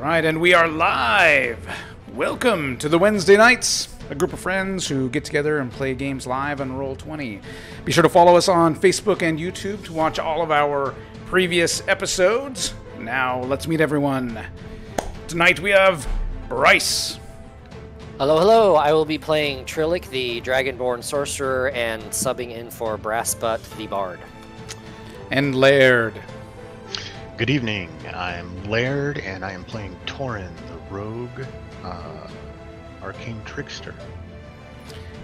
right, and we are live. Welcome to the Wednesday Knights, a group of friends who get together and play games live on Roll20. Be sure to follow us on Facebook and YouTube to watch all of our previous episodes. Now, let's meet everyone. Tonight we have Bryce, Hello, hello. I will be playing Trillic, the Dragonborn Sorcerer, and subbing in for Brassbutt, the Bard. and Laird. Good evening. I'm Laird, and I am playing Torin, the rogue uh, arcane trickster.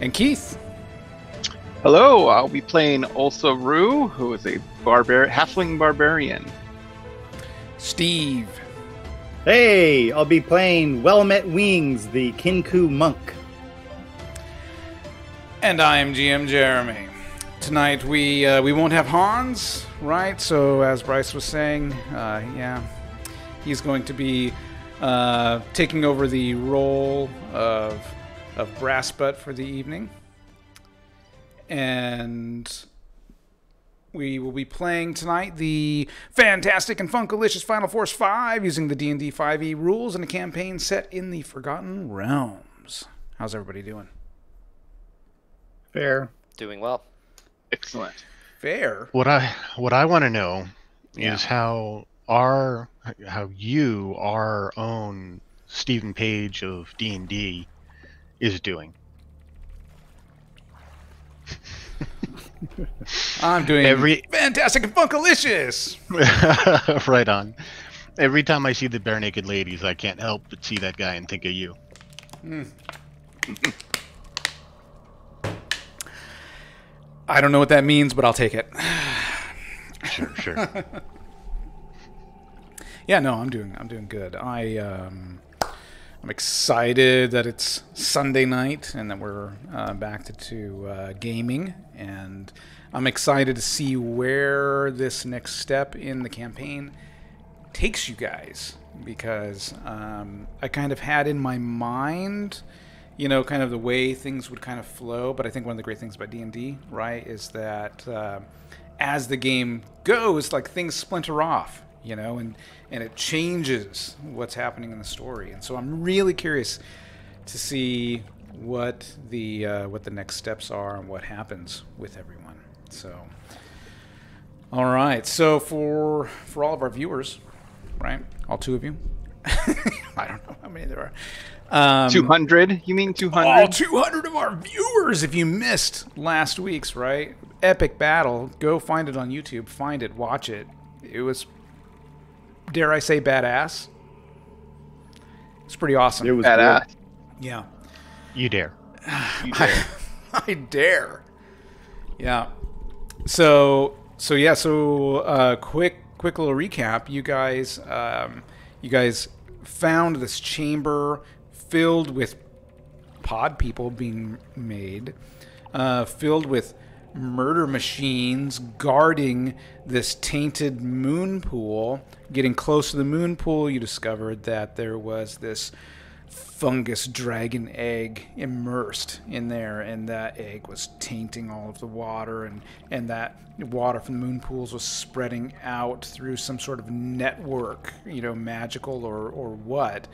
And Keith. Hello, I'll be playing Ulsa Rue, who is a barbar- halfling barbarian. Steve. Hey, I'll be playing Well Met Wings, the Kenku monk. And I am GM Jeremy. Tonight we uh, we won't have Hans, right? So as Bryce was saying, uh, yeah, he's going to be uh, taking over the role of of Brassbutt for the evening, and we will be playing tonight the fantastic and funkalicious Final Force Five using the D and D 5e rules in a campaign set in the Forgotten Realms. How's everybody doing? Fair. Doing well. Excellent. Fair. What I what I want to know Yeah. is how our how you our own Steven Page of D and D is doing. I'm doing Every- fantastic and funkalicious. right on. Every time I see the Barenaked Ladies, I can't help but see that guy and think of you. Hmm. I don't know what that means, but I'll take it. Sure, sure. Yeah, no, I'm doing I'm doing good. I um, I'm excited that it's Sunday night and that we're uh, back to, to uh, gaming, and I'm excited to see where this next step in the campaign takes you guys because um, I kind of had in my mind, you know, kind of the way things would kind of flow. But I think one of the great things about D and D, right, is that uh, as the game goes, like things splinter off, you know, and and it changes what's happening in the story. And so I'm really curious to see what the uh, what the next steps are and what happens with everyone. So. All right. So for for all of our viewers, right? All two of you. I don't know how many there are. Um, 200? You mean 200? all 200 of our viewers. If you missed last week's right epic battle, go find it on YouTube. Find it, watch it. It was, dare I say, badass. It's pretty awesome. It was Badass. yeah. you dare. You dare. I dare. Yeah. So so yeah. So uh, quick quick little recap. You guys um, you guys found this chamber filled with pod people being made, uh, filled with murder machines guarding this tainted moon pool. Getting close to the moon pool, you discovered that there was this fungus dragon egg immersed in there, and that egg was tainting all of the water, and, and that water from the moon pools was spreading out through some sort of network, you know, magical or, or what,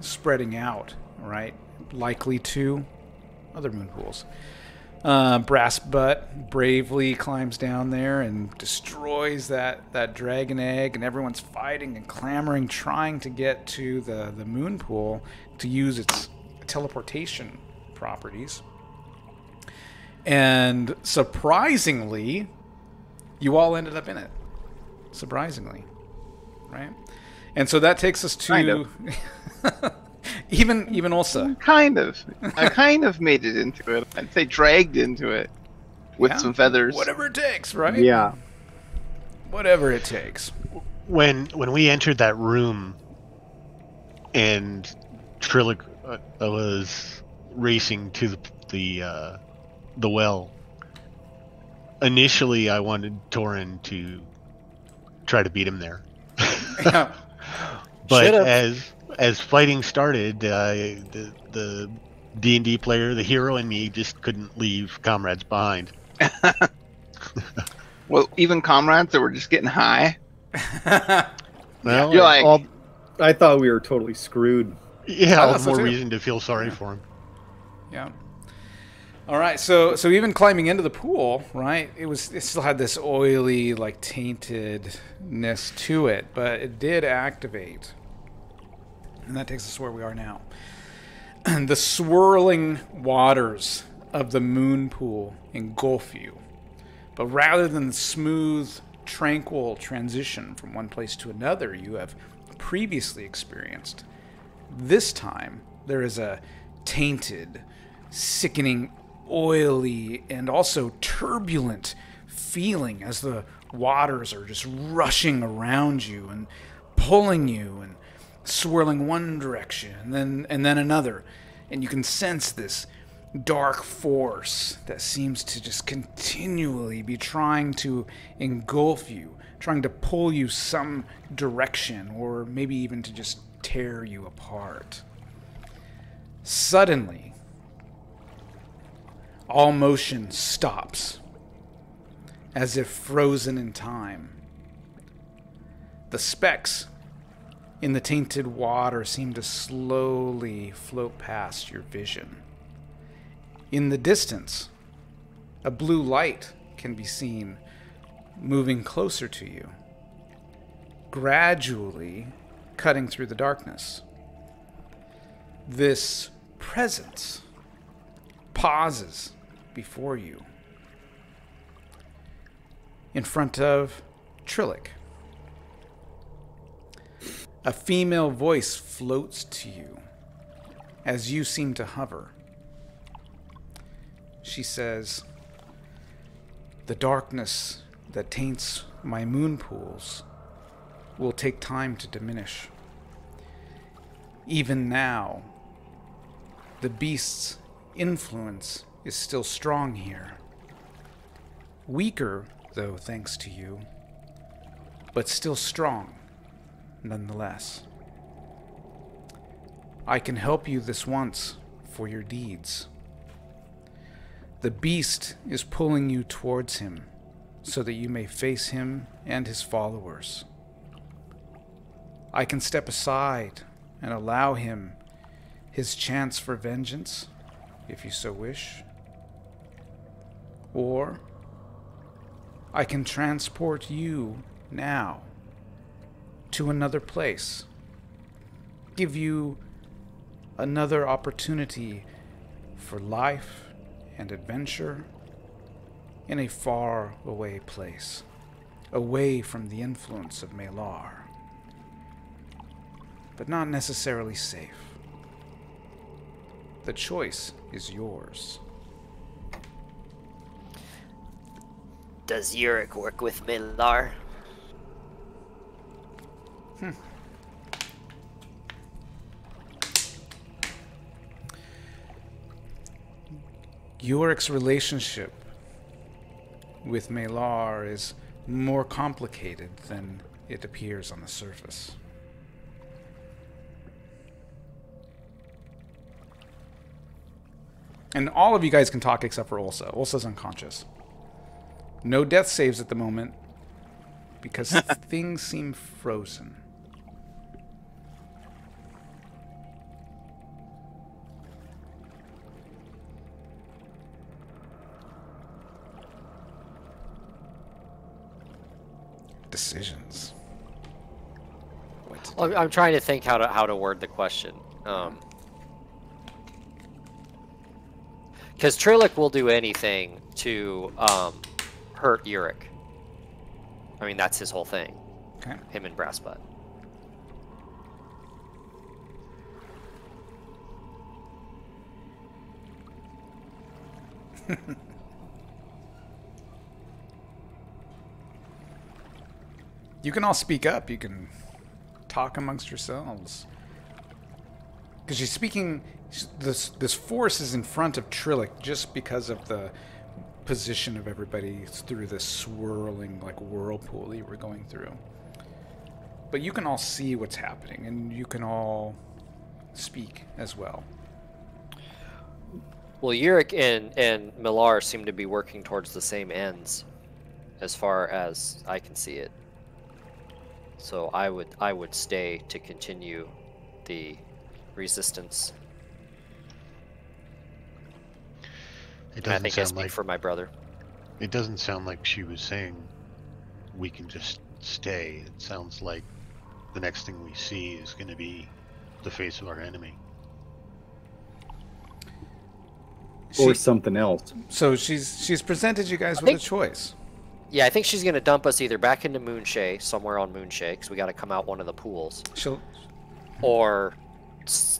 spreading out, right? Likely to other moon pools. Uh, Brass Butt bravely climbs down there and destroys that, that dragon egg, and everyone's fighting and clamoring, trying to get to the, the moon pool to use its teleportation properties. And surprisingly, you all ended up in it. Surprisingly, right? And so that takes us to. even even Ulsa. kind of. I kind of made it into it. I'd say dragged into it with Yeah. some feathers. Whatever it takes, right? Yeah. Whatever it takes. when when we entered that room and Trillic uh, was racing to the the, uh, the well, initially I wanted Torin to try to beat him there, Yeah. but Should've. as as fighting started, uh, the the D and D player, the hero in me, just couldn't leave comrades behind. Well, even comrades that were just getting high. Well, You're like- all I thought we were totally screwed. Yeah, all the so more too. reason to feel sorry for him. Yeah. All right. So so even climbing into the pool, right? It was it still had this oily like taintedness to it, but it did activate. And that takes us where we are now. And the swirling waters of the moon pool engulf you. But rather than the smooth, tranquil transition from one place to another you have previously experienced, this time there is a tainted, sickening, oily, and also turbulent feeling as the waters are just rushing around you and pulling you and swirling one direction and then and then another. And you can sense this dark force that seems to just continually be trying to engulf you trying to pull you some direction or maybe even to just tear you apart. Suddenly all motion stops as if frozen in time. The specks in the tainted water seem to slowly float past your vision. In the distance, a blue light can be seen moving closer to you, gradually cutting through the darkness. This presence pauses before you in front of Trillic. A female voice floats to you as you seem to hover. She says, The darkness that taints my moon pools will take time to diminish. Even now, the beast's influence is still strong here. Weaker, though, thanks to you, but still strong nonetheless. I can help you this once for your deeds. The beast is pulling you towards him so that you may face him and his followers. I can step aside and allow him his chance for vengeance, if you so wish. Or I can transport you now to another place. Give you another opportunity for life and adventure in a far away place, away from the influence of Malar, but not necessarily safe. The choice is yours. Does Yurik work with Malar? Hmm. Yorick's relationship with Malar is more complicated than it appears on the surface. And all of you guys can talk except for Ulsa. Ulsa's unconscious. No death saves at the moment because things seem frozen. Decisions. What to do? Well, I'm trying to think how to how to word the question. Um, because Trillic will do anything to um, hurt Yurik. I mean, that's his whole thing. Okay. Him and Brassbutt. You can all speak up. You can talk amongst yourselves. Because she's speaking. This this force is in front of Trillic just because of the position of everybody through this swirling like whirlpool that you were going through. But you can all see what's happening, and you can all speak as well. Well, Yurik and and Malar seem to be working towards the same ends, as far as I can see it. So I would I would stay to continue the resistance. It doesn't think I sound speak like for my brother. it doesn't sound like she was saying we can just stay. It sounds like the next thing we see is going to be the face of our enemy. or something else. so she's she's presented you guys with think- a choice. Yeah, I think she's gonna dump us either back into Moonshae, somewhere on Moonshae, because we got to come out one of the pools, She'll or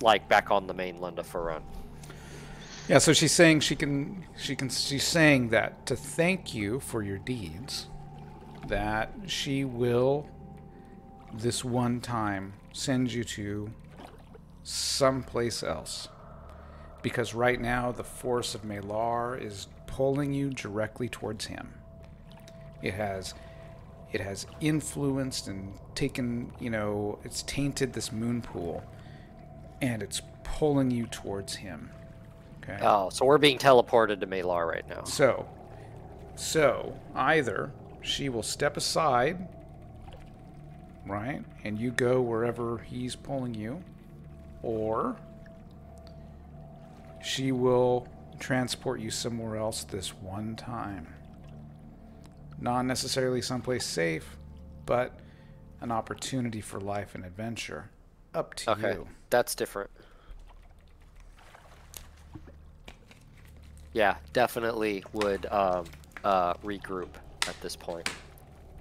like back on the mainland of Faerun. Yeah, so she's saying she can she can she's saying that to thank you for your deeds that she will this one time send you to someplace else. Because right now the force of Malar is pulling you directly towards him. It has it has influenced and taken, you know, it's tainted this moon pool and it's pulling you towards him. Okay. Oh, so we're being teleported to Malar right now. So, so either she will step aside, right, and you go wherever he's pulling you, or she will transport you somewhere else this one time. Not necessarily someplace safe, but an opportunity for life and adventure. Up to Okay, you. that's different. Yeah, definitely would um, uh, regroup at this point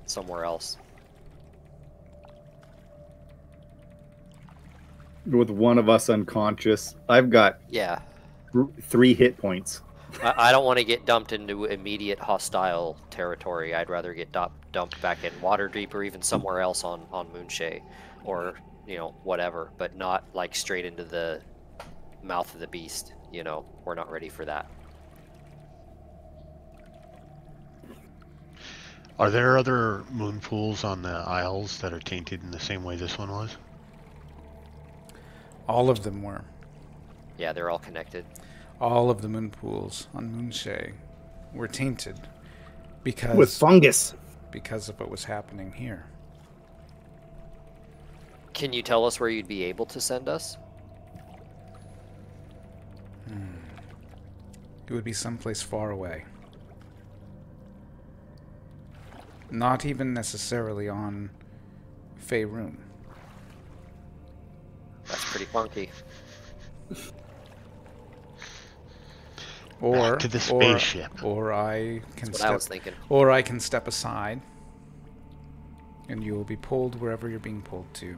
somewhere else. With one of us unconscious, I've got Yeah, th- three hit points. I, I don't want to get dumped into immediate hostile territory. I'd rather get dump, dumped back in Waterdeep or even somewhere else on on Moonshae, or you know whatever, but not like straight into the mouth of the beast. You know, we're not ready for that. Are there other moon pools on the Isles that are tainted in the same way this one was? All of them were. Yeah, they're all connected. All of the moon pools on Moonshae were tainted because With fungus. because of what was happening here. Can you tell us where you'd be able to send us? Hmm. It would be someplace far away. Not even necessarily on Faerun. That's pretty funky. Or to the spaceship. Or, I can That's what I was step thinking. or I can step aside and you will be pulled wherever you're being pulled to.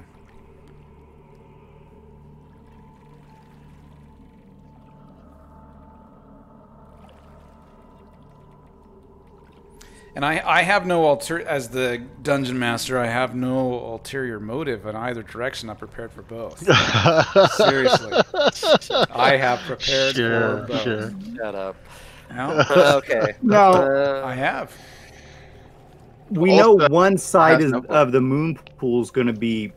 And I, I have no alter as the dungeon master. I have no ulterior motive in either direction. I'm prepared for both. Seriously, I have prepared Sure, for both. sure. Shut up. No, okay. No, Uh, I have. we know one side is, no of the moon pool is going to be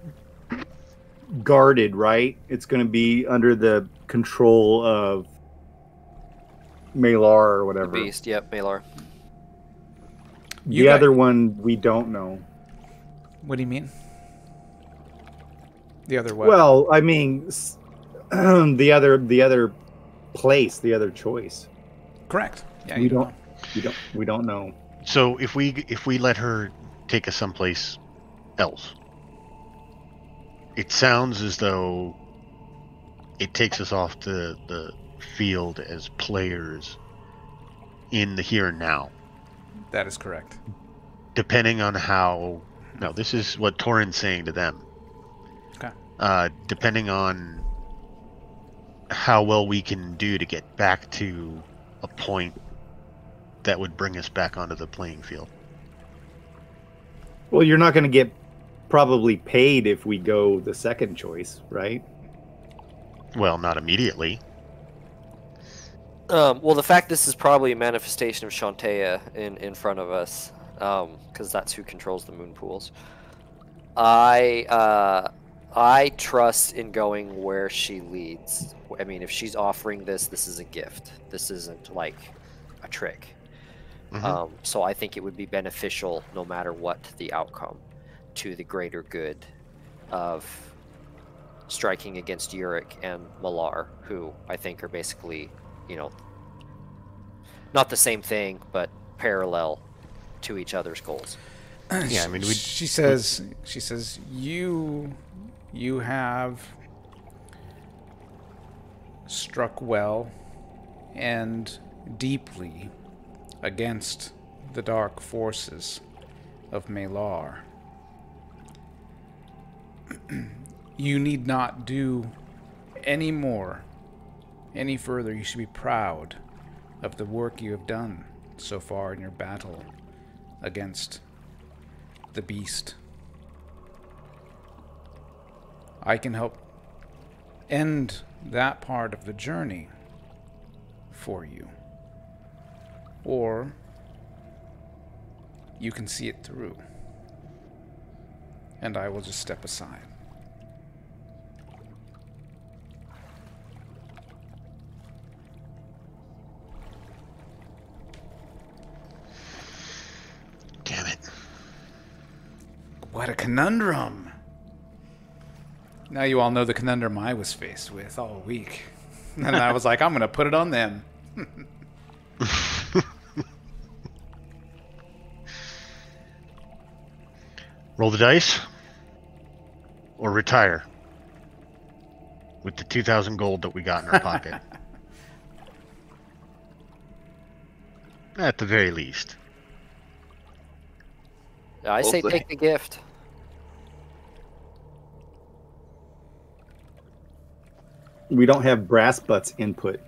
guarded, right? It's going to be under the control of Malar or the whatever. beast. Yep, Malar. The got- other one we don't know. What do you mean? The other what? Well, I mean, the other the other place, the other choice. correct. Yeah, we you don't know. we don't we don't know. So if we if we let her take us someplace else, it sounds as though it takes us off the the field as players in the here and now. That is correct. Depending on how no, this is what Torin's saying to them. Okay. Uh, depending on how well we can do to get back to a point that would bring us back onto the playing field. Well, you're not going to get probably paid if we go the second choice, right? Well, not immediately. Um, well, the fact this is probably a manifestation of Chauntea in, in front of us, because that's who controls the moon pools. I uh, I trust in going where she leads. I mean, if she's offering this, this is a gift. This isn't like a trick. Mhm. Um, so I think it would be beneficial no matter what the outcome. to the greater good of striking against Yurik and Malar, who I think are basically, you know, not the same thing, but parallel to each other's goals. Yeah, I mean, we she says she says you you have struck well and deeply against the dark forces of Malar. you need not do any more, any further. You should be proud of the work you have done so far in your battle against the beast. I can help end that part of the journey for you. Or you can see it through. And I will just step aside. What a conundrum! Now you all know the conundrum I was faced with all week. And I was like, I'm going to put it on them. Roll the dice or retire with the 2000 gold that we got in our pocket. At the very least. I say take the gift. We don't have brass butts input.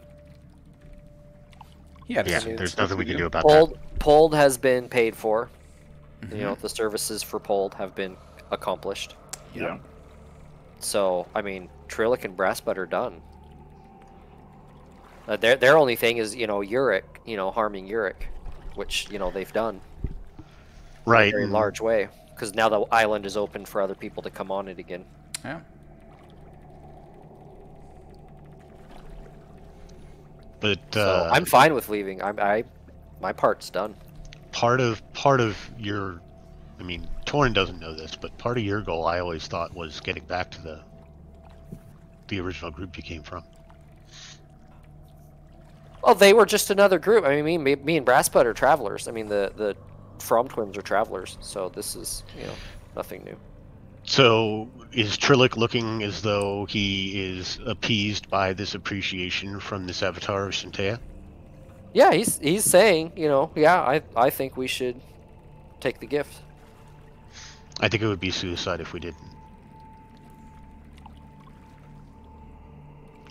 Yeah, Yeah, there's nothing we we can do. do about that. Pold, Pold has been paid for. You know, Mhm. the services for Pold have been accomplished. yeah. So, I mean, Trillic and Brassbutt are done. Uh, their their only thing is, you know, Uric, you know, harming Uric, which you know they've done in a Right. very and- large way. Because now the island is open for other people to come on it again. Yeah. But So uh, I'm fine with leaving. I'm I, my part's done. part of part of your I mean, Torin doesn't know this, but part of your goal I always thought was getting back to the the original group you came from. Well, they were just another group. I mean, me, me and Brassbutt are travelers. I mean, the the From twins are travelers. So this is you know nothing new. So is Trillic looking as though he is appeased by this appreciation from this avatar of Chauntea? Yeah, he's he's saying, you know, yeah, I I think we should take the gift. I think it would be suicide if we didn't.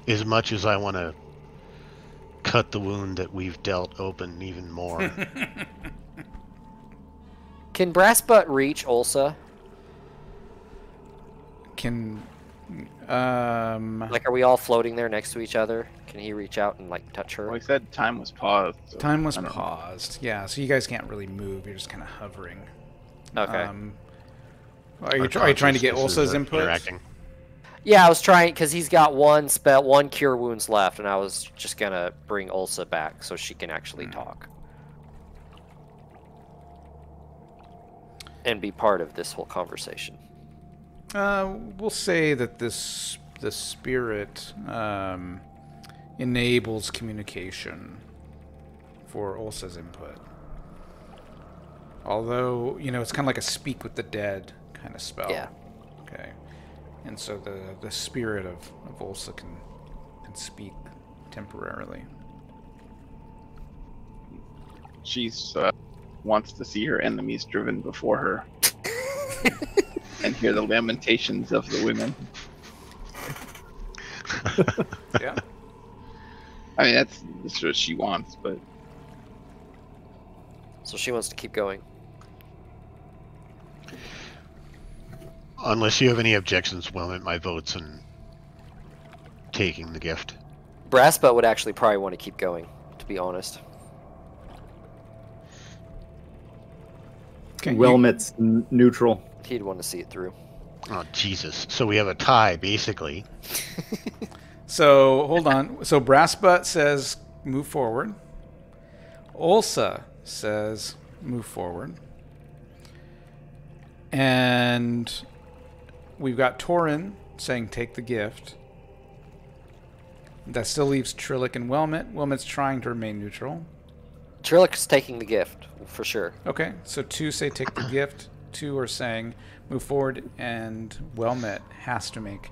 As much as I want to cut the wound that we've dealt open even more, Can Brassbutt reach Ulsa? Can um Like, are we all floating there next to each other? Can he reach out and like touch her? Well, he said time was paused. so time was I don't know. paused. Yeah, so you guys can't really move. You're just kind of hovering. Okay. Um, are you, tr- are you trying to get consciousnesses Ulsa's input? Interacting. yeah, I was trying because he's got one spell, one cure wounds left, and I was just gonna bring Ulsa back so she can actually Hmm. talk and be part of this whole conversation. Uh, we'll say that this the spirit um, enables communication for Ulsa's input. Although you know it's kind of like a speak with the dead kind of spell. Yeah. Okay. And so the the spirit of of Ulsa can can speak temporarily. She's uh, wants to see her enemies driven before her and hear the lamentations of the women. Yeah. I mean, that's, that's what she wants, but So she wants to keep going. Unless you have any objections, Wilmot, my vote's in taking the gift. Brassbutt would actually probably want to keep going, to be honest. Okay, you- Wilmot's n- neutral. He'd want to see it through. Oh Jesus! So we have a tie, basically. So hold on. So Brassbutt says move forward. Ulsa says move forward. And we've got Torin saying take the gift. That still leaves Trillic and Wilmot. Wilmot's trying to remain neutral. Trillic's taking the gift for sure. Okay, so two say take the gift. Two are saying move forward, and Wilmot has to make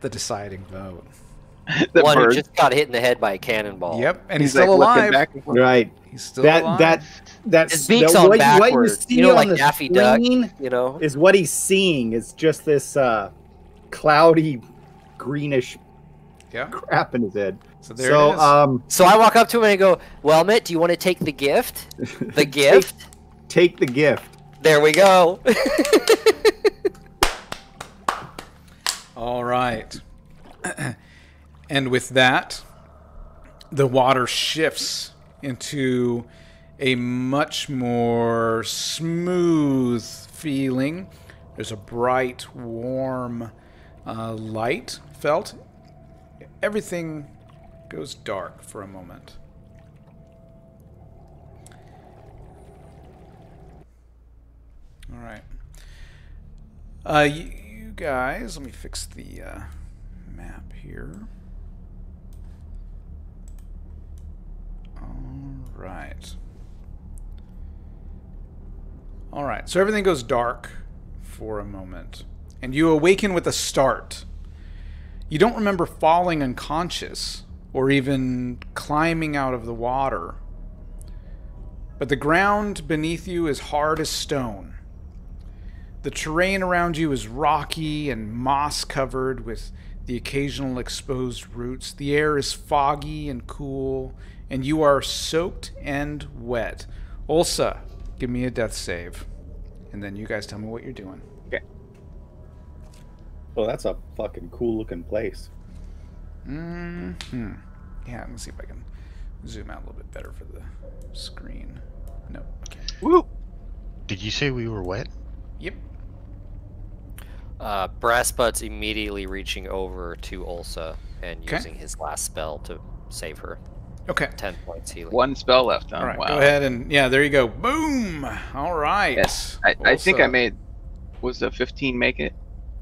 the deciding vote. the One who just got hit in the head by a cannonball. Yep, and he's, He's, still like, alive. back and. Right. He's still that alive. that that's His beak's the- on what, what you backward. see You know, on like the Daffy Duck. screen You know. is what he's seeing. is just this uh, cloudy, greenish yeah. crap in his head. So there so it is. um, So I walk up to him and I go, "Well, Mitt, do you want to take the gift? The gift? take the gift. There we go." All right. and with that, the water shifts into a much more smooth feeling. There's a bright, warm uh, light felt. Everything goes dark for a moment. All right. Uh, you, you guys, let me fix the uh, map here. All right. All right. So everything goes dark for a moment, and you awaken with a start. You don't remember falling unconscious or even climbing out of the water. But the ground beneath you is hard as stone. The terrain around you is rocky and moss covered with the occasional exposed roots. The air is foggy and cool, and you are soaked and wet. Ulsa, give me a death save. And then you guys tell me what you're doing. Okay. Well, that's a fucking cool looking place. hmm Yeah, let me see if I can zoom out a little bit better for the screen. No, okay. Woo! Did you say we were wet? Yep. Uh, Brassbutt's immediately reaching over to Ulsa and Okay. using his last spell to save her. Okay. Ten points healing. One spell left. Huh? All right, wow. go ahead and yeah, there you go. Boom. All right. Yes, I, I think I made. Was the 15 make it?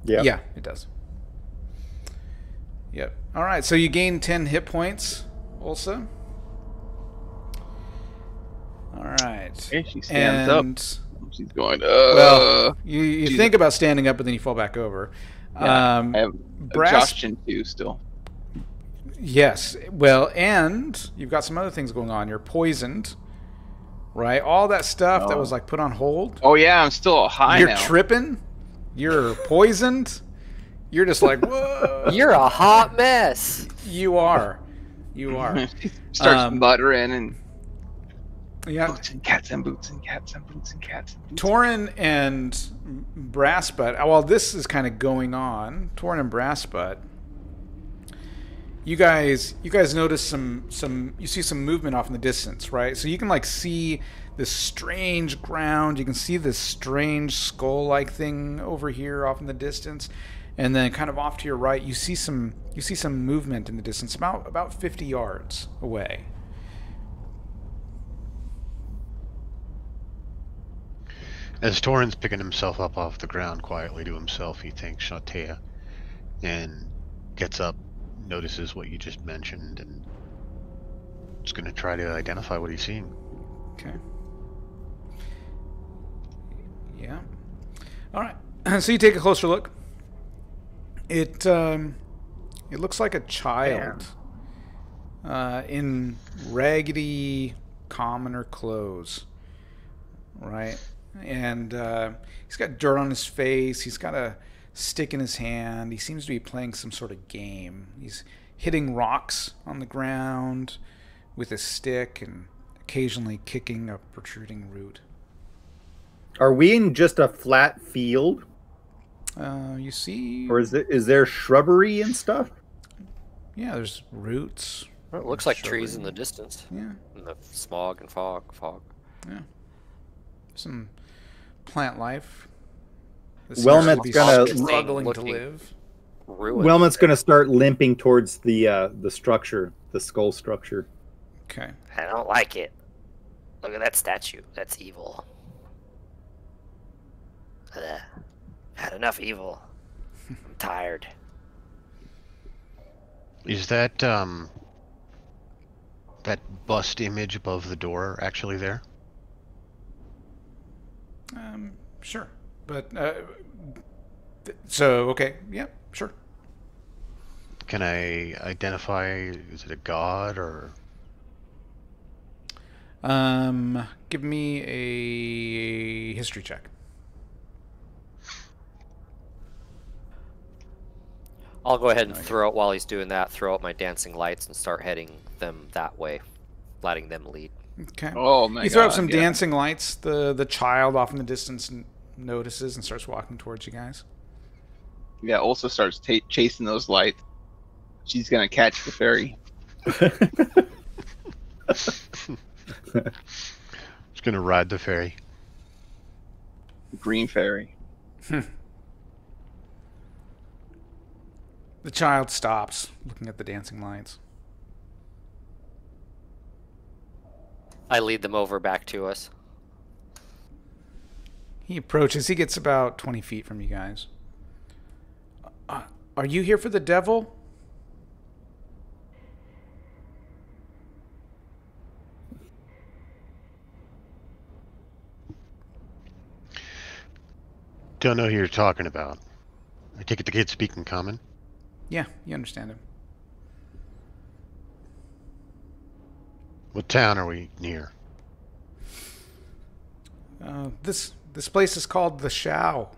Yeah. Yeah, it does. Yep. All right, so you gain 10 hit points also. All right. Okay, she stands up. And, She's going. Uh, Well, you, you she's- think about standing up, but then you fall back over. Yeah, um, I have brass- exhaustion too. Still. Yes. Well, and you've got some other things going on. You're poisoned, right? All that stuff that Oh. was like put on hold. Oh yeah, I'm still high You're now. tripping. You're poisoned. You're just like, whoa. You're a hot mess. You are. You are. Starts Um, muttering and Yeah. boots and cats and boots and cats and boots and cats. And boots. Torin and Brassbutt. Uh, while this is kind of going on, Torin and Brassbutt. You guys, you guys notice some some. You see some movement off in the distance, right? So you can like see this strange ground. You can see this strange skull-like thing over here off in the distance, and then kind of off to your right, you see some you see some movement in the distance, about about 50 yards away. As Torin's picking himself up off the ground quietly to himself, he thanks Chauntea and gets up, notices what you just mentioned, and is going to try to identify what he's seeing. Okay. Yeah. All right. So you take a closer look. It um, it looks like a child uh, in raggedy, commoner clothes, right? And uh, he's got dirt on his face. He's got a stick in his hand. He seems to be playing some sort of game. He's hitting rocks on the ground with a stick and occasionally kicking a protruding root. Are we in just a flat field, Uh, you see, or is there is there shrubbery and stuff? yeah, there's roots. Well, it looks like trees in the distance. Yeah, And the smog and fog, fog. Yeah, some plant life. that Wilmot's gonna- struggling to live. Ruined. Wilmot's going to start limping towards the uh, the structure, the skull structure. Okay. I don't like it. Look at that statue. That's evil. Ugh. Had enough evil. I'm tired. Is that um that bust image above the door actually there? Um, sure, but uh, th- so okay, yeah, sure. Can I identify? Is it a god or? Um, give me a history check. I'll go ahead and throw out while he's doing that. Throw out my dancing lights and start heading them that way, letting them lead. Okay. Oh my you throw up some yeah. dancing lights. The the child off in the distance notices and starts walking towards you guys. Yeah, also starts ta chasing those lights. She's gonna catch the fairy. She's gonna ride the fairy. Green fairy. The child stops, looking at the dancing lights. I lead them over back to us. He approaches. He gets about twenty feet from you guys. Uh, are you here for the devil? Don't know who you're talking about. I take it the kid speaking common. Yeah, you understand him. What town are we near? Uh, this this place is called the Shao.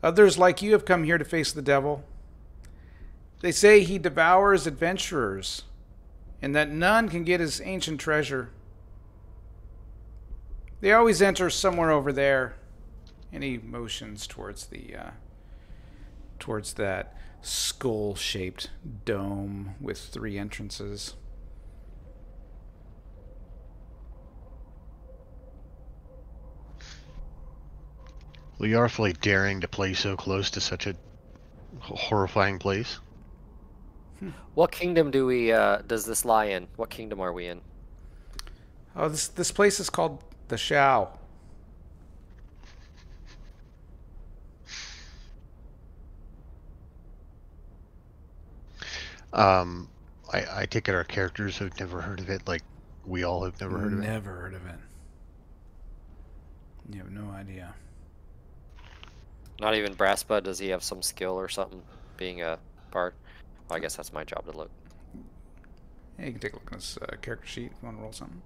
Others like you have come here to face the devil. They say he devours adventurers, and that none can get his ancient treasure. They always enter somewhere over there. He motions towards the uh, towards that skull-shaped dome with three entrances. Well, you're fully daring to play so close to such a horrifying place. What kingdom do we? Uh, does this lie in? What kingdom are we in? Oh, this this place is called the Shao. Um, I, I take it our characters have never heard of it, like we all have never heard of it. Never heard of it. You have no idea. Not even Brassbud. Does he have some skill or something? Being a bard. Well, I guess that's my job to look. Yeah, you can take a look at this uh, character sheet if you want to roll something.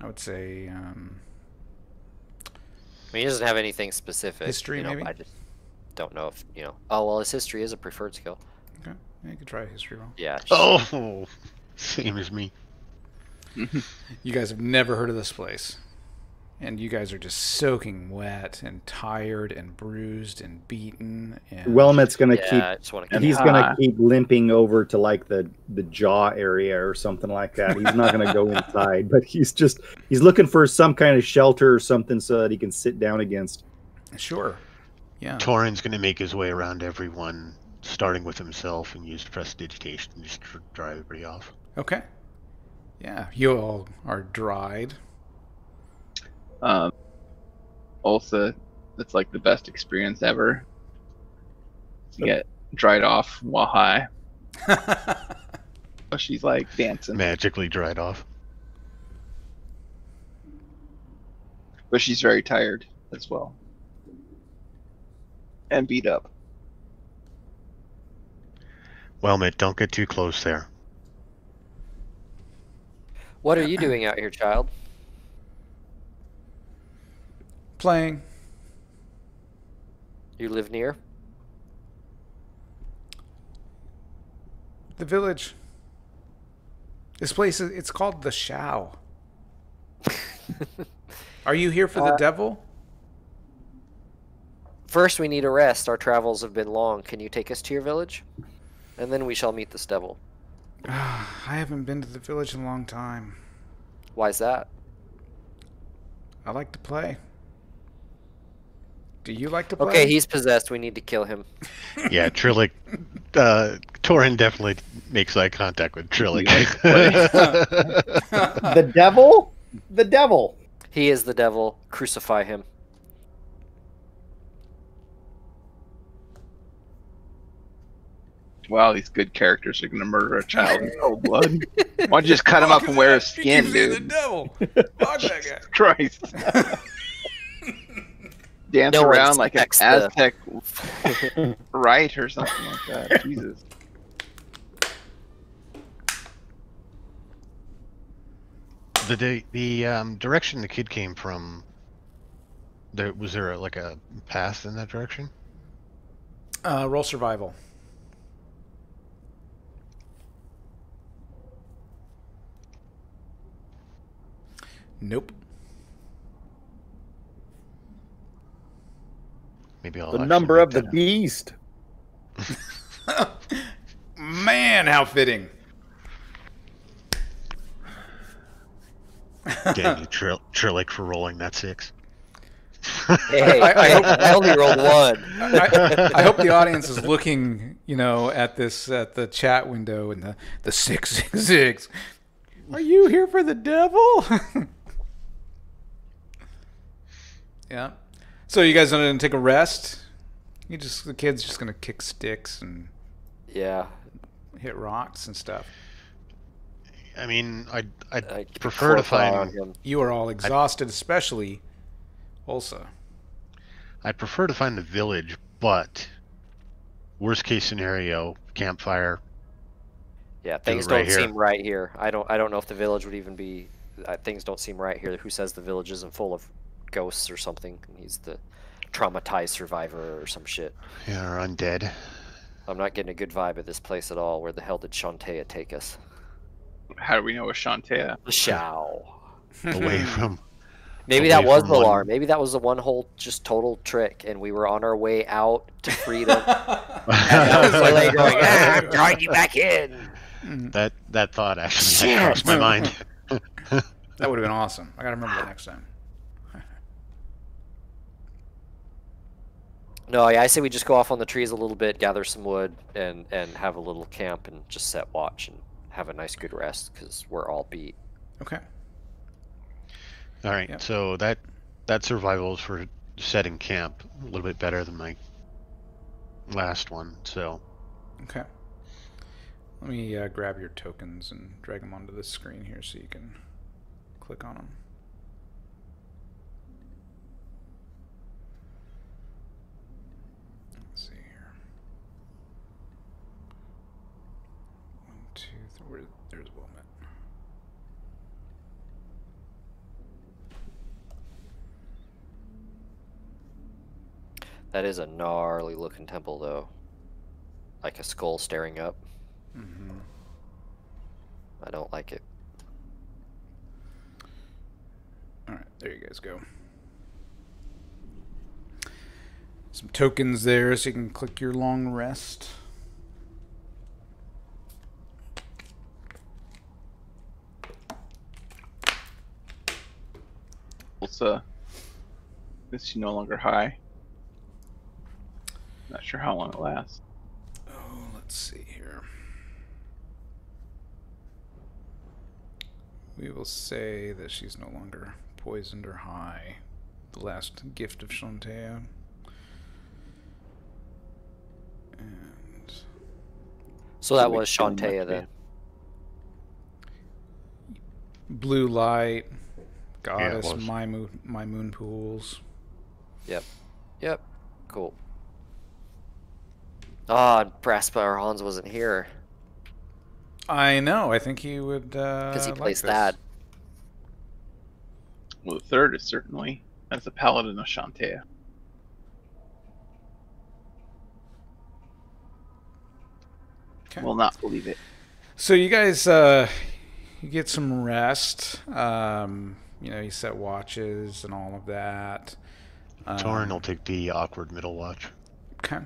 I would say um, I mean, he doesn't have anything specific. History, you know, maybe? I just don't know if you know. Oh well, his history is a preferred skill. okay. Yeah, you could try a history roll. Yeah. Oh, same as me. You guys have never heard of this place. And you guys are just soaking wet and tired and bruised and beaten and Wellmet's gonna Yeah, I just keep. He's gonna keep limping over to like the the jaw area or something like that. He's not gonna go inside, but he's just he's looking for some kind of shelter or something so that he can sit down against. Sure. Yeah. Torin's going to make his way around everyone, starting with himself, and use prestidigitation just to drive everybody off. Okay. Yeah, you all are dried. Um, Ulsa, that's like the best experience ever. To get dried off while high. So she's like dancing, Magically dried off. but she's very tired as well, and beat up. Well, mate, don't get too close there. What are you doing out here, child? Playing. You live near? The village. This place is it's called the Shao. Are you here for the Uh, devil? First, we need a rest. Our travels have been long. Can you take us to your village? And then we shall meet this devil. I haven't been to the village in a long time. Why's that? I like to play. Do you like to play? Okay, he's possessed. We need to kill him. Yeah, Trillic, uh, Torin definitely makes eye contact with Trillic. the devil? The devil. He is the devil. Crucify him. Wow, these good characters are gonna murder a child in cold blood. Why don't you just cut him up and wear his skin, You're the devil. Fuck that guy. Christ. Dance No around like an Aztec rite or something like that. Jesus. the day, the um, direction the kid came from. There was there like a path in that direction? Uh, roll survival. Nope. Maybe I'll The number of the beast. Man, how fitting. Dang you, Trill- Trillic, for rolling that six. Hey, I- I I, hope- I only rolled one. I, I hope the audience is looking, you know, at this at the chat window and the the six six six. Are you here for the devil? yeah. So you guys gonna take a rest? You just the kid's just gonna kick sticks and Yeah. hit rocks and stuff. I mean, I'd, I'd I prefer to close eye on find him. You are all exhausted, especially Ulsa. I'd prefer to find the village, but worst case scenario, campfire. Yeah, things right don't here. seem right here. I don't. I don't know if the village would even be. Uh, things don't seem right here. Who says the village isn't full of ghosts or something? And he's the traumatized survivor or some shit. Yeah, or undead. I'm not getting a good vibe at this place at all. Where the hell did Chauntea take us? How do we know it's Chauntea? The Shao. away from. Maybe Away that was the alarm. Maybe that was the one whole just total trick, and we were on our way out to freedom. and I was like going, ah, I'm drawing you back in. that that thought actually crossed my mind. That would have been awesome. I gotta remember that next time. No, yeah, I say we just go off on the trees a little bit, gather some wood, and and have a little camp and just set watch and have a nice good rest because we're all beat. Okay. All right, Yep. so that that survival is for setting camp a little bit better than my last one. So Okay. Let me uh, grab your tokens and drag them onto this screen here so you can click on them. Let's see here. One, two, three. Where, there's Wilmot. That is a gnarly looking temple, though. Like a skull staring up. Mm-hmm. I don't like it. All right, there you guys go. Some tokens there so you can click your long rest. It's uh, is she no longer high? Not sure how long it lasts. Oh, let's see here. We will say that she's no longer poisoned or high. The last gift of Chauntea. And So that was kill Chauntea then. blue light, goddess, was. my moon, my moon pools. Yep. Yep. Cool. Oh, Brasspower Hans wasn't here I know. I think he would. because Because he plays that. Well, the third is certainly as a paladin of Chauntea. Okay. Will not believe it. So you guys, uh, you get some rest. Um, you know, you set watches and all of that. Um, Torin will take the awkward middle watch. Okay.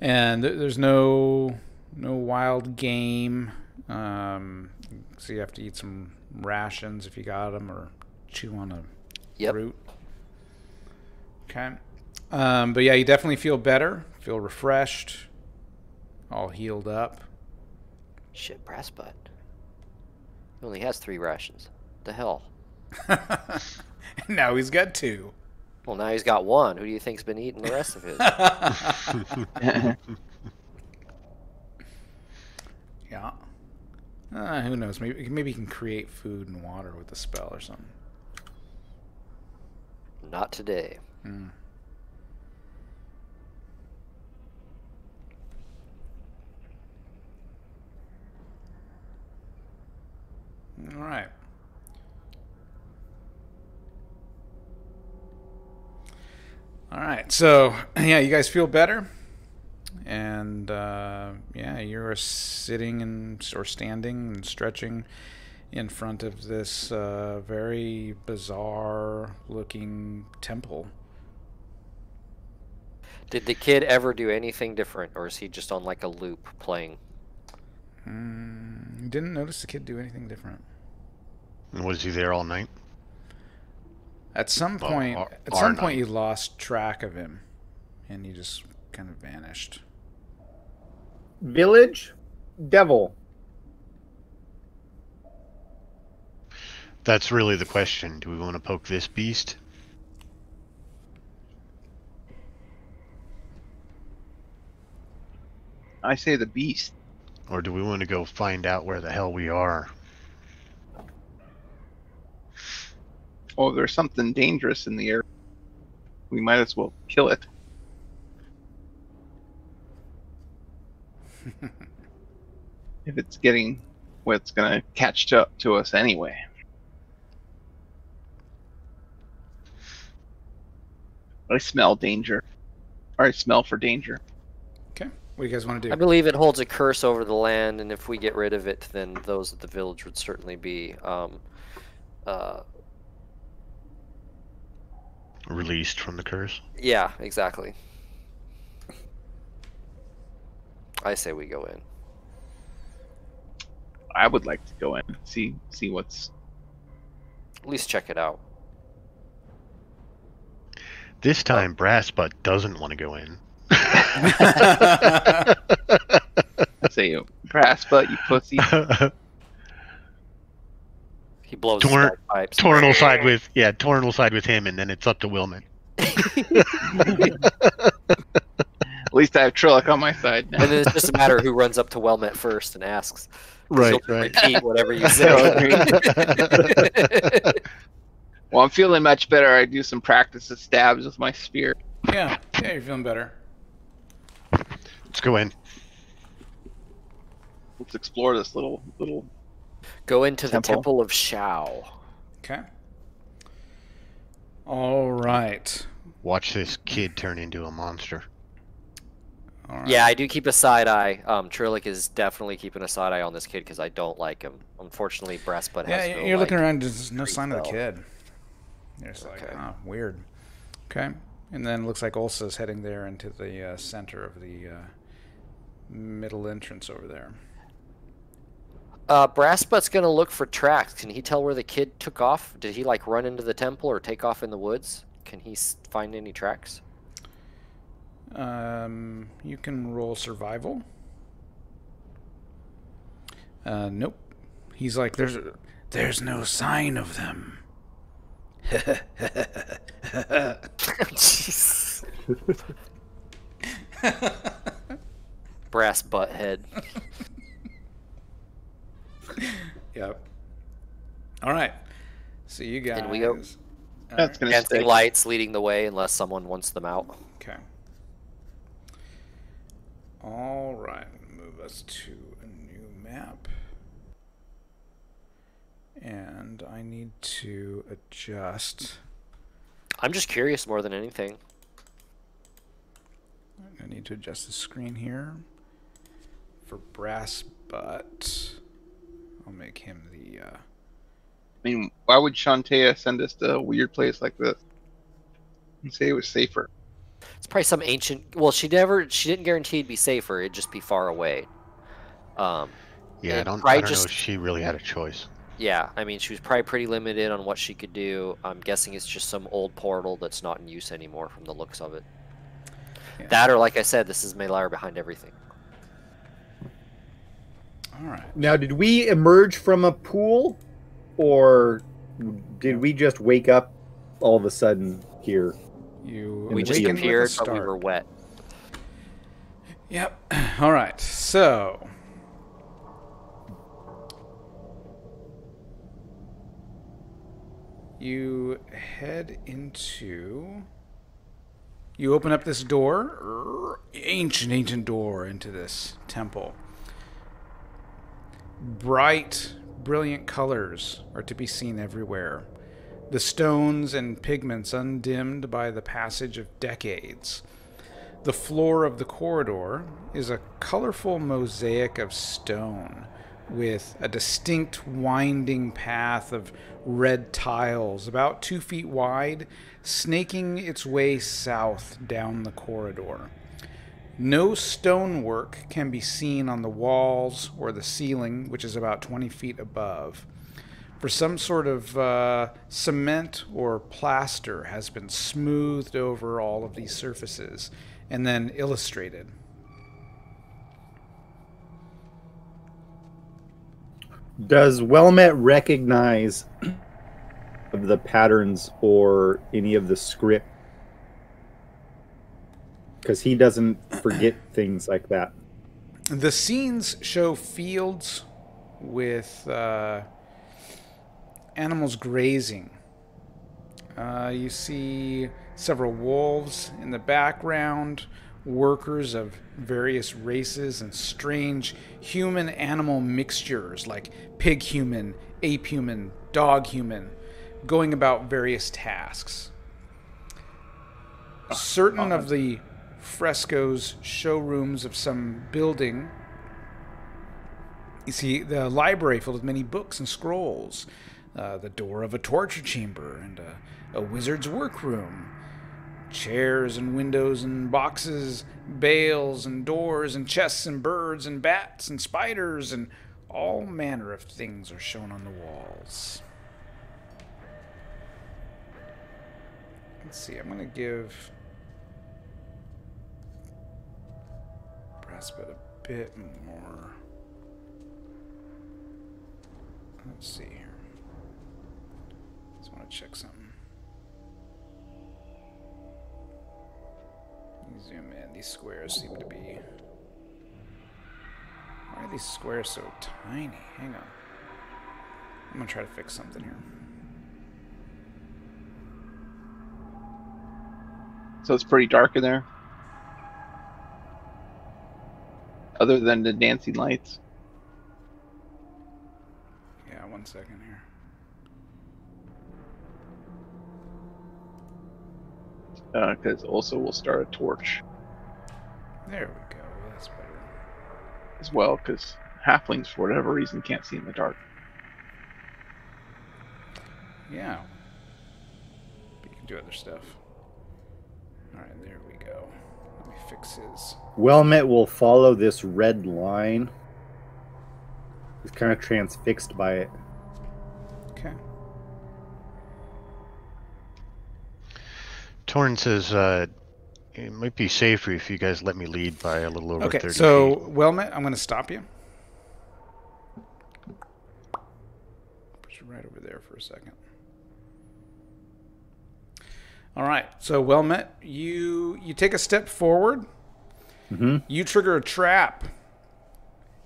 And th- there's no no wild game. Um, so you have to eat some rations if you got them, or chew on a Yep. root. Okay. Um, but yeah, you definitely feel better. Feel refreshed. all healed up. Shit, brass butt. He only has three rations. The hell? now he's got two. Well, now he's got one. Who do you think's been eating the rest of his? yeah. Uh, who knows? Maybe maybe he can create food and water with a spell or something. Not today. Hmm. All right. All right. So, yeah, you guys feel better? And uh, yeah, you're sitting and or standing and stretching in front of this uh, very bizarre looking temple. Did the kid ever do anything different, or is he just on like a loop playing? Mm, didn't notice the kid do anything different. And was he there all night? At some Well, point, our- at our some point, you lost track of him, and he just kind of vanished. Village, devil. That's really the question. Do we want to poke this beast? I say the beast. Or do we want to go find out where the hell we are? Oh, there's something dangerous in the air. We might as well kill it. if it's getting what's gonna catch up to us anyway. I smell danger. Or I smell for danger. Okay, what do you guys want to do? I believe it holds a curse over the land, and if we get rid of it, then those at the village would certainly be um, uh, Released from the curse? Yeah, exactly. I say we go in. I would like to go in see see what's At least check it out. This time, Brass Butt doesn't want to go in. I say brass butt, you pussy. He blows Torn- his bagpipes. Torn will side with yeah, Torn will side with him, and then it's up to Wilmot. At least I have Trillic on my side now. And then it's just a matter of who runs up to Wellmet first and asks. 'cause he'll Repeat whatever you say. Well, I'm feeling much better. I do some practice of stabs with my spear. yeah, yeah, you're feeling better. Let's go in. Let's explore this little little. Go into the Temple. Temple of Shao. Okay. All right. Watch this kid turn into a monster. All right. Yeah, I do keep a side eye. Um, Trillic is definitely keeping a side eye on this kid because I don't like him. Unfortunately, Brassbutt Yeah, has no, you're looking around. There's no free sign of the kid. You're just like, Okay. oh, weird. Okay, and then looks like Ulsa's heading there into the uh, center of the uh, middle entrance over there. Uh, Brassbutt's gonna look for tracks. Can he tell where the kid took off? Did he like run into the temple or take off in the woods? Can he find any tracks? Um, you can roll survival. Uh, nope. He's like, there's, there's no sign of them. Jeez. Brass butt head. Yep. All right. So you guys. And we go- uh, That's right. gonna Dancing stick. lights leading the way unless someone wants them out. Okay. All right. Move us to a new map. And I need to adjust. I'm just curious more than anything. I need to adjust the screen here for brass butt. I'll make him the. Uh, I mean, why would Chauntea send us to a weird place like this? And say it was safer. It's probably some ancient. Well, she never. She didn't guarantee it'd be safer. It'd just be far away. Um, Yeah, I don't, I don't just- know if she really had a choice. yeah. I mean, she was probably pretty limited on what she could do. I'm guessing it's just some old portal that's not in use anymore from the looks of it. Yeah. That, or like I said, this is Malar behind everything. All right. Now, did we emerge from a pool, or did we just wake up all of a sudden here? You We just field. awakened with a appeared, but we were wet. Yep. All right. So. You head into. You open up this door, er, ancient, ancient door into this temple. Bright, brilliant colors are to be seen everywhere. The stones and pigments undimmed by the passage of decades. The floor of the corridor is a colorful mosaic of stone with a distinct winding path of red tiles about two feet wide, snaking its way south down the corridor. No stonework can be seen on the walls or the ceiling, which is about 20 feet above. For some sort of uh, cement or plaster has been smoothed over all of these surfaces and then illustrated. Does Wellmet recognize the patterns or any of the script? Because he doesn't forget things like that. The scenes show fields with uh, animals grazing. Uh, you see several wolves in the background, workers of various races, and strange human animal mixtures like pig human, ape human, dog human, going about various tasks. Certain of the frescoes showrooms of some building. You see the library filled with many books and scrolls, uh, the door of a torture chamber, and a, a wizard's workroom. Chairs and windows and boxes, bales and doors and chests and birds and bats and spiders and all manner of things are shown on the walls. Let's see, I'm going to give Brassbit a bit more. Let's see here. Just want to check something. Zoom in. These squares seem to be. Why are these squares so tiny? Hang on. I'm gonna try to fix something here. So it's pretty dark in there. Other than the dancing lights. Yeah, one second here. Uh, because also we'll start a torch There we go. That's better. as well. Because halflings, for whatever reason, can't see in the dark. Yeah. But you can do other stuff. Alright, there we go. Let me fix his. Wellmet will follow this red line. He's kind of transfixed by it. Okay. Torn says uh, it might be safer if you guys let me lead by a little over Okay, 30 so, feet. Wellmet, I'm going to stop you. Put you right over there for a second. All right, so Wellmet, you you take a step forward. Mhm. You trigger a trap,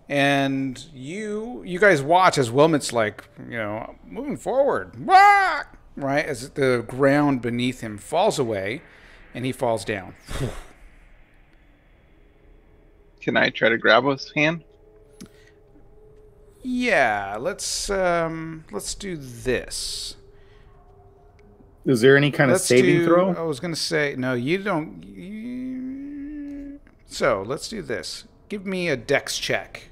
and you you guys watch as Wilmot's like you know moving forward, Wah! right as the ground beneath him falls away, and he falls down. Can I try to grab his hand? Yeah, let's um let's do this. Is there any kind of let's saving do, throw? I was gonna say no, you don't. You, so let's do this. Give me a dex check.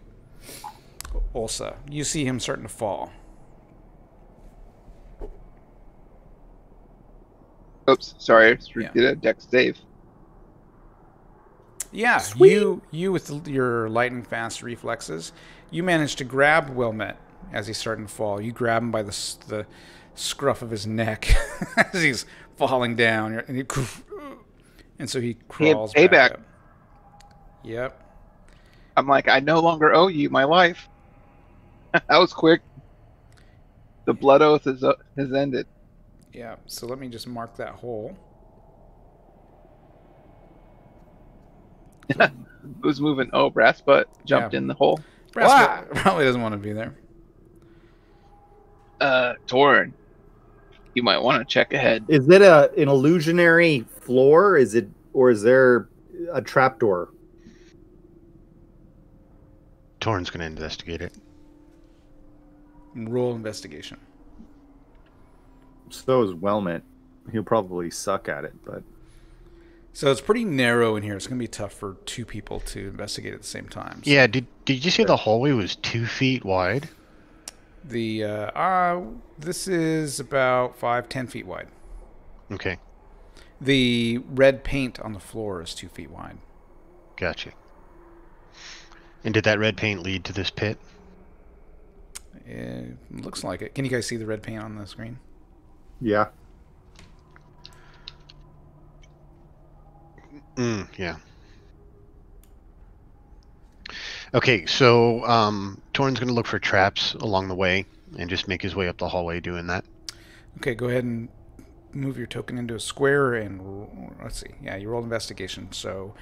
Ulsa, you see him starting to fall. Oops, sorry. I Yeah. a dex save. Yeah, you you with your lightning fast reflexes, you manage to grab Wilmet as he's starting to fall. You grab him by the the scruff of his neck as he's falling down, and he and so he crawls payback. back up. Yep. I'm like, I no longer owe you my life. that was quick. The blood oath is uh, has ended. Yeah. So let me just mark that hole. Who's moving? Oh, brass butt jumped Yeah. in the hole. Brass probably doesn't want to be there. Uh, Torn, you might want to check ahead. Is it a an illusionary floor? Is it or is there a trapdoor? Torn's going to investigate it. Roll investigation. So is Wellmet. He'll probably suck at it, but So it's pretty narrow in here. It's going to be tough for two people to investigate at the same time. So Yeah, did did you say the hallway was two feet wide? The uh, uh, this is about five, ten feet wide. Okay, The red paint on the floor is two feet wide. gotcha. And did that red paint lead to this pit? It looks like it. Can you guys see the red paint on the screen? yeah. Mm, yeah. Okay, so um, Torn's going to look for traps along the way and just make his way up the hallway doing that. Okay, go ahead and move your token into a square and let's see. Yeah, you rolled investigation. So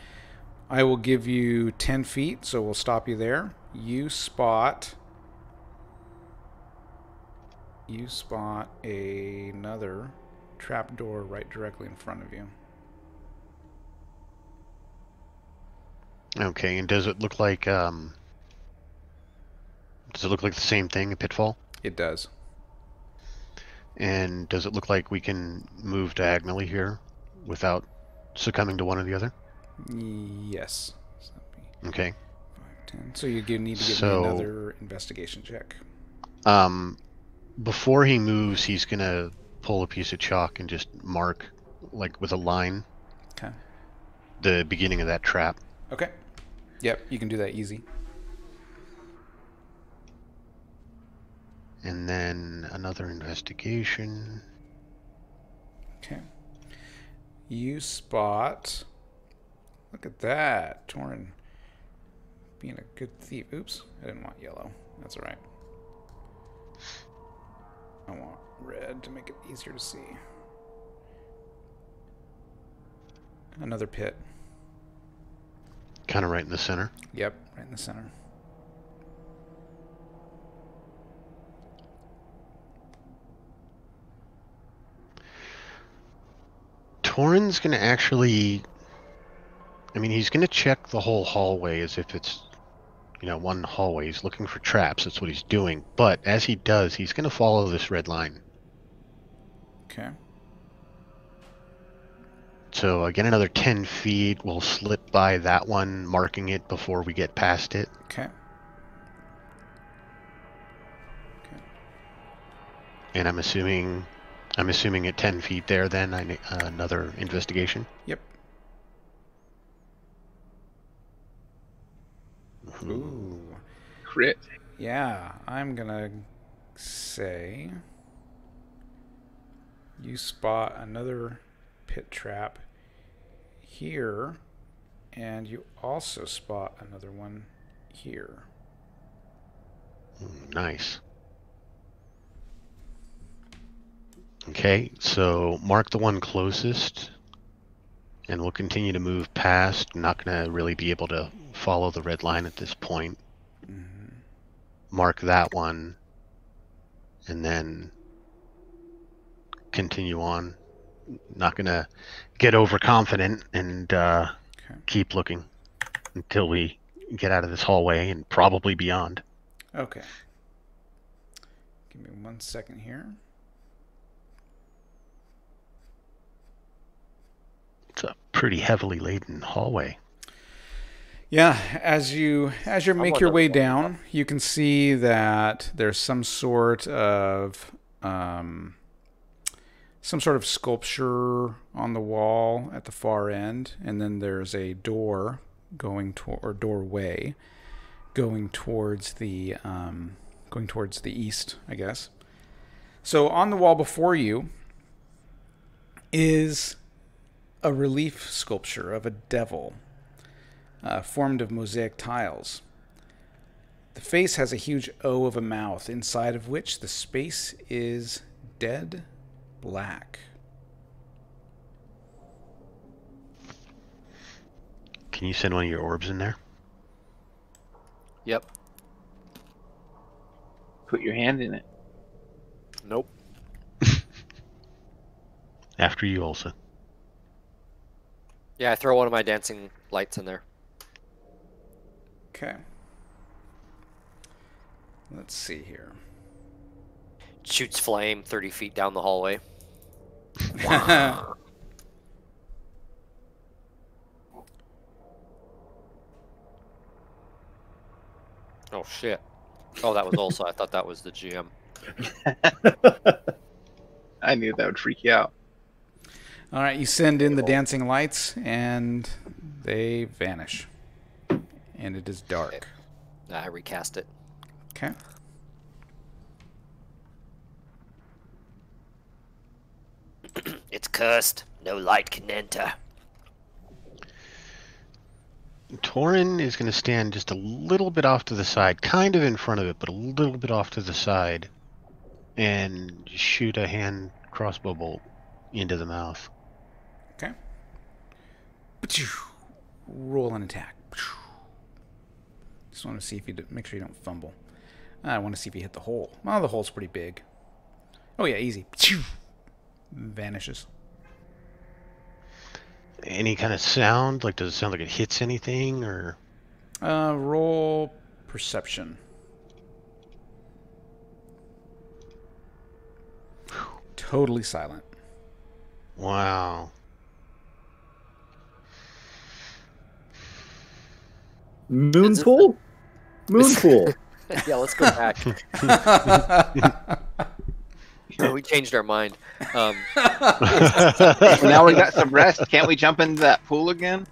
I will give you 10 feet, so we'll stop you there. You spot. You spot another trapdoor right directly in front of you. Okay, and does it look like um, does it look like the same thing, a pitfall? It does. And does it look like we can move diagonally here without succumbing to one or the other? Yes. So that'd be Okay. 5, 10. So you need to give So- me another investigation check. Um, before he moves, he's gonna pull a piece of chalk and just mark, like with a line, Okay. the beginning of that trap. Okay. Yep, you can do that easy. And then another investigation. Okay. You spot. Look at that. Torn. Being a good thief. Oops. I didn't want yellow. That's alright. I want red to make it easier to see. Another pit. Kind of right in the center. Yep, right in the center. Torin's gonna actually. I mean, he's gonna check the whole hallway as if it's, you know, one hallway. He's looking for traps. That's what he's doing. But as he does, he's gonna follow this red line. Okay. So again, another ten feet. We'll slip by that one, marking it before we get past it. Okay. And I'm assuming, I'm assuming at ten feet there. Then I uh, another investigation. Yep. Ooh. Crit. Yeah, I'm gonna say you spot another pit trap here, and you also spot another one here. Mm, Nice. Okay, so mark the one closest, and we'll continue to move past. Not going to really be able to follow the red line at this point. Mhm. Mark that one, and then continue on. Not going to get overconfident and uh, Okay. keep looking until we get out of this hallway and probably beyond. Okay. Give me one second here. It's a pretty heavily laden hallway. Yeah, as you as you make your way down, you can see that there's some sort of um, some sort of sculpture on the wall at the far end, and then there's a door going to or doorway going towards the um, going towards the east, I guess. So on the wall before you is a relief sculpture of a devil uh, formed of mosaic tiles. The face has a huge O of a mouth, inside of which the space is dead black. Can you send one of your orbs in there? Yep. Put your hand in it. Nope. After you, Ulsa. Yeah, I throw one of my dancing lights in there. Okay. Let's see here. Shoots flame 30 feet down the hallway. Oh shit. Oh, that was also. I thought that was the GM. I knew that would freak you out. All right, you send in the dancing lights, and they vanish. And it is dark. I recast it. Okay. It's cursed. No light can enter. Torin is going to stand just a little bit off to the side, kind of in front of it, but a little bit off to the side, and shoot a hand crossbow bolt into the mouth. Okay. Roll an attack. Just want to see if you do, make sure you don't fumble. I want to see if you hit the hole. Well, the hole's pretty big. Oh yeah, easy. Vanishes. Any kind of sound? Like, does it sound like it hits anything, or Uh, roll perception. Totally silent. wow? Moon Is it- pool? Moon pool. yeah, let's go back. Oh, we changed our mind. Um, Well, now we got some rest. Can't we jump into that pool again?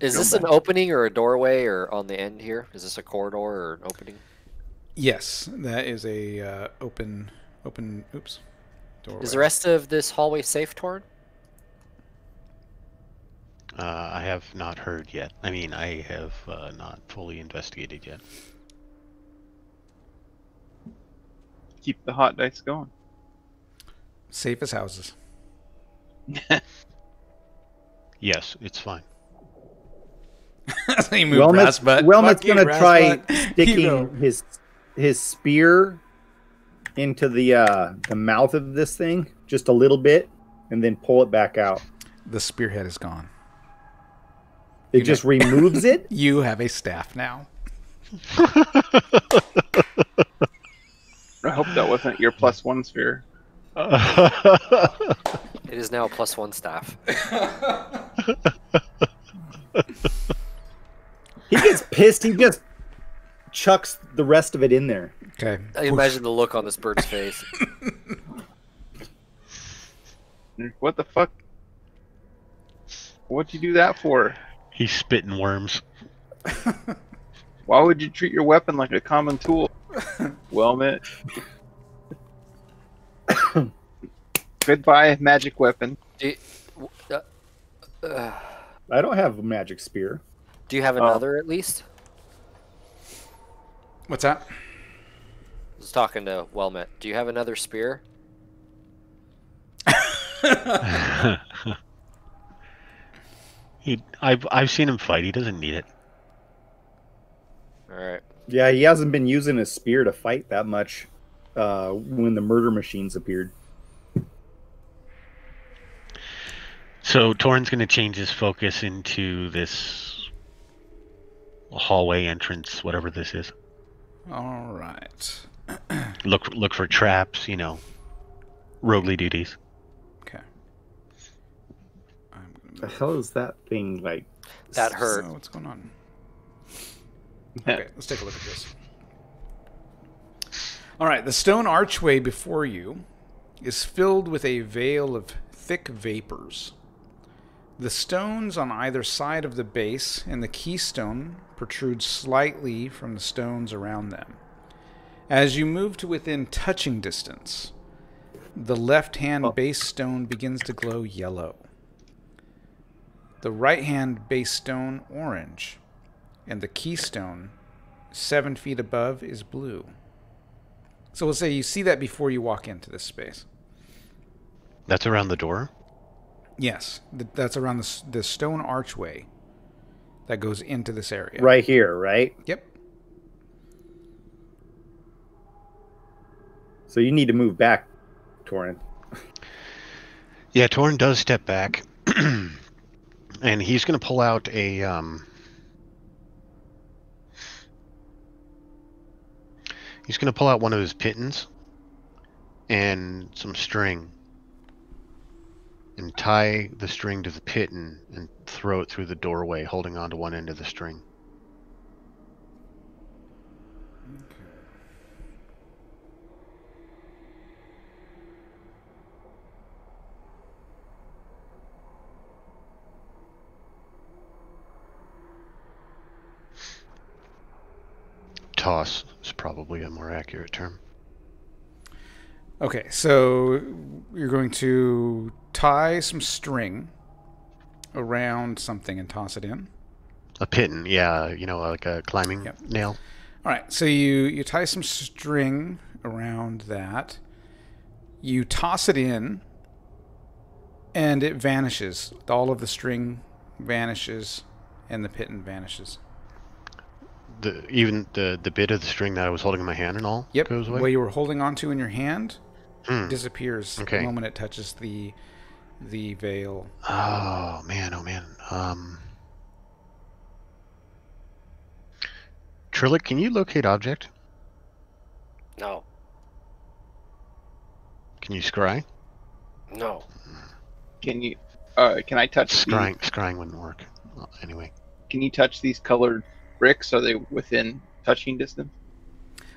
is Go this back. an opening or a doorway or on the end here? Is this a corridor or an opening? yes, that is a uh, open, open. Oops. Doorway. Is the rest of this hallway safe, Torn? Uh, I have not heard yet. I mean, I have uh, not fully investigated yet. Keep the hot dice going. safe as houses? Yes, it's fine. you move brass Wellmet's, butt. Wellmet's Fuck you, gonna brass try butt. You sticking his his spear into the uh, the mouth of this thing just a little bit, and then pull it back out. The spearhead is gone. It You just removes it. You have a staff now. I hope that wasn't your plus one sphere. It is now a plus one staff. He gets pissed. He just chucks the rest of it in there. Okay. I imagine the look on this bird's face. What the fuck? What'd you do that for? He's spitting worms. Why would you treat your weapon like a common tool? Wellmet. Goodbye, magic weapon. Do you, uh, uh, I don't have a magic spear. do you have another at least? What's that? I was talking to Wellmet. Do you have another spear? he, I've I've seen him fight. He doesn't need it. All right. Yeah, he hasn't been using his spear to fight that much uh, when the murder machines appeared. So Torin's going to change his focus into this hallway entrance, whatever this is. All right. Look look for traps. You know, roguely duties. Okay. I'm gonna The hell is that thing like? That hurt. So what's going on? Okay, let's take a look at this. All right, the stone archway before you is filled with a veil of thick vapors. The stones on either side of the base and the keystone protrude slightly from the stones around them. As you move to within touching distance, the left hand oh. base stone begins to glow yellow. The right hand base stone orange and the keystone seven feet above is blue. So we'll say you see that before you walk into this space. That's around the door. Yes, th- that's around the, the stone archway that goes into this area. Right here, right? Yep. So you need to move back, Torin. Yeah, Torin does step back, and he's going to pull out a. Um, he's going to pull out one of his pitons and some string, and tie the string to the piton and throw it through the doorway, holding onto one end of the string. Toss is probably a more accurate term. Okay, so you're going to tie some string around something and toss it in. A piton, yeah, you know, like a climbing Yep. nail. All right, so you you tie some string around that. You toss it in, and it vanishes. All of the string vanishes, and the piton vanishes. The even the the bit of the string that I was holding in my hand and all Yep, goes away. what you were holding onto in your hand Hmm. disappears Okay. the moment it touches the the veil. Oh man, oh man. Um, Trillic, can you locate object? No, Can you scry? no. Can you? Uh, can I touch? the- Scrying, scrying wouldn't work. Well, anyway, Can you touch these colored bricks? Are they within touching distance?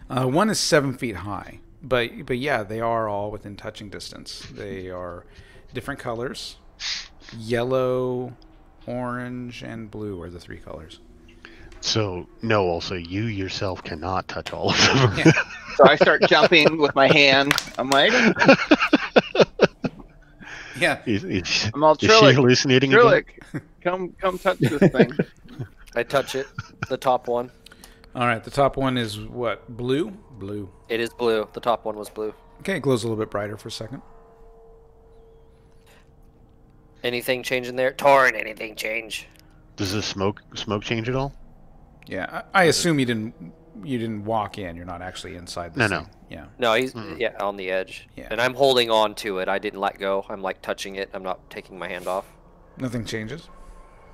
Uh, one is seven feet high, but but yeah, they are all within touching distance. They are different colors: yellow, orange, and blue are the three colors. so no. Also, you yourself cannot touch all of them. Yeah. So I start jumping with my hand. I'm like, Yeah, is, is, I'm all is she Trillic. hallucinating again? Come come touch this thing. I touch it. The top one. All right, the top one is what? Blue? Blue. It is blue. The top one was blue. Okay, it glows a little bit brighter for a second. Anything changing there? Torn. Anything change? Does the smoke smoke change at all? Yeah, I, I assume you didn't you didn't walk in. You're not actually inside the No, thing. no. Yeah. No, he's yeah on the edge. Yeah. And I'm holding on to it. I didn't let go. I'm like touching it. I'm not taking my hand off. Nothing changes.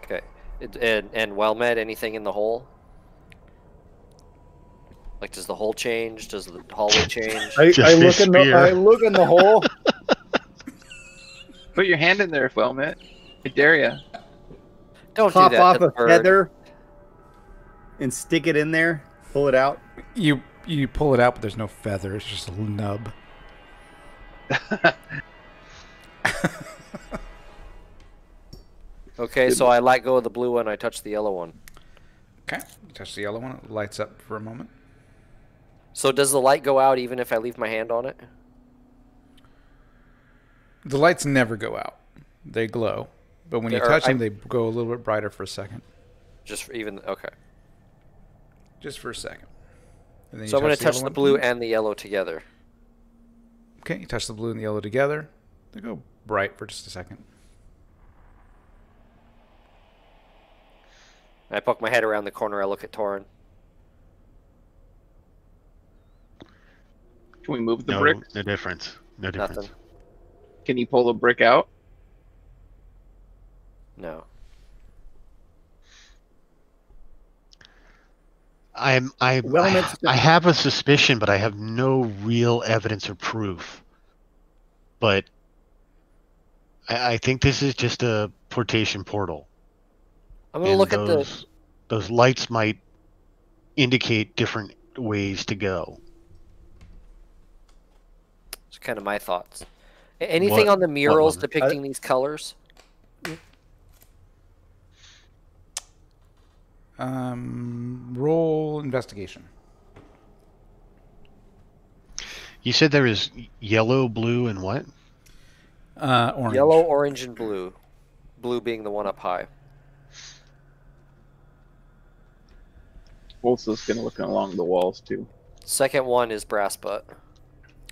Okay. It, and and well met. Anything in the hole? Like, does the hole change? Does the hallway change? I, Just I a look in the. I look in the hole. Put your hand in there, if well met. I dare you. Don't pop do that off to a bird. feather and stick it in there. Pull it out. You you pull it out, but there's no feather. It's just a nub. Okay, so I let go of the blue one. I touch the yellow one. Okay. Touch the yellow one. It lights up for a moment. So does the light go out even if I leave my hand on it? The lights never go out. They glow, but when you Or touch them, I'm- they go a little bit brighter for a second. Just for even okay. Just for a second. And then So I'm going to touch the blue and the yellow together. Okay, you touch the blue and the yellow together. They go bright for just a second. I poke my head around the corner. I look at Torin. Can we move the no, brick? no difference. No difference. Nothing. Can you pull the brick out? No. I'm I Well, I, I have a suspicion, but I have no real evidence or proof. But I, I think this is just a portation portal. I'm going to and look at the. those, those lights might indicate different ways to go. It's kind of my thoughts. Anything What- on the murals one? depicting these colors? Um, roll investigation. You said there is yellow, blue, and what? Uh, orange. Yellow, orange, and blue. Blue being the one up high. Wolf's gonna look along the walls too. Second one is brass butt.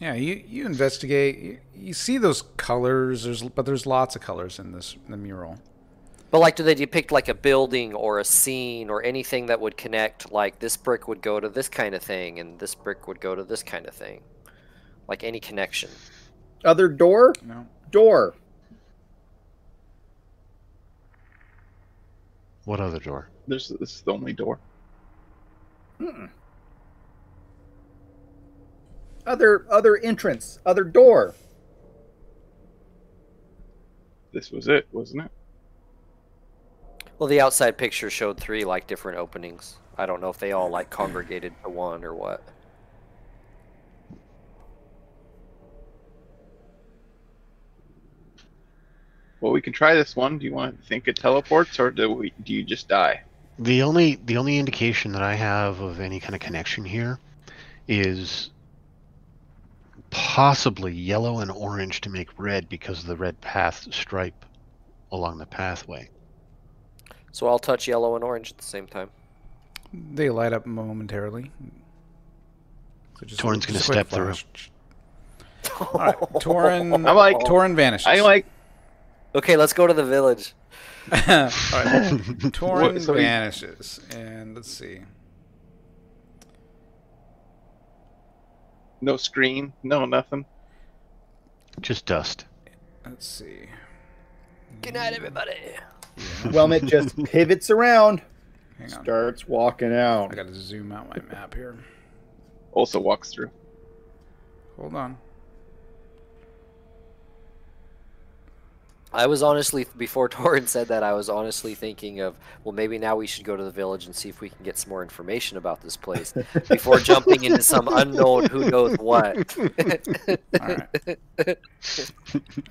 Yeah, you, you investigate. You, you see those colors. There's but there's lots of colors in this the mural. But like, do they depict like a building or a scene or anything that would connect? Like this brick would go to this kind of thing, and this brick would go to this kind of thing. Like any connection. Other door? No. Door. What other door? This, this is the only door. Hmm. Other other entrance. Other door. This was it, wasn't it? Well, the outside picture showed three like different openings. I don't know if they all like congregated to one or what. Well, we can try this one. Do you want to think it teleports, or do we? Do you just die? The only the only indication that I have of any kind of connection here is possibly yellow and orange to make red because of the red path stripe along the pathway. So I'll touch yellow and orange at the same time. They light up momentarily. So just Torin's gonna just a quick step through. flash. All right, Torin. I'm like- Torin vanishes. I like. Okay, let's go to the village. All right, Torin What- vanishes, and let's see. No screen. No nothing. Just dust. Let's see. Good night, everybody. Whelmet just pivots around, Hang on. starts walking out. I got to zoom out my map here. Also walks through. Hold on. I was honestly before Torin said that I was honestly thinking of well maybe now we should go to the village and see if we can get some more information about this place before jumping into some unknown who knows what. All right.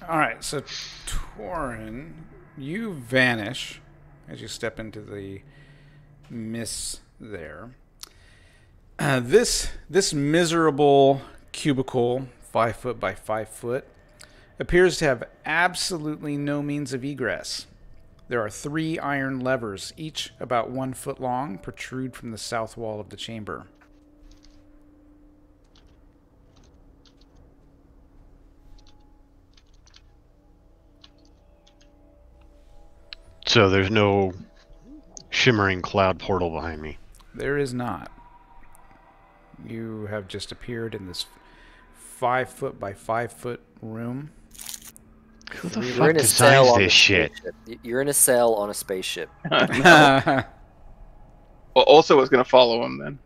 All right. So, Torin, you vanish as you step into the mists there. Uh, this this miserable cubicle, five foot by five foot, appears to have absolutely no means of egress. There are three iron levers, each about one foot long, protrude from the south wall of the chamber. So there's no shimmering cloud portal behind me. There is not. You have just appeared in this five foot by five foot room. Who the You're fuck in a cell designs on a this shit? spaceship. You're in a cell on a spaceship. Well, also was gonna follow him then.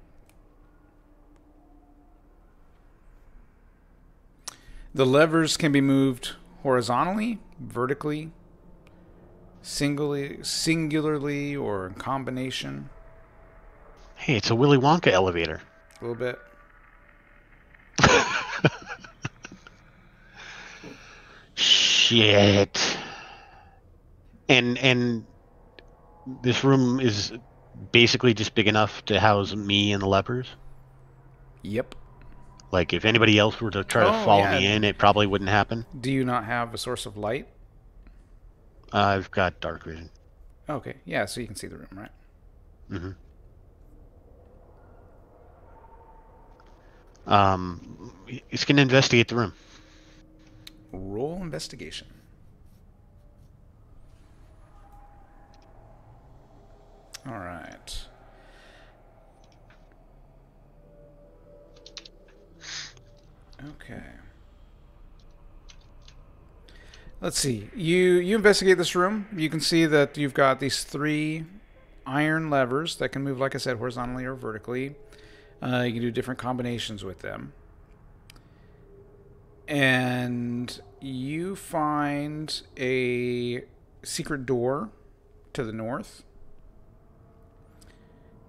The levers can be moved horizontally, vertically, singly, singularly, or in combination. Hey, it's a Willy Wonka elevator. A little bit. Shit. And and this room is basically just big enough to house me and the lepers. Yep. Like if anybody else were to try to Oh, follow yeah. me in, it probably wouldn't happen. Do you not have a source of light? Uh, I've got dark vision. Okay. Yeah, so you can see the room, right? Mm-hmm. Um, it's gonna investigate the room. Roll investigation. All right. Okay. Let's see. You you investigate this room. You can see that you've got these three iron levers that can move, like I said, horizontally or vertically. Uh, you can do different combinations with them and you find a secret door to the north.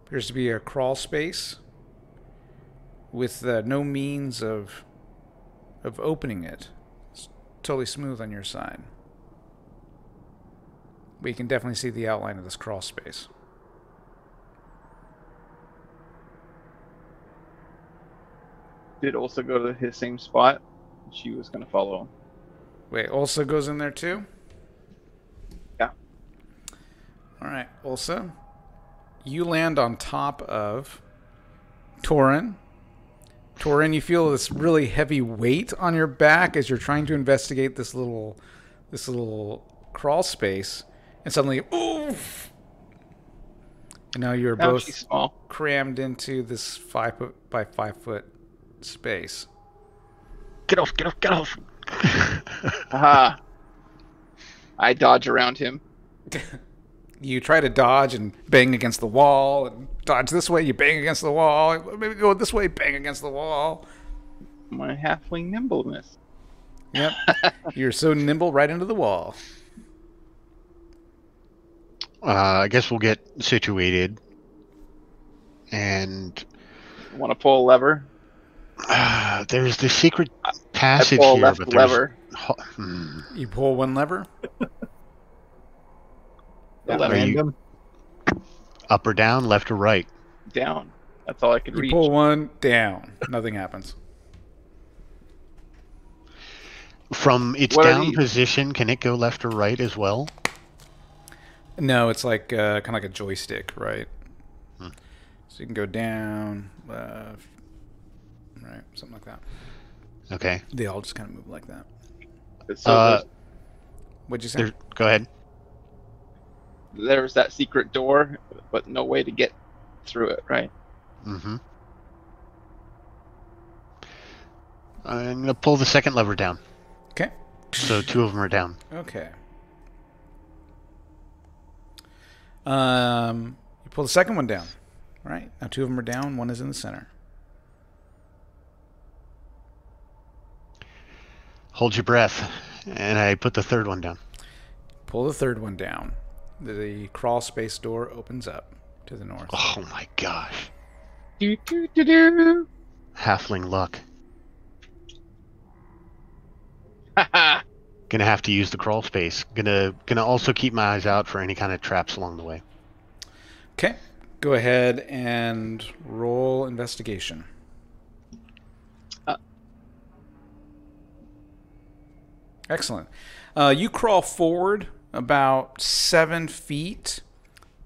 Appears to be a crawl space with uh, no means of of opening it. It's totally smooth on your side. But you can definitely see the outline of this crawl space. Did also go to his same spot. She was gonna follow him. Wait, Ulsa goes in there too? Yeah. All right, Ulsa. you land on top of Torin. Torin, you feel this really heavy weight on your back as you're trying to investigate this little this little crawl space, and suddenly, oof! And now you're Now both small. crammed into this five foot by five foot space. Get off! Get off! Get off! Aha. I dodge around him. You try to dodge and bang against the wall, and dodge this way. You bang against the wall. Maybe go this way. Bang against the wall. My halfling nimbleness. Yep. You're so nimble right into the wall. Uh, I guess we'll get situated, and Want to pull a lever? Uh, there's the secret I passage pull here, left but there's lever. hmm. You pull one lever. The At lever you- up or down, left or right. down. That's all I could You reach. pull one down. Nothing happens. From its What down position, can it go left or right as well? No, it's like uh, kind of like a joystick, right? Hmm. So you can go down, left, right, something like that. Okay. They all just kind of move like that. So Uh, What'd you say? There, go ahead. there's that secret door, but no way to get through it, right? Mm-hmm. I'm gonna pull the second lever down, Okay. so two of them are down. Okay. Um, you pull the second one down. All right. Now two of them are down. One is in the center. Hold your breath, and I put the third one down. Pull the third one down. The crawl space door opens up to the north. Oh my gosh, Do, do, do, do. halfling luck. Haha. Gonna have to use the crawl space. Gonna gonna also keep my eyes out for any kind of traps along the way. Okay. Go ahead and roll investigation. Excellent. Uh, you crawl forward about seven feet,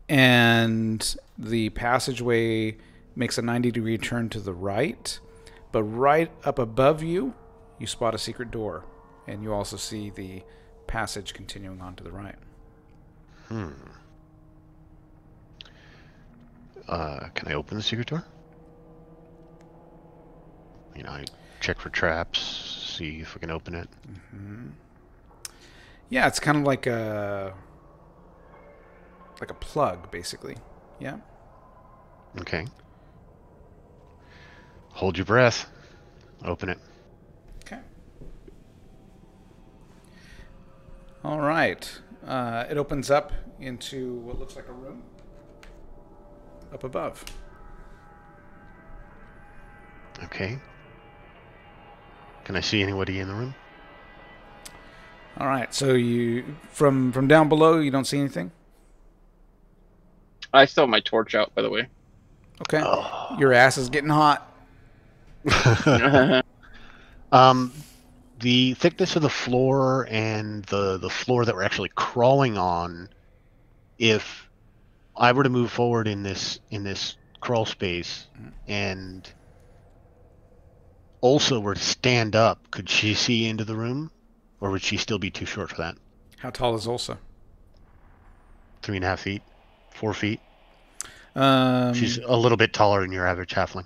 and the passageway makes a 90 degree turn to the right. But right up above you, you spot a secret door, and you also see the passage continuing on to the right. Hmm. Uh, can I open the secret door? You know, I check for traps, see if we can open it. Yeah, it's kind of like a like a plug, basically. Yeah. Okay. Hold your breath. Open it. Okay. All right. Uh, it opens up into what looks like a room up above. Okay. Can I see anybody in the room? All right. So you from from down below, you don't see anything. I still have my torch out, by the way. Okay. Oh. Your ass is getting hot. um, the thickness of the floor and the the floor that we're actually crawling on. If I were to move forward in this in this crawl space and also were to stand up, could she see into the room, or would she still be too short for that? How tall is Ulsa? Three and a half feet, four feet. Um, She's a little bit taller than your average halfling,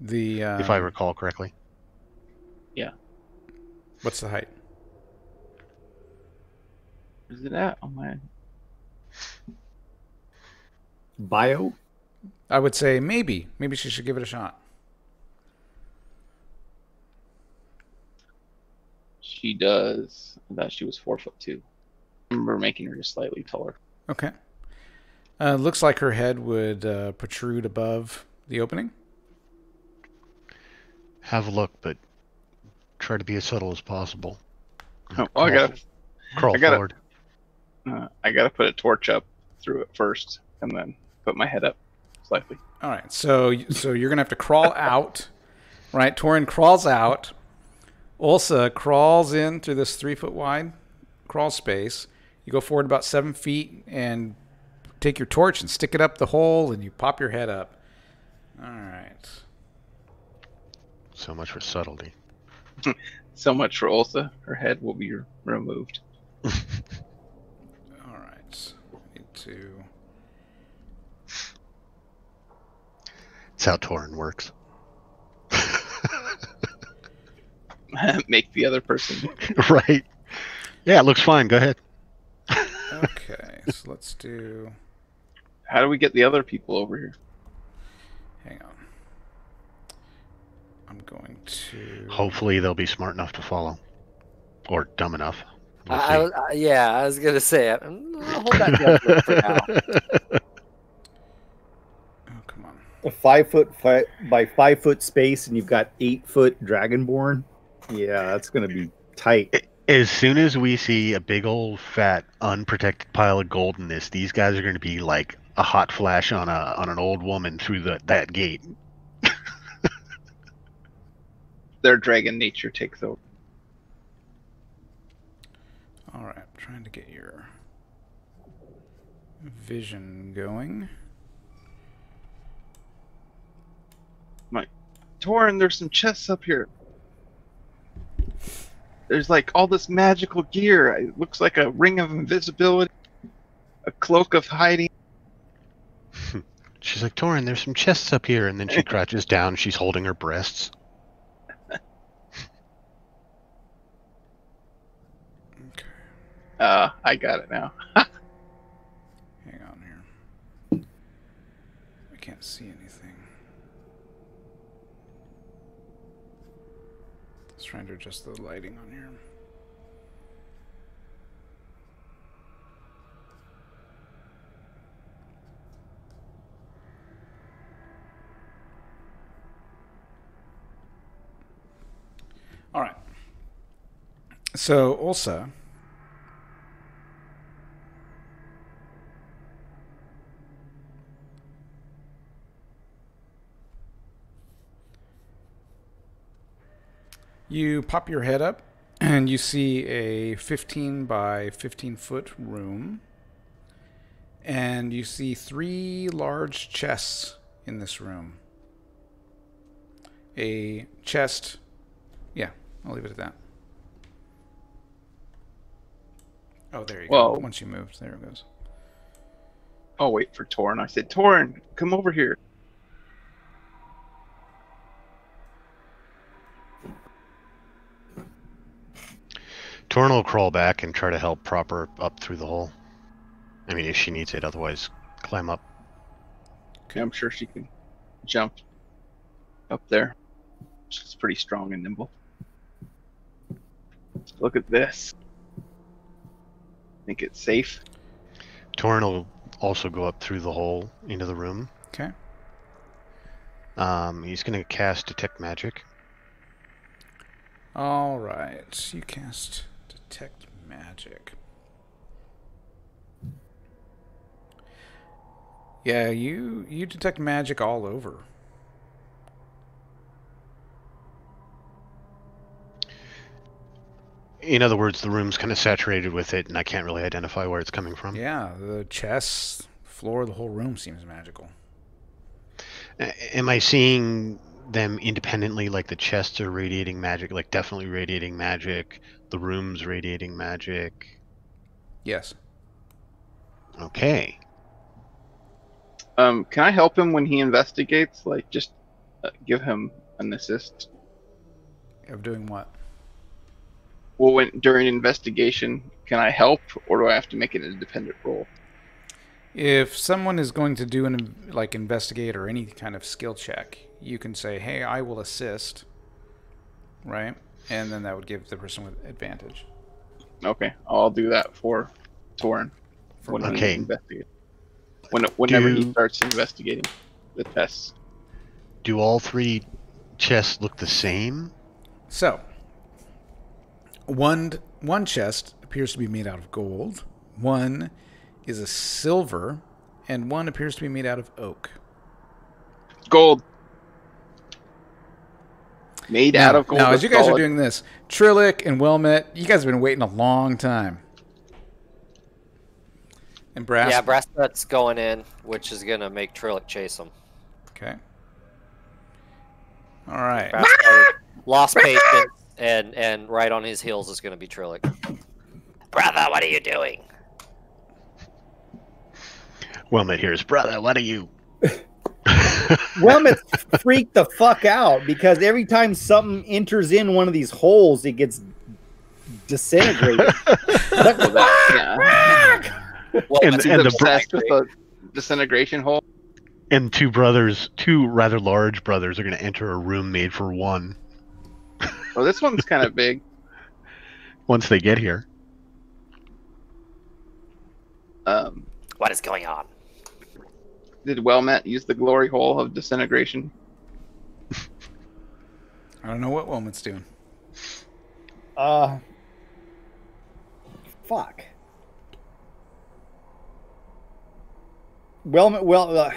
the uh, if I recall correctly. Yeah. What's the height? Is it at? Oh my. Bio. I would say maybe. Maybe she should give it a shot. She does. I thought she was four foot two. I remember making her just slightly taller. Okay. Uh, looks like her head would uh, protrude above the opening. Have a look, but try to be as subtle as possible. Oh, I gotta, crawl I gotta- forward. uh, I gotta put a torch up through it first, and then put my head up slightly. All right. So so you're gonna have to crawl out, right? Torin crawls out. Ulsa crawls in through this three foot wide crawl space. You go forward about seven feet and take your torch and stick it up the hole, and you pop your head up. All right. So much for subtlety. So much for Ulsa. Her head will be removed. All right. I need to. It's how Torin works. Make the other person. right. Yeah, it looks fine. Go ahead. Okay, so let's do. How do we get the other people over here? Hang on. I'm going to. Hopefully, they'll be smart enough to follow, or dumb enough. We'll I, I, see. was- I- yeah, I was gonna say. it. I'll hold that judgment for now. Oh, come on. A five foot fi- by five foot space, and you've got eight foot dragonborn. Yeah, that's gonna be tight. As soon as we see a big old fat unprotected pile of gold in this, these guys are going to be like a hot flash on a on an old woman through the that gate. Their dragon nature takes over. All right, trying to get your vision going. My Torin, there's some chests up here. There's like all this magical gear. It looks like a ring of invisibility, a cloak of hiding. She's like, Torin, there's some chests up here, and then she crouches down. She's holding her breasts. Okay, Uh, I got it now. hang on here. I can't see anything. Just trying to adjust the lighting on here. All right. So, Ulsa. You pop your head up and you see a 15 by 15 foot room. And you see three large chests in this room. A chest. Yeah, I'll leave it at that. Oh, there you Whoa. go. Once you moved, there it goes. I'll wait for Torin. I said, Torin, come over here. Torin will crawl back and try to help prop her up through the hole. I mean, if she needs it, otherwise, climb up. Okay, I'm sure she can jump up there. She's pretty strong and nimble. Look at this. Think it's safe? Torin will also go up through the hole into the room. Okay. Um, he's going to cast Detect Magic. All right. You cast Detect Magic. Yeah, you you detect magic all over. In other words, the room's kind of saturated with it, and I can't really identify where it's coming from. Yeah, the chest, floor, the whole room seems magical. Am I seeing them independently? Like the chests are radiating magic, like definitely radiating magic. The room's radiating magic. Yes. Okay. Um, can I help him when he investigates? Like, just uh, give him an assist. Of doing what? Well, when during investigation, can I help, or do I have to make an independent role? If someone is going to do an like investigate or any kind of skill check, you can say, "Hey, I will assist." Right? And then that would give the person with advantage. Okay, I'll do that for Torin when he Okay. When whenever he starts investigating the tests. Do all three chests look the same? So, one one chest appears to be made out of gold, one is a silver, and one appears to be made out of oak. Gold. Made out of gold. now, as you guys are doing this, Trillic and Wilmette, you guys have been waiting a long time. And brass. Yeah, brass nut's going in, which is gonna make Trillic chase him. Okay. All right. Lost patience, and and right on his heels is gonna be Trillic. Brother, what are you doing? Wilmet here's brother. What are you? Wilmot freaked the fuck out because every time something enters in one of these holes, it gets disintegrated. Well, that, yeah. Well, And- and the obsessed with the disintegration hole. and two brothers, two rather large brothers, are going to enter a room made for one Oh, this one's kind of big. once they get here. Um, what is going on? Did Wellmet use the glory hole of disintegration? I don't know what Wilmot's doing. uh, fuck. Wilmot, well, uh,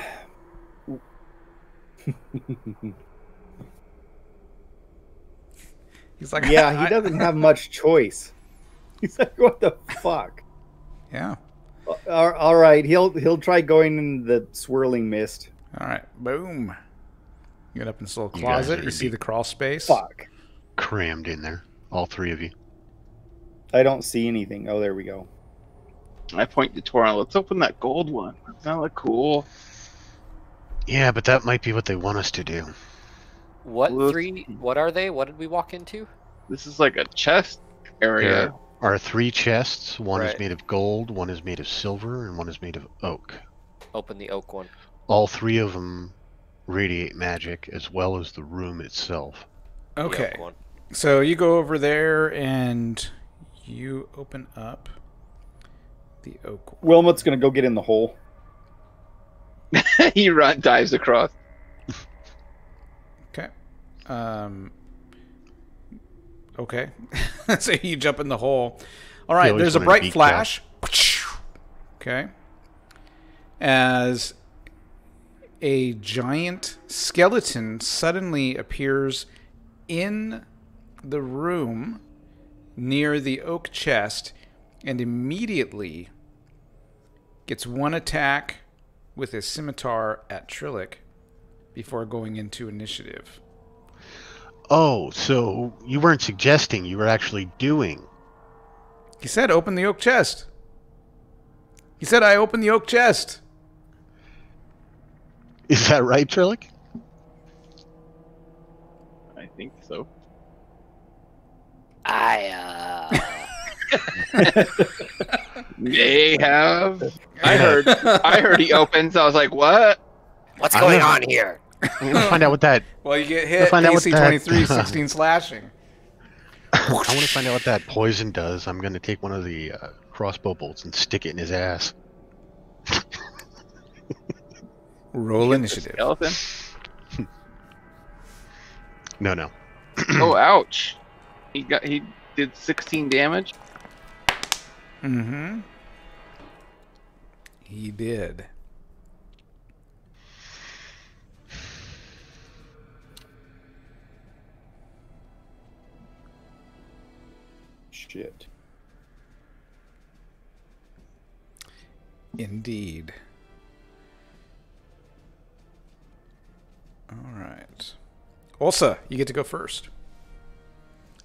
He's like, yeah, he doesn't have much choice. He's like, what the fuck? Yeah. All all right, he'll he'll try going in the swirling mist. All right. Boom. You get up in this little closet. are You see the crawl space. Fuck. Crammed in there, all three of you. I don't see anything. Oh, there we go. I point to Torin. Let's open that gold one. Doesn't that look cool? Yeah, but that might be what they want us to do. What Look. three? What are they? What did we walk into? This is like a chest area. There are three chests. One Right. is made of gold, one is made of silver, and one is made of oak. Open the oak one. All three of them radiate magic as well as the room itself. Okay. So you go over there and you open up the oak. Wilmot's gonna go get in the hole. he run dives across. Okay. Um. Okay. so you jump in the hole. All right. There's a bright flash. Okay. As a giant skeleton suddenly appears in the room near the oak chest and immediately gets one attack with his scimitar at Trillic before going into initiative. Oh, so you weren't suggesting, you were actually doing. He said, "Open the oak chest." He said, "I opened the oak chest." Is that right, Trillic? I think so. I uh. May have. I heard. I heard he opens. I was like, what? What's going on here? I'm gonna find out what that. Well, you get hit. find out what AC that- 23, 16 slashing. I want to find out what that poison does. I'm gonna take one of the uh, crossbow bolts and stick it in his ass. Roll initiative. Skeleton. No, no. oh, ouch! He got. He did 16 damage. Mm-hmm. He did. Shit. Indeed. All right. Ulsa, you get to go first.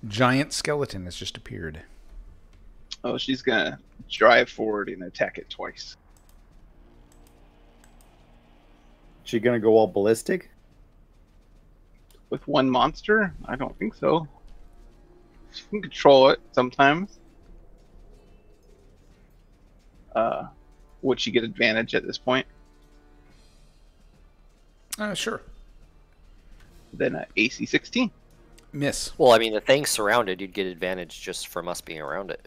Giant skeleton has just appeared. Oh, she's gonna drive forward and attack it twice. She gonna go all ballistic? With one monster? I don't think so. She can control it sometimes. Uh, would she get advantage at this point? Uh, sure. Then uh, AC 16. Miss. Well, I mean, the thing's surrounded. You'd get advantage just from us being around it.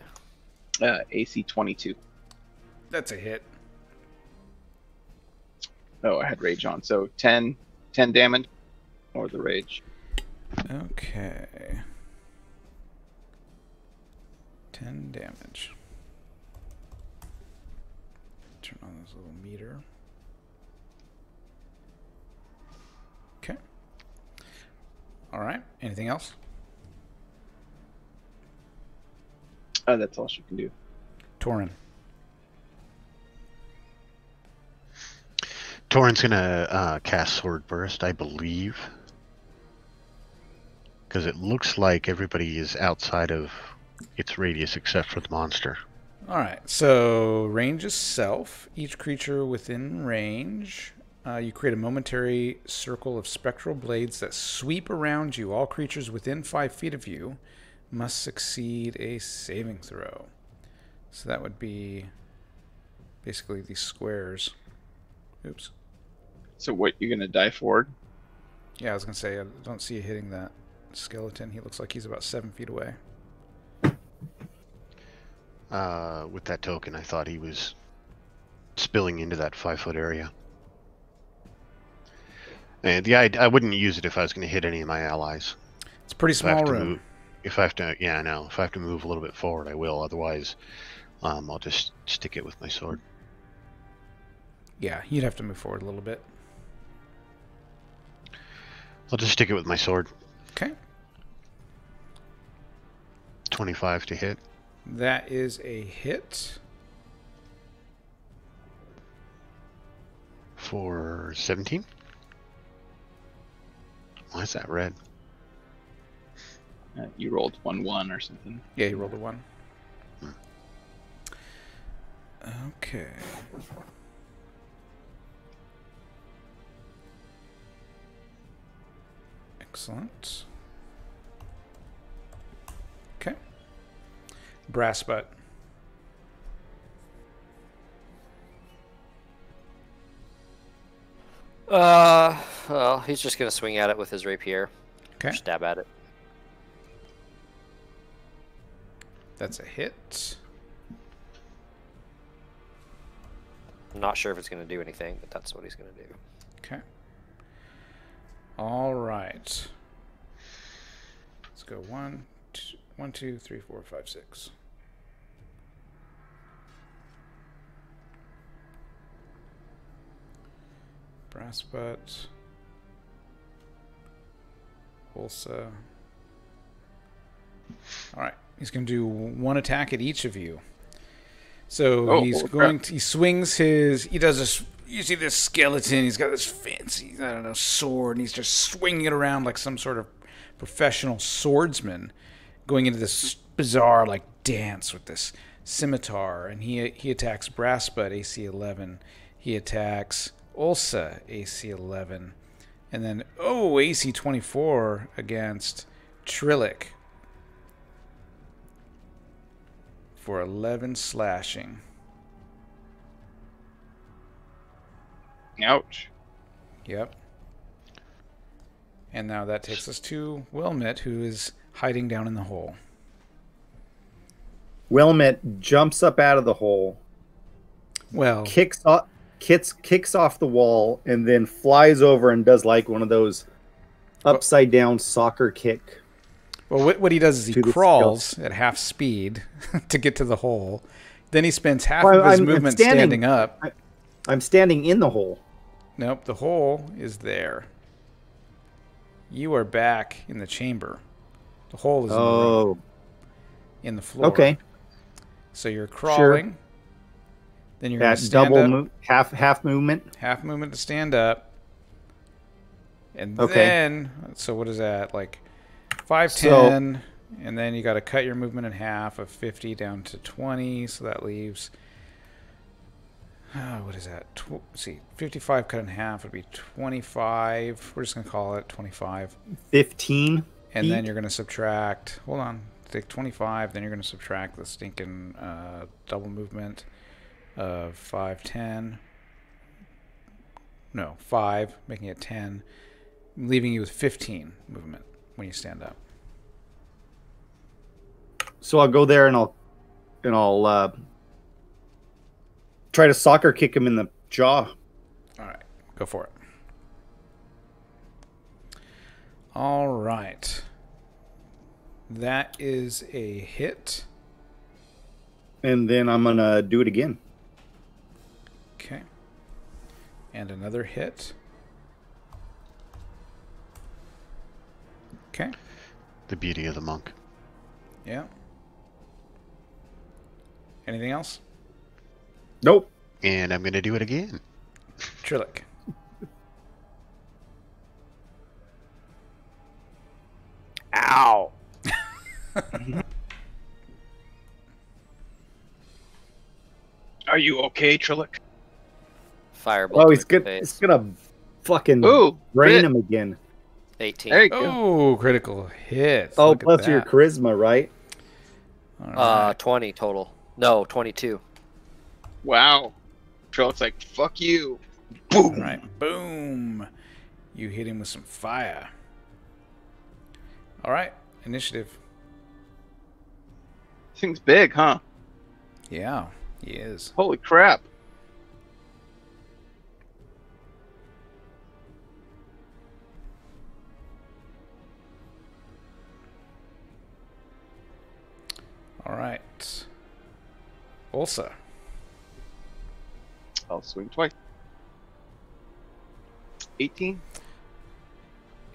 Uh, AC 22. That's a hit. Oh, I had rage on. So 10, 10 damage or the rage. Okay. 10 damage. Turn on this little meter. Okay. All right. Anything else? Uh, that's all she can do. Torin. Torin's gonna uh, cast Sword Burst, I believe, because it looks like everybody is outside of its radius except for the monster. All right. So range is self. Each creature within range. Uh, you create a momentary circle of spectral blades that sweep around you. All creatures within five feet of you must succeed a saving throw. So that would be basically these squares. Oops. So what you gonna die for? Yeah, I was gonna say I don't see you hitting that skeleton. He looks like he's about seven feet away. Uh, with that token, I thought he was spilling into that five foot area. And yeah, I, I wouldn't use it if I was going to hit any of my allies. It's a pretty If small to room. move, if I have to, yeah, I know. If I have to move a little bit forward, I will. Otherwise, um, I'll just stick it with my sword. Yeah, you'd have to move forward a little bit. I'll just stick it with my sword. Okay. Twenty-five to hit. That is a hit. for 17. Why is that red? Uh, you rolled one one or something. Yeah, you rolled a one. Hmm. Okay. Excellent. Brass butt. Uh, well, he's just gonna swing at it with his rapier. Okay. Stab at it. That's a hit. I'm not sure if it's gonna do anything, but that's what he's gonna do. Okay. All right. Let's go one, two, one, two, three, four, five, six. Brass butt. Ulsa. Uh, all right. He's going to do one attack at each of you. So Oh, he's going. To, he swings his. He does this. You see this skeleton. He's got this fancy, I don't know, sword, and he's just swinging it around like some sort of professional swordsman, going into this bizarre like dance with this scimitar. And he he attacks Brassbutt AC 11. He attacks Ulsa AC 11, and then oh AC 24 against Trillic for 11 slashing. Ouch. Yep. And now that takes us to Wilmot, who is hiding down in the hole. Wilmot jumps up out of the hole, Well, kicks off, kicks, kicks off the wall, and then flies over and does like one of those upside down soccer kick. well, what, what he does is he crawls at half speed to get to the hole. Then he spends half Well, of his I'm- I'm movement standing- standing up. I'm standing in the hole. Nope, the hole is there. You are back in the chamber. The hole is in, the, room, Oh, in the floor. okay. So you're crawling. Then you're That double up. half half movement. half movement to stand up. And Okay. then, so what is that? Like 5, So- 10, and then you got to cut your movement in half of 50 down to 20. So that leaves, uh, what is that? Tw- see, 55 cut in half would be 25. We're just going to call it 25. Fifteen. And then you're going to subtract, hold on, take 25, then you're going to subtract the stinking uh, double movement of 5, 10. No, 5, making it 10, leaving you with 15 movement when you stand up. So I'll go there and I'll and I'll uh, try to soccer kick him in the jaw. All right, go for it. All right. That is a hit. And then I'm gonna do it again. and another hit. Okay. The beauty of the monk. Yeah. Anything else? Nope. And I'm going to do it again. Trillic. Ow. Are you okay, Trillic? Firebolt. Oh, he's good. He's gonna fucking Ooh, brain crit. him again. 18. There you go. Oh, critical hit. Oh, Look plus your charisma, right? All Uh, 20 total. No, 22. Wow. Trillic's like, fuck you. Boom. right. Boom. You hit him with some fire. All right. Initiative. Thing's big, huh? Yeah, he is. Holy crap. All right. Ulsa. I'll swing twice. 18.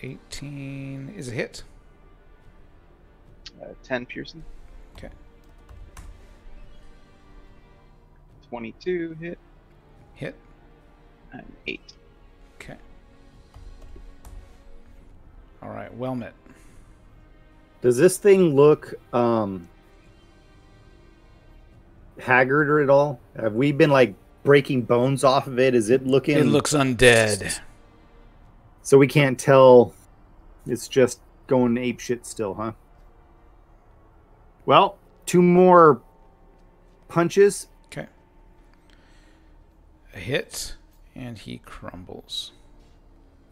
18 is a hit. Uh, 10 piercing. Okay. 22 hit. Hit. And 8. Okay. All right. Well met. Does this thing look um haggard or at all? Have we been like breaking bones off of it? Is it looking? It looks undead. so we can't tell. It's just going ape shit still, huh? Well, two more punches. Okay. A hit, and he crumbles.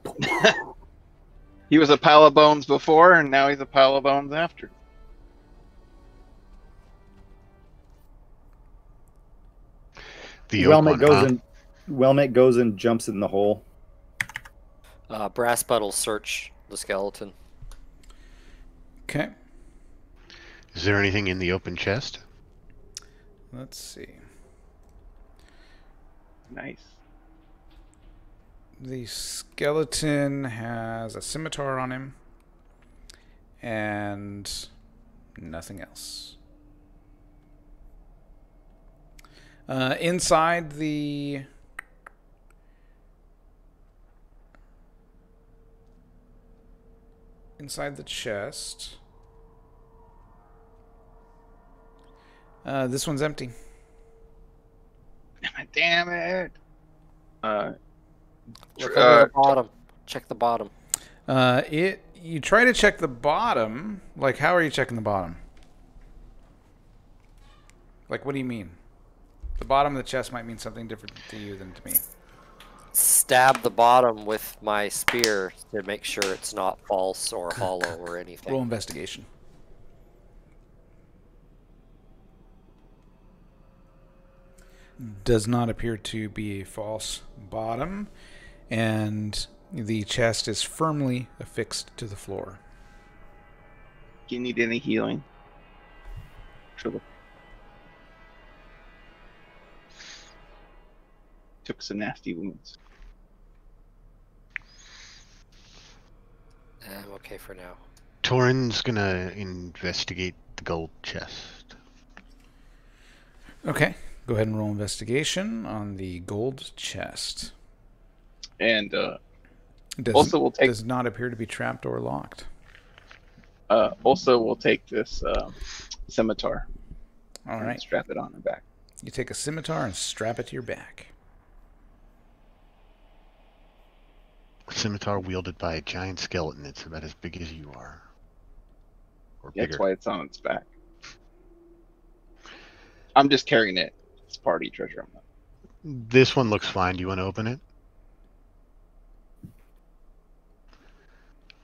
He was a pile of bones before, and now he's a pile of bones after. The oak Whelmet goes huh? and Whelmet goes and jumps in the hole. Uh, Brass Butt'll search the skeleton. Okay. Is there anything in the open chest? Let's see. Nice. The skeleton has a scimitar on him, and nothing else. Uh, inside the inside the chest, uh, this one's empty. Damn it. Uh, Look uh, over the bottom. Check the bottom. Uh, it you try to check the bottom. Like, how are you checking the bottom? Like, what do you mean? The bottom of the chest might mean something different to you than to me. Stab the bottom with my spear to make sure it's not false or hollow or anything. Roll investigation. Does not appear to be a false bottom, and the chest is firmly affixed to the floor. do you need any healing? Trillic. Took some nasty wounds. I'm okay for now. Torin's gonna investigate the gold chest. Okay, go ahead and roll investigation on the gold chest. And uh, does, Also, we'll take- does not appear to be trapped or locked. uh, also, we'll take this um, scimitar All and right, strap it on her back. you take a scimitar and strap it to your back. Scimitar wielded by a giant skeleton. It's about as big as you are. Or bigger. That's why it's on its back. I'm just carrying it. It's party treasure. This one looks fine. Do you want to open it?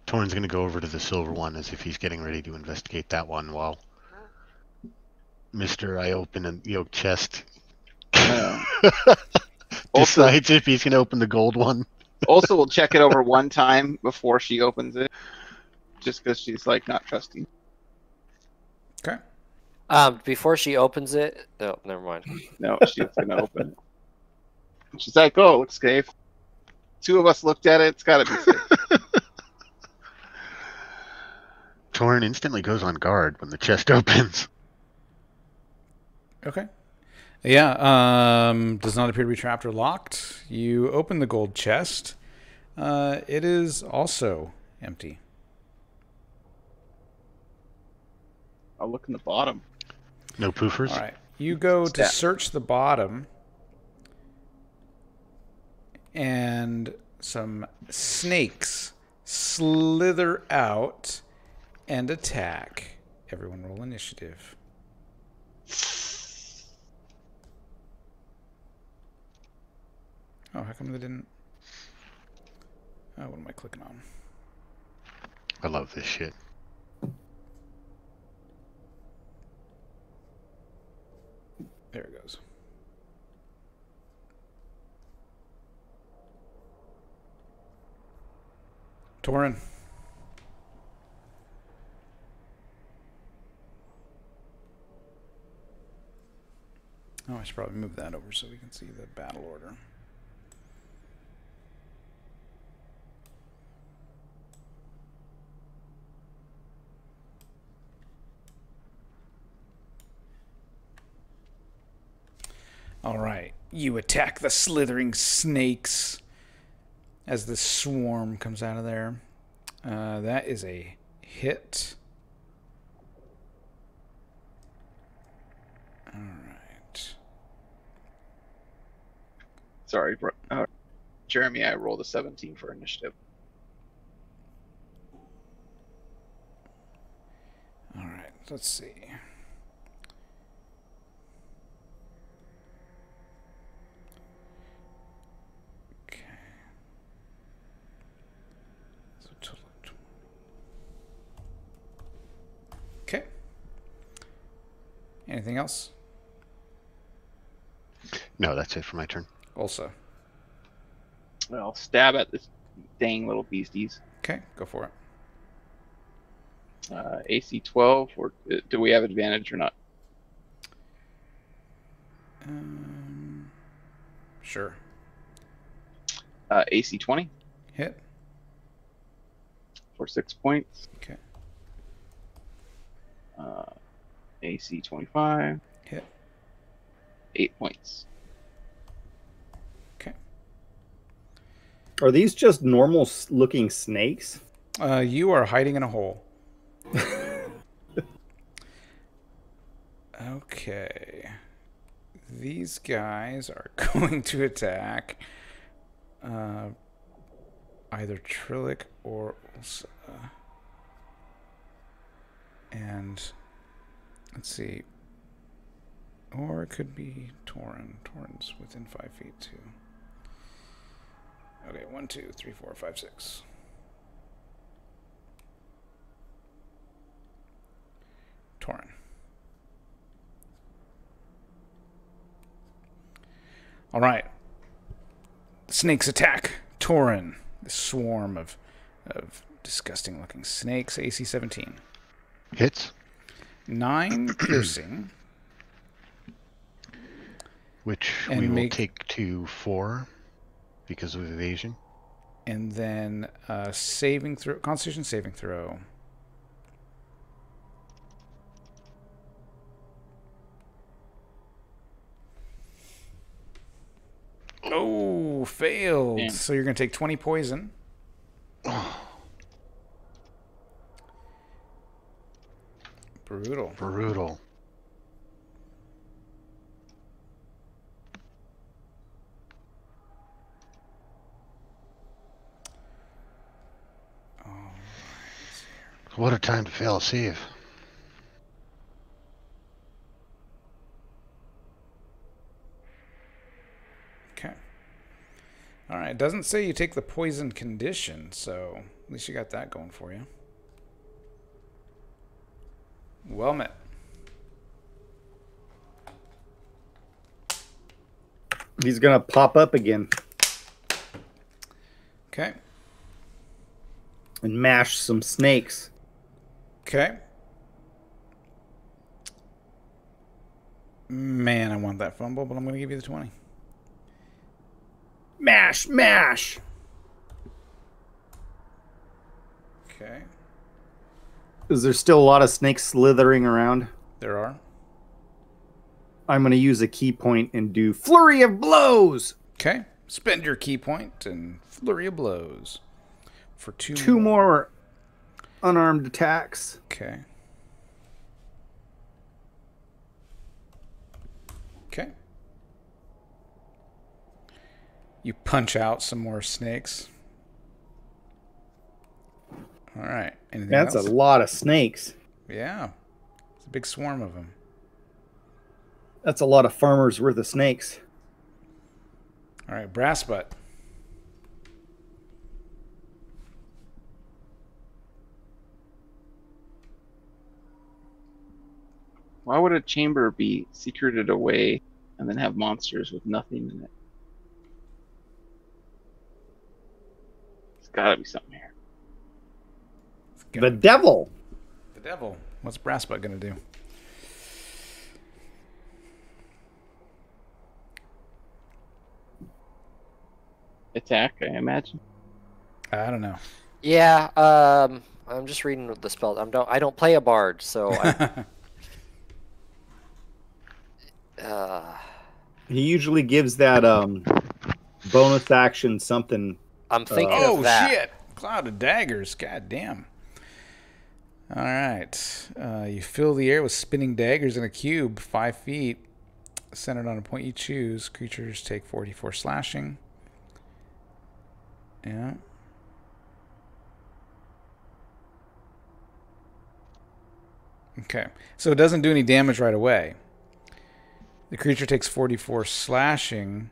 Torin's gonna go over to the silver one as if he's getting ready to investigate that one while Mister I open a yoke chest decides if he's gonna open the gold one. Also, we'll check it over one time before she opens it, just because she's like not trusting. Okay. Um, before she opens it, oh, never mind. No, she's gonna open it. She's like, "Oh, it looks safe." Two of us looked at it. It's gotta be safe. Torin instantly goes on guard when the chest opens. Okay. Yeah, um, does not appear to be trapped or locked. You open the gold chest. Uh, it is also empty. I'll look in the bottom. No poofers. All right. You go to search the bottom, and some snakes slither out and attack. Everyone roll initiative. Oh, how come they didn't? Oh, what am I clicking on? I love this shit. There it goes. Torin. Oh, I should probably move that over so we can see the battle order. All right. You attack the slithering snakes as the swarm comes out of there. Uh, that is a hit. All right. Sorry, bro- uh, Jeremy. I rolled a 17 for initiative. All right. Let's see. Okay. So total of tw- Okay. Anything else? No, that's it for my turn. Also. I'll stab at this dang little beasties. Okay, go for it. Uh, AC 12, or uh, do we have advantage or not? Um, sure. Uh, AC 20 Hit. for six points. Okay. Uh, AC 25, Hit. eight points. Okay. Are these just normal looking snakes? Uh, you are hiding in a hole. okay. These guys are going to attack uh, either Trillic or Ulsa. And let's see. Or it could be Torin. Torin's within five feet too. Okay, one, two, three, four, five, six. Torin. All right. Snakes attack. Torin. The swarm of, of disgusting looking snakes. AC 17. Hits, Nine piercing. which And we will make- take to four because of evasion. And then uh, saving throw. Constitution saving throw. Oh, failed. Damn. So you're going to take 20 poison. Brutal. Brutal. What a time to fail a save. Okay. All right. It doesn't say you take the poison condition, so at least you got that going for you. Well met. He's gonna pop up again Okay. and mash some snakes. Okay. Man, I want that fumble, but I'm going to give you the 20. Mash, mash. Okay. Is there still a lot of snakes slithering around? There are. I'm going to use a ki point and do flurry of blows. Okay. Spend your ki point and flurry of blows for two two more, more unarmed attacks. Okay. Okay. You punch out some more snakes. All right. Anything That's else? a lot of snakes. yeah. It's a big swarm of them. That's a lot of farmers worth of snakes. All right, brass butt. Why would a chamber be secreted away and then have monsters with nothing in it? There's gotta be something here. The devil. The devil. What's brass butt gonna do? Attack, I imagine. I don't know. Yeah, um, I'm just reading the spell. I'm don't I don't play a bard, so I, uh, He usually gives that um bonus action something. I'm thinking oh of that. shit! Cloud of daggers. God damn. All right. Uh, you fill the air with spinning daggers in a cube, five feet, centered on a point you choose. Creatures take 44 slashing. Yeah. Okay. So it doesn't do any damage right away. The creature takes 44 slashing.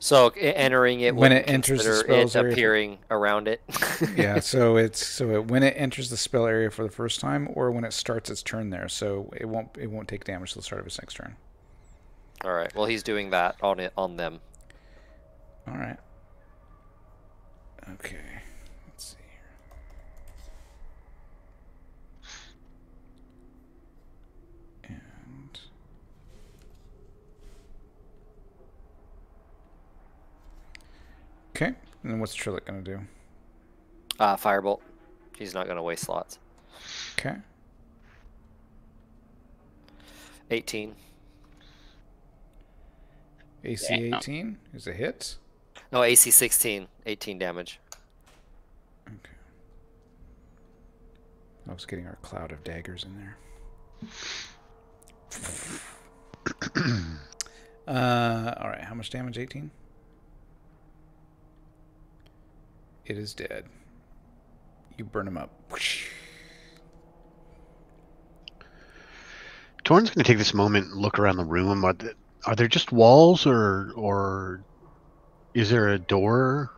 So entering it When it enters the it area- appearing around it. yeah, so it's so it, when it enters the spell area for the first time, or when it starts its turn there, so it won't it won't take damage till the start of its next turn. All right. Well, he's doing that on it on them. All right. Okay. Let's see here. And okay, and then what's Trillet gonna do? Uh, firebolt. He's not gonna waste slots. Okay. 18. AC Damn. 18 is a hit. No, AC 16. 18 damage. Okay. I was getting our cloud of daggers in there. uh, all right, how much damage? 18? It is dead. You burn him up. Torin's going to take this moment and look around the room. Are, th- are there just walls, or or is there a door?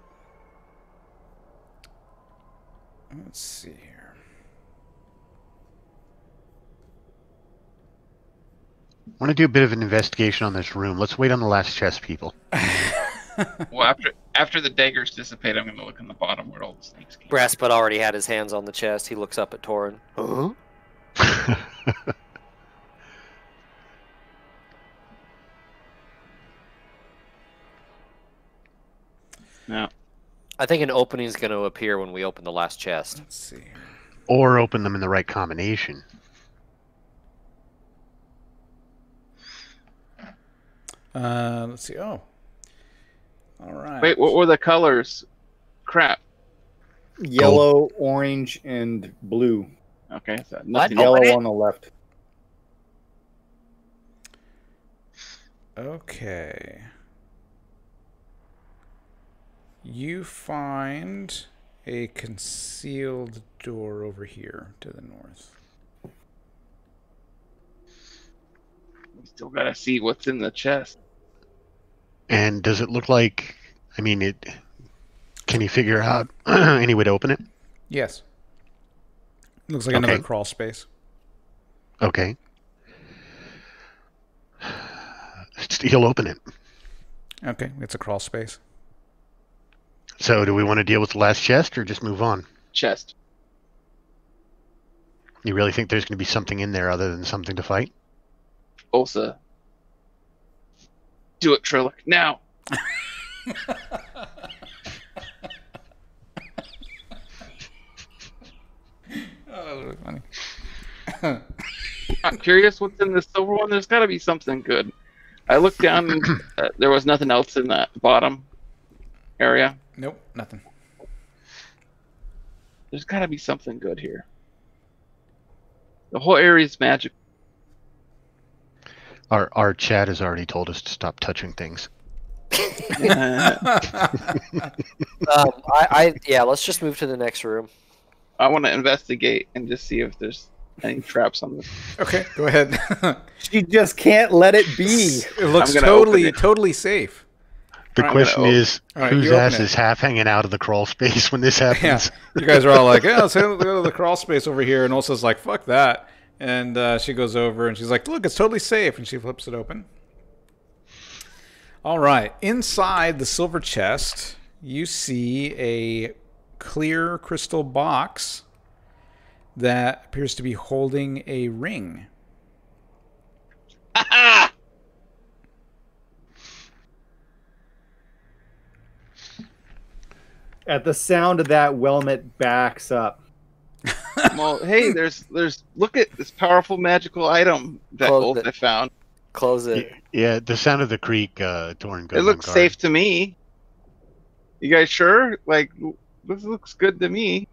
Let's see here. I want to do a bit of an investigation on this room. Let's wait on the last chest, people. Well, after after the daggers dissipate, I'm gonna look in the bottom where all the snakes came. Brassbutt already had his hands on the chest. He looks up at Torin. Huh? No. I think an opening is going to appear when we open the last chest. Let's see or open them in the right combination. Uh, let's see. Oh. All right. Wait, what were the colors? Crap. Yellow, orange, and blue. Okay, so nothing. Oh, Yellow on the left. Okay. You find a concealed door over here to the north. We still gotta see what's in the chest. And does it look like? I mean, it. Can you figure out any way to open it? Yes. Looks like another crawl space. Okay. He'll open it. Okay, it's a crawl space. So, do we want to deal with the last chest or just move on? Chest. You really think there's going to be something in there other than something to fight? Ulsa. Uh, Do it, Trillic. Now. Oh, funny. I'm curious what's in the silver one. There's gotta be something good. I looked down. uh, there was nothing else in that bottom area. Nope, nothing. There's gotta be something good here. The whole area is magic. Our our chat has already told us to stop touching things. Um, I, I yeah, let's just move to the next room. I want to investigate and just see if there's any traps on this. Okay, go ahead. She just can't let it be. it looks I'm gonna open totally it. totally safe. The I'm question is, All right, whose ass it. is half hanging out of the crawl space when this Yeah, happens? you guys are all like, "Yeah, let's go to the crawl space over here," and Ulsa's like, "Fuck that," and uh, she goes over and she's like, "Look, it's totally safe," and she flips it open. All right, inside the silver chest, you see a clear crystal box that appears to be holding a ring. At the sound of that, Wilmot backs up. Well, hey, there's there's look at this powerful magical item that Close Ulf it. found. Close it. yeah, the sound of the creek, uh, Torin goes It looks guard. safe to me. You guys sure? Like this looks good to me.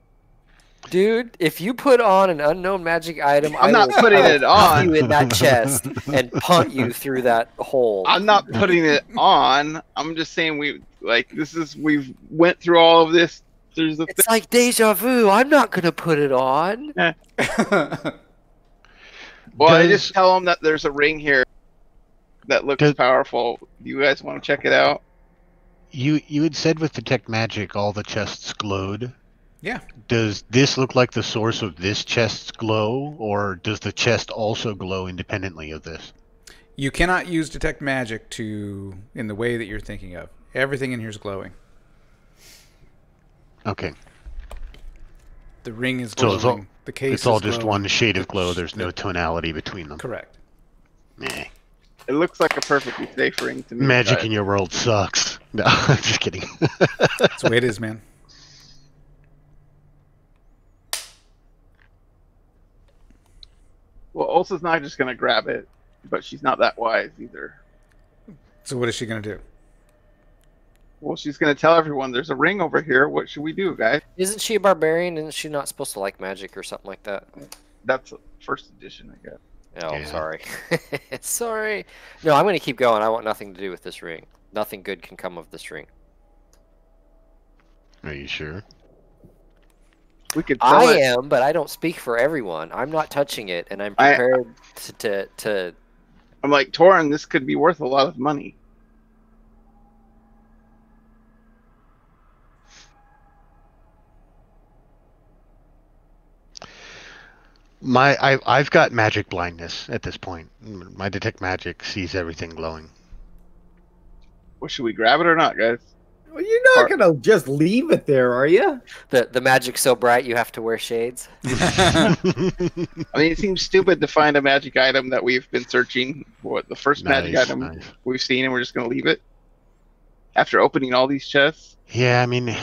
Dude, if you put on an unknown magic item, I'm I not will putting it on. you in that chest and punt you through that hole. I'm not putting it on. I'm just saying we like this is we've went through all of this. There's a It's like deja vu. I'm not gonna put it on. well, I just tell them that there's a ring here that looks Does- powerful. Do you guys want to check it out? You you had said with detect magic, all the chests glowed. yeah, Does this look like the source of this chest's glow, or does the chest also glow independently of this? you cannot use detect magic to in the way that you're thinking of. Everything in here is glowing. Okay, The ring is So glowing. it's all- the case it's all just glowing. one shade of glow. There's no tonality between them. Correct. Meh. It looks like a perfectly safe ring to me. Magic but- in your world sucks. No, I'm just kidding. That's the way it is, man. Well, Ulsa's not just gonna grab it, but she's not that wise either. So what is she gonna do? Well, she's gonna tell everyone there's a ring over here. What should we do, guys? Isn't she a barbarian? Isn't she not supposed to like magic or something like that? That's first edition, I guess. Oh, Yeah. sorry. sorry. No, I'm gonna keep going. I want nothing to do with this ring. Nothing good can come of this ring. Are you sure? We could I it. am, but I don't speak for everyone. I'm not touching it, and I'm I- prepared to, to to I'm like Torin. This could be worth a lot of money. My I I've got magic blindness at this point. My detect magic sees everything glowing. Well, should we grab it or not, guys? Well, you're not Or- gonna just leave it there, are you? the the magic's so bright you have to wear shades. I mean, it seems stupid to find a magic item that we've been searching for. What the first magic item nice. we've seen, and we're just gonna leave it after opening all these chests. Yeah, I mean,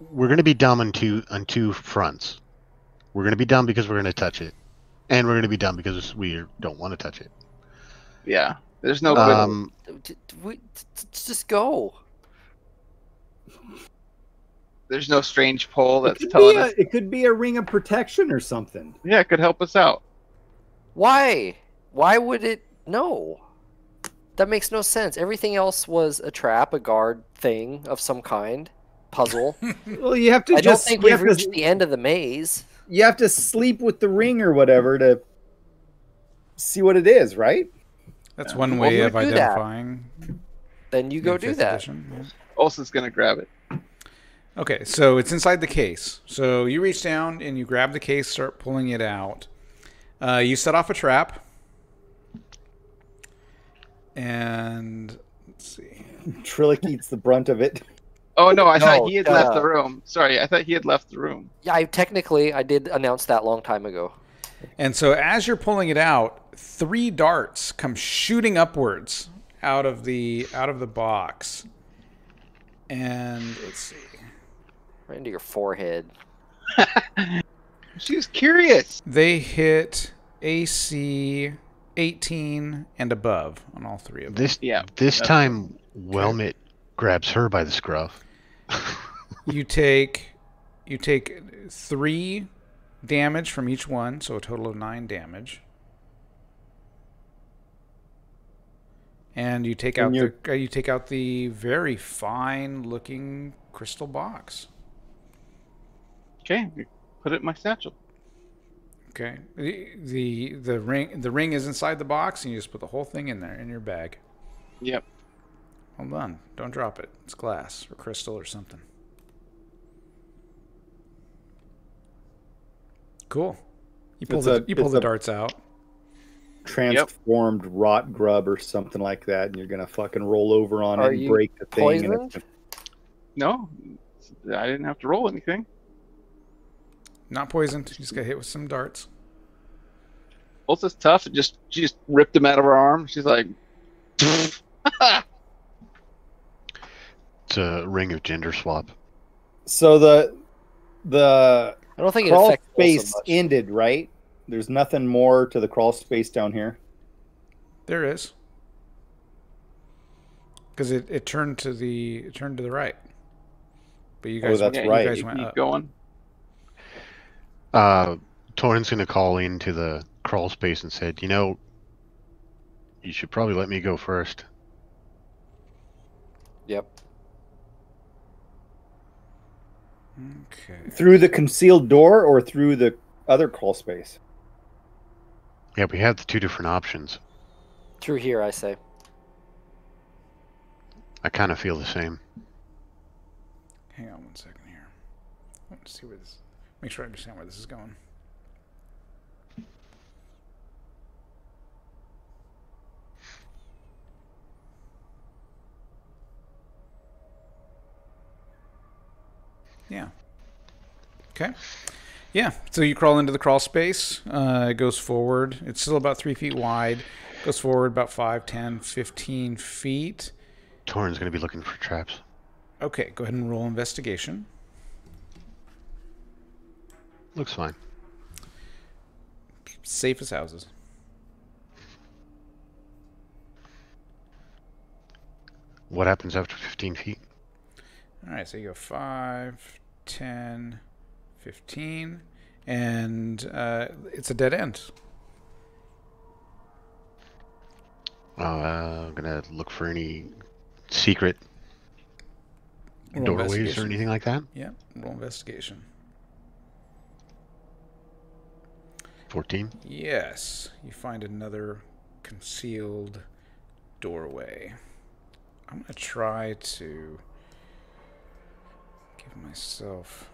we're going to be dumb on two on two fronts. We're going to be dumb because we're going to touch it, and we're going to be dumb because we don't want to touch it. Yeah, there's no good. Um, D- d- we- t- t- Just go. there's no strange pole that's telling a, us. it could be a ring of protection or something. Yeah, it could help us out. Why? Why would it? No. That makes no sense. Everything else was a trap, a guard thing of some kind, puzzle. Well, you have to I don't think we've have, reached to, the end of the maze. You have to sleep with the ring or whatever to see what it is, right? That's one way who of would that? identifying. Then you go do that. edition, yeah. Ulsa's gonna grab it. Okay, so it's inside the case. So you reach down and you grab the case, start pulling it out. Uh, you set off a trap. And let's see. Trillic eats the brunt of it. Oh no, I No, thought he had left the uh, room. Sorry, I thought he had left the room. Yeah, I technically I did announce that long time ago. And so as you're pulling it out, three darts come shooting upwards out of the out of the box. And let's see. Right into your forehead. She was curious. They hit AC 18 and above on all three of them. this Yeah, this that's- time, Whelmit grabs her by the scruff. you take you take three damage from each one, so a total of nine damage. and you take And out the uh, you take out the very fine looking crystal box. Okay, put it in my satchel. Okay. The, the the ring the ring is inside the box, and you just put the whole thing in there in your bag. Yep. Hold on, don't drop it. It's glass or crystal or something. Cool. You pull It's the a- you pull the darts out. Transformed rot grub or something like that, and you're gonna fucking roll over on Are it and break the thing. And poisoned? No, I didn't have to roll anything. Not poisoned. You just got hit with some darts. Ulsa's tough. It just she just ripped him out of her arm. She's like, It's a ring of gender swap. so the the I don't think it crawl affects Ulsa space much. ended, right? There's nothing more to the crawl space down here. There is. Because it, it turned to the it turned to the right. But you Oh, guys, that's yeah, right. you guys You went keep up. going. Uh, Torin's going to call into the crawl space and said, "You know, you should probably let me go first. Yep. Okay. Through the concealed door or through the other crawl space? Yeah, we have the two different options. Through here, I say. I kind of feel the same. Hang on one second here. Let's see where this. Make sure I understand where this is going. Yeah. Okay. Yeah. So you crawl into the crawl space. Uh, it goes forward. It's still about three feet wide. Goes forward about 5, 10, 15 feet. Torin's going to be looking for traps. Okay. Go ahead and roll investigation. Looks fine. Safe as houses. What happens after 15 feet? All right, so you go 5, 10, 15, and uh, it's a dead end. Uh, I'm going to look for any secret Roll doorways or anything like that. Yeah, roll investigation. 14. Yes, you find another concealed doorway. I'm going to try to give myself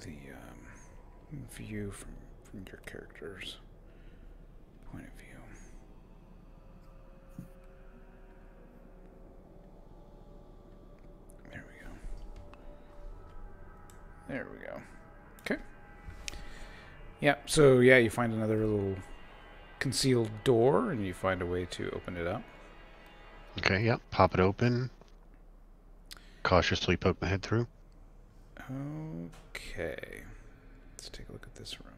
the um, view from, from your character's point of view. There we go. There we go. Okay. Yeah, so yeah, you find another little concealed door and you find a way to open it up. Okay, yep. Pop it open. Cautiously poke my head through. Okay. Let's take a look at this room.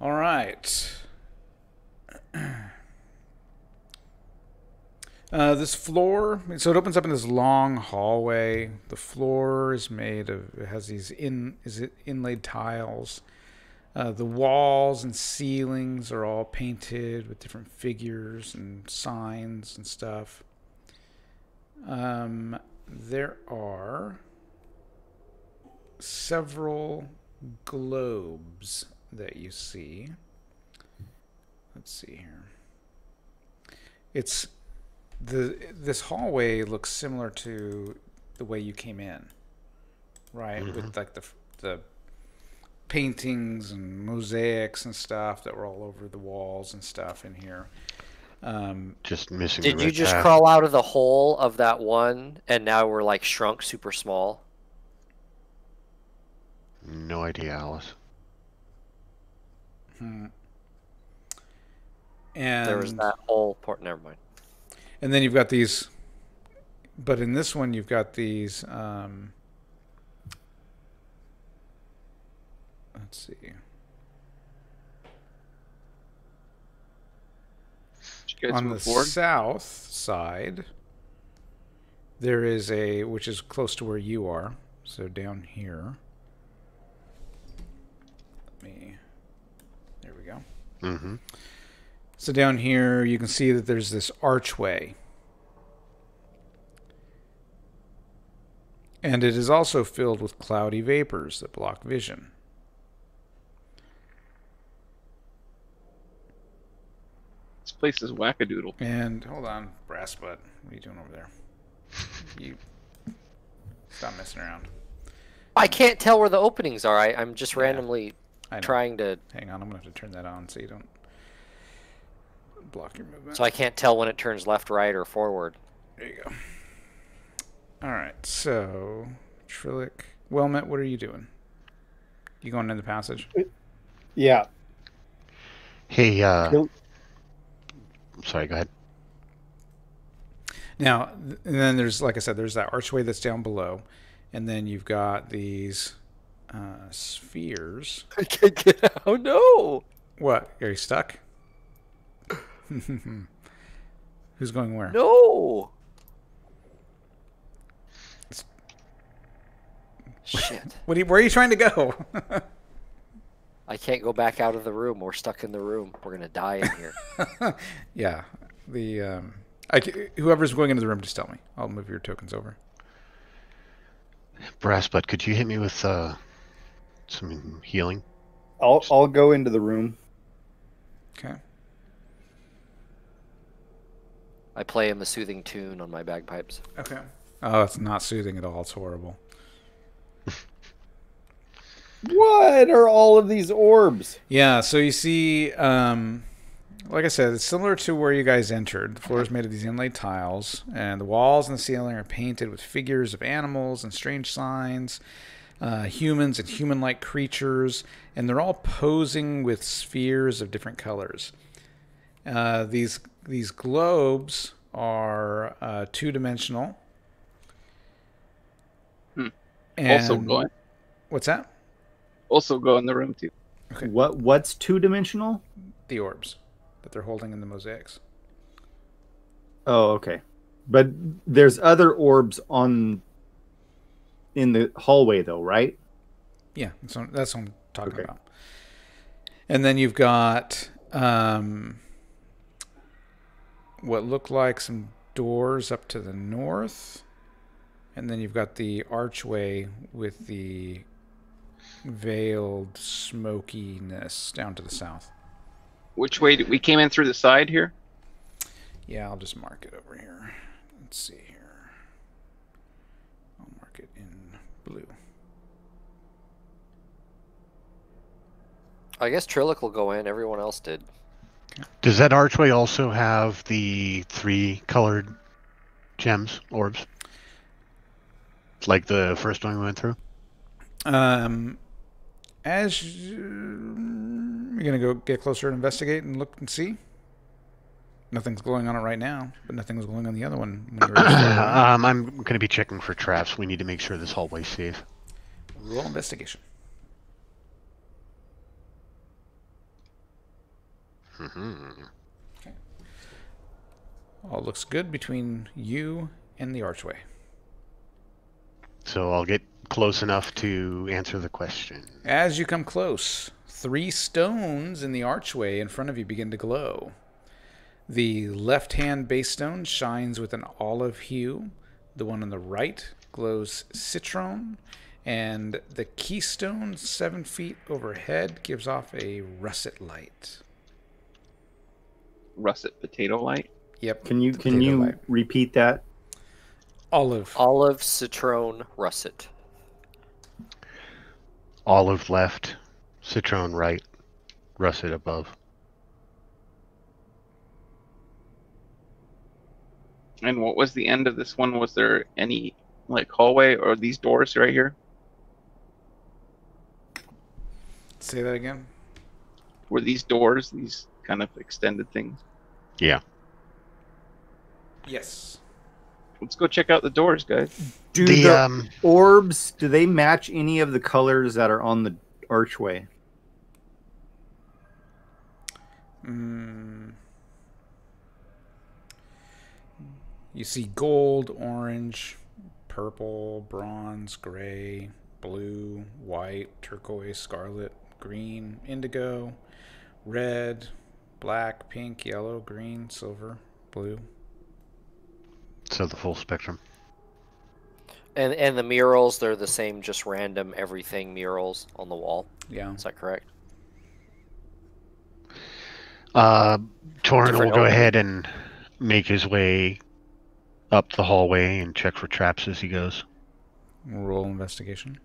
All right. Uh, this floor, so it opens up in this long hallway. The floor is made of, it has these in, is it inlaid tiles. Uh, the walls and ceilings are all painted with different figures and signs and stuff. Um, there are several globes that you see. Let's see here. It's the this hallway looks similar to the way you came in, right? With like the the paintings and mosaics and stuff that were all over the walls and stuff in here. Um, Just missing Did the you just path. crawl out of the hole of that one and now we're like shrunk super small? No idea, Alice. and There was that whole part. Never mind. and then you've got these but in this one you've got these um let's see Did you guys on the forward? south side there is a which is close to where you are So down here. Let me. There we go. Mm-hmm. So down here, you can see that there's this archway. And it is also filled with cloudy vapors that block vision. Place is wackadoodle. And hold on, brass butt. What are you doing over there? You stop messing around. I can't tell where the openings are. I, I'm just Yeah. randomly trying to, Hang on, I'm gonna have to turn that on so you don't block your movement. so I can't tell when it turns left, right, or forward. There you go. All right, so Trillic, Wilmet, what are you doing? You going in the passage? Yeah. Hey, uh, Kill- sorry, go ahead. Now, and then there's, like I said, there's that archway that's down below, and then you've got these uh, spheres. I can't get out. Oh no! What? Are you stuck? Who's going where? No! Shit. What? Are you, where are you trying to go? I can't go back out of the room. We're stuck in the room. We're gonna die in here. yeah, the um, I, whoever's going into the room, just tell me. I'll move your tokens over. Brass butt, could you hit me with uh, some healing? I'll I'll go into the room. Okay. I play him a soothing tune on my bagpipes. Okay. Oh, it's not soothing at all. It's horrible. What are all of these orbs? Yeah, so you see, um, like I said, it's similar to where you guys entered. The floor is made of these inlaid tiles, and the walls and the ceiling are painted with figures of animals and strange signs, uh, humans and human like creatures, and they're all posing with spheres of different colors. Uh, these these globes are uh, two dimensional. Hmm. also going. What's that? Also go in the room too. Okay. What what's two dimensional? The orbs that they're holding in the mosaics. Oh, okay. But there's other orbs on in the hallway though, right? Yeah, that's what, that's what I'm talking Okay. about. And then you've got um, what look like some doors up to the north, and then you've got the archway with the veiled smokiness down to the south. Which way did we came in through the side here? Yeah, I'll just mark it over here. Let's see here. I'll mark it in blue. I guess Trillic will go in. Everyone else did. Does that archway also have the three colored gems, orbs? Like the first one we went through? Um, as you- you're gonna go get closer and investigate and look and see. Nothing's going on it right now, but nothing was going on the other one. When you were um, I'm going to be checking for traps. We need to make sure this hallway's safe. Roll investigation. Mhm. All looks good between you and the archway. So I'll get close enough to answer the question. As you come close, three stones in the archway in front of you begin to glow. The left hand base stone shines with an olive hue. The one on the right glows citron. And the keystone, seven feet overhead, gives off a russet light. Russet potato light. Yep. Can you can you light. repeat that? Olive. Olive, citron, russet. Olive left, citron right, russet above. And what was the end of this one? Was there any like hallway or these doors right here? Say that again. Were these doors these kind of extended things? Yeah. Yes. Let's go check out the doors, guys. Do the the um orbs do they match any of the colors that are on the archway? Mm. You see gold, orange, purple, bronze, gray, blue, white, turquoise, scarlet, green, indigo, red, black, pink, yellow, green, silver, blue. So the full spectrum. And and the murals, they're the same, just random everything murals on the wall. Yeah. Is that correct? Uh, Torin will go order. ahead and make his way up the hallway and check for traps as he goes. Roll investigation.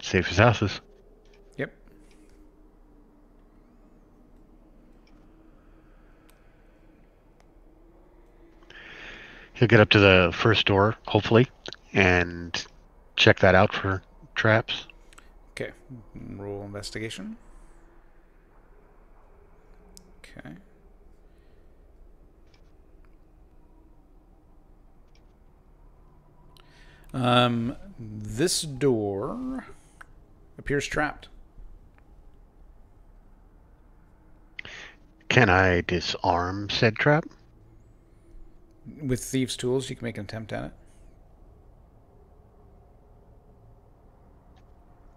Safe as houses. He'll get up to the first door, hopefully, and check that out for traps. Okay. Roll investigation. Okay. Um, this door appears trapped. Can I disarm said trap? With thieves' tools, you can make an attempt at it.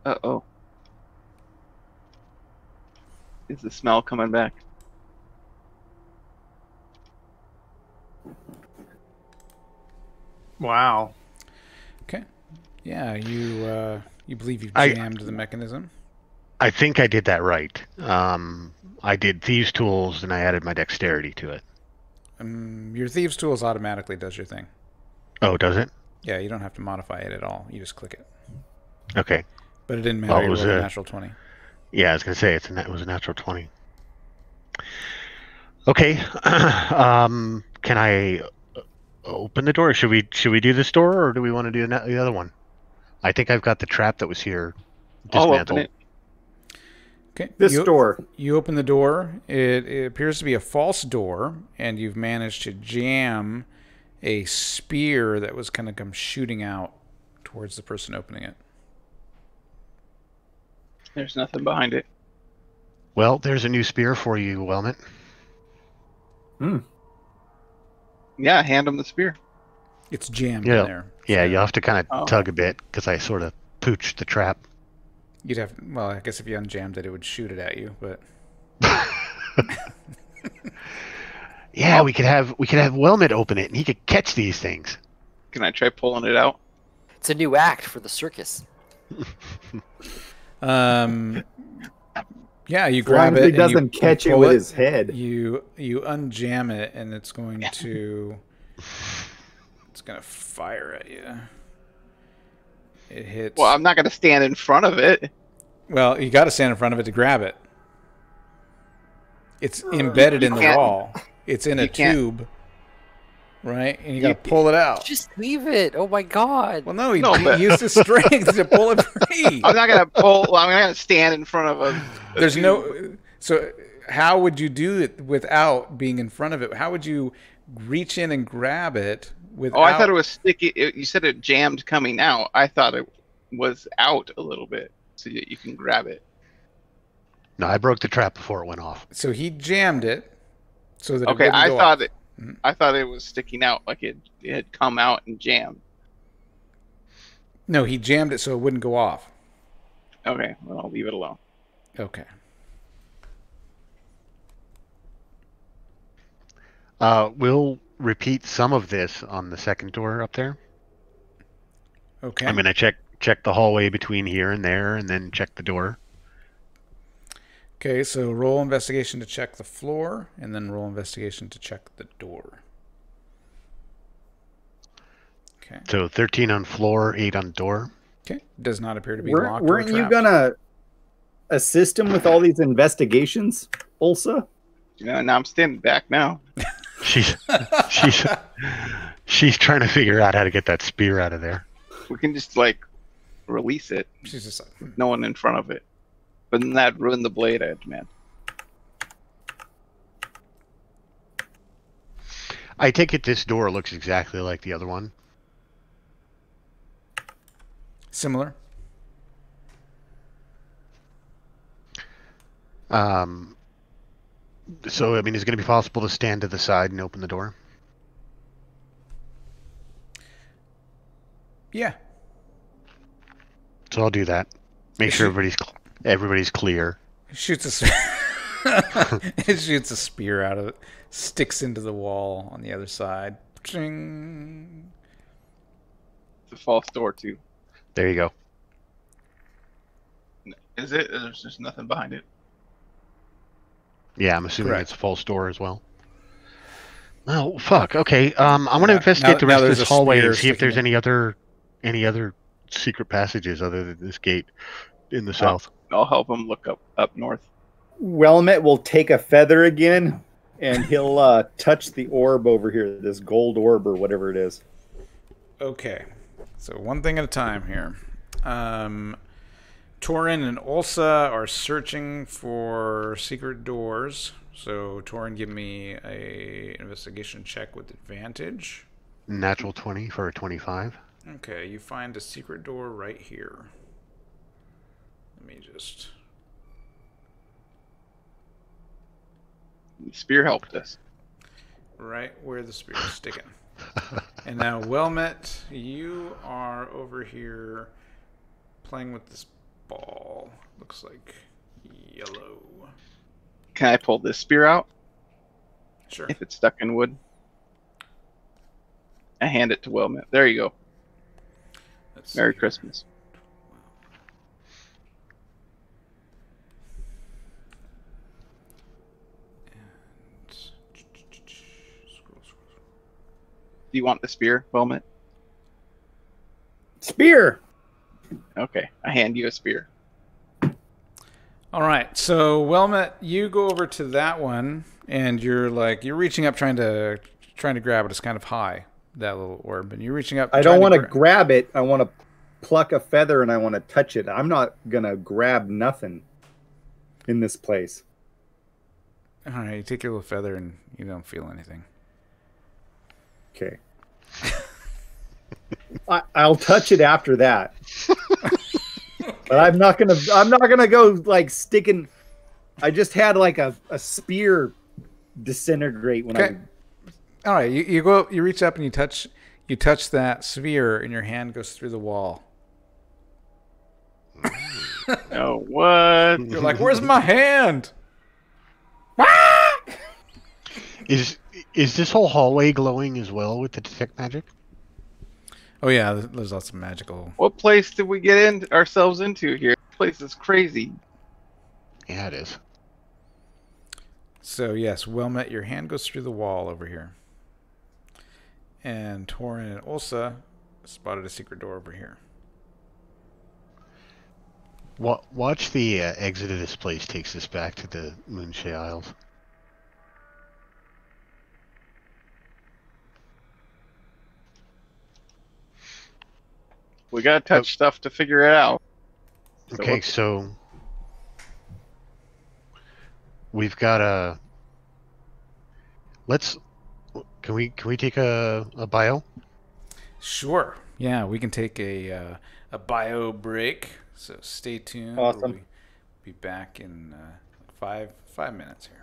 Uh oh. Is the smell coming back? Wow. Okay. Yeah, you uh, you believe you've I- jammed the mechanism. I think I did that right. Um, I did thieves' tools and I added my dexterity to it. Um, your thieves' tools automatically does your thing. Oh, does it? Yeah, you don't have to modify it at all. You just click it. Okay. But it didn't Oh, matter. it was a a- natural twenty. Yeah, I was gonna say it's a it was a natural twenty. Okay. um, can I uh, open the door? Should we should we do this door or do we want to do the, the other one? I think I've got the trap that was here I'll open it. Okay. This you, door. You open the door. It, it appears to be a false door, and you've managed to jam a spear that was kind of come shooting out towards the person opening it. There's nothing behind it. Well, there's a new spear for you, Wellman. Hmm. Yeah, hand him the spear. It's jammed Yeah. in there. Yeah, So you'll have to kind of Oh. tug a bit because I sort of pooched the trap. You'd have. Well, I guess if you unjammed it, it would shoot it at you. But Yeah, we could have we could have Wellman open it and he could catch these things. Can I try pulling it out? It's a new act for the circus. um, yeah, you As long grab as it. he and you- doesn't you catch it pull with his head. You you unjam it, and it's going to. It's gonna fire at you. It hits. Well, I'm not gonna stand in front of it. Well, you got to stand in front of it to grab it. It's oh, embedded You in the wall. It's in a you can't- tube, right? And you got to pull it out. Just leave it. Oh my god. Well, no, he, No, he but- used his strength to pull it free. I'm not gonna pull. Well, I'm not gonna stand in front of a. a There's tube. no. So, how would you do it without being in front of it? How would you reach in and grab it without? Oh, I thought it was sticky. It, you said it jammed coming out. I thought it was out a little bit, so that you can grab it. No, I broke the trap before it went off. So he jammed it, so that it Okay, I go thought off. it. Mhm. I thought it was sticking out, like it, it had come out and jammed. No, he jammed it so it wouldn't go off. Okay, well I'll leave it alone. Okay. Uh, we'll repeat some of this on the second door up there. Okay. I'm gonna check check the hallway between here and there, and then check the door. Okay, so roll investigation to check the floor, and then roll investigation to check the door. Okay. So 13 on floor, 8 on door. Okay. Does not appear to be Weren't, locked or weren't you gonna assist him with all these investigations, Ulsa? You know, now I'm standing back now. She's she's she's trying to figure out how to get that spear out of there. We can just like release it. She's just like, hmm. No one in front of it. But then that ruined the blade edge, man. I take it this door looks exactly like the other one. similar. Um, so, I mean, is it going to be possible to stand to the side and open the door? Yeah. So I'll do that. Make sure everybody's everybody's clear. Shoots a it shoots a spear out of it, sticks into the wall on the other side. Ching. It's a false door too. There you go. Is it? There's just nothing behind it. Yeah, I'm assuming Correct. it's a false door as well. Oh fuck. Okay. Um, I want to Yeah, investigate now- the rest of this hallway spear and see if there's in. any other any other secret passages other than this gate in the south. I'll help him look up up north. Wellmet will take a feather again, and he'll uh, touch the orb over here, this gold orb or whatever it is. Okay. So one thing at a time here. Um, Torin and Ulsa are searching for secret doors. So Torin, give me a investigation check with advantage. Natural twenty for a twenty-five. Okay, you find a secret door right here. Let me just. Spear helped us. Right where the spear is sticking. and now, Wellmet, you are over here playing with this ball. Looks like yellow. Can I pull this spear out Sure. if it's stuck in wood? I hand it to Wilmot. There you go. Let's Merry here. Christmas. Scroll, scroll, scroll. Do you want the spear, Wilmot? Spear. Okay, I hand you a spear. All right, so Wellmet, you go over to that one, and you're like you're reaching up, trying to trying to grab it. It's kind of high, that little orb, and you're reaching up. I don't want to gra- grab it. I want to pluck a feather and I want to touch it. I'm not gonna grab nothing in this place. All right, you take your little feather, and you don't feel anything. Okay. I, I'll touch it after that. but I'm not gonna. I'm not gonna go like sticking. I just had like a, a spear disintegrate when Okay. All right, you, you go, you reach up, and you touch, you touch that sphere, and your hand goes through the wall. Oh, what? You're like, "Where's my hand?" Is is this whole hallway glowing as well with the detect magic? Oh yeah, there's- there's lots of magical. What place did we get in ourselves into here? This place is crazy. Yeah, it is. So yes, well met. your hand goes through the wall over here. And Torin and Ulsa spotted a secret door over here. Watch the uh, exit of this place takes us back to the Moonshae Isles. We gotta touch stuff to figure it out. So Okay, what- so we've got a. Let's. Can we can we take a a bio? Sure. Yeah, we can take a uh, a bio break. So stay tuned. Awesome. We'll be, be back in uh, five five minutes here.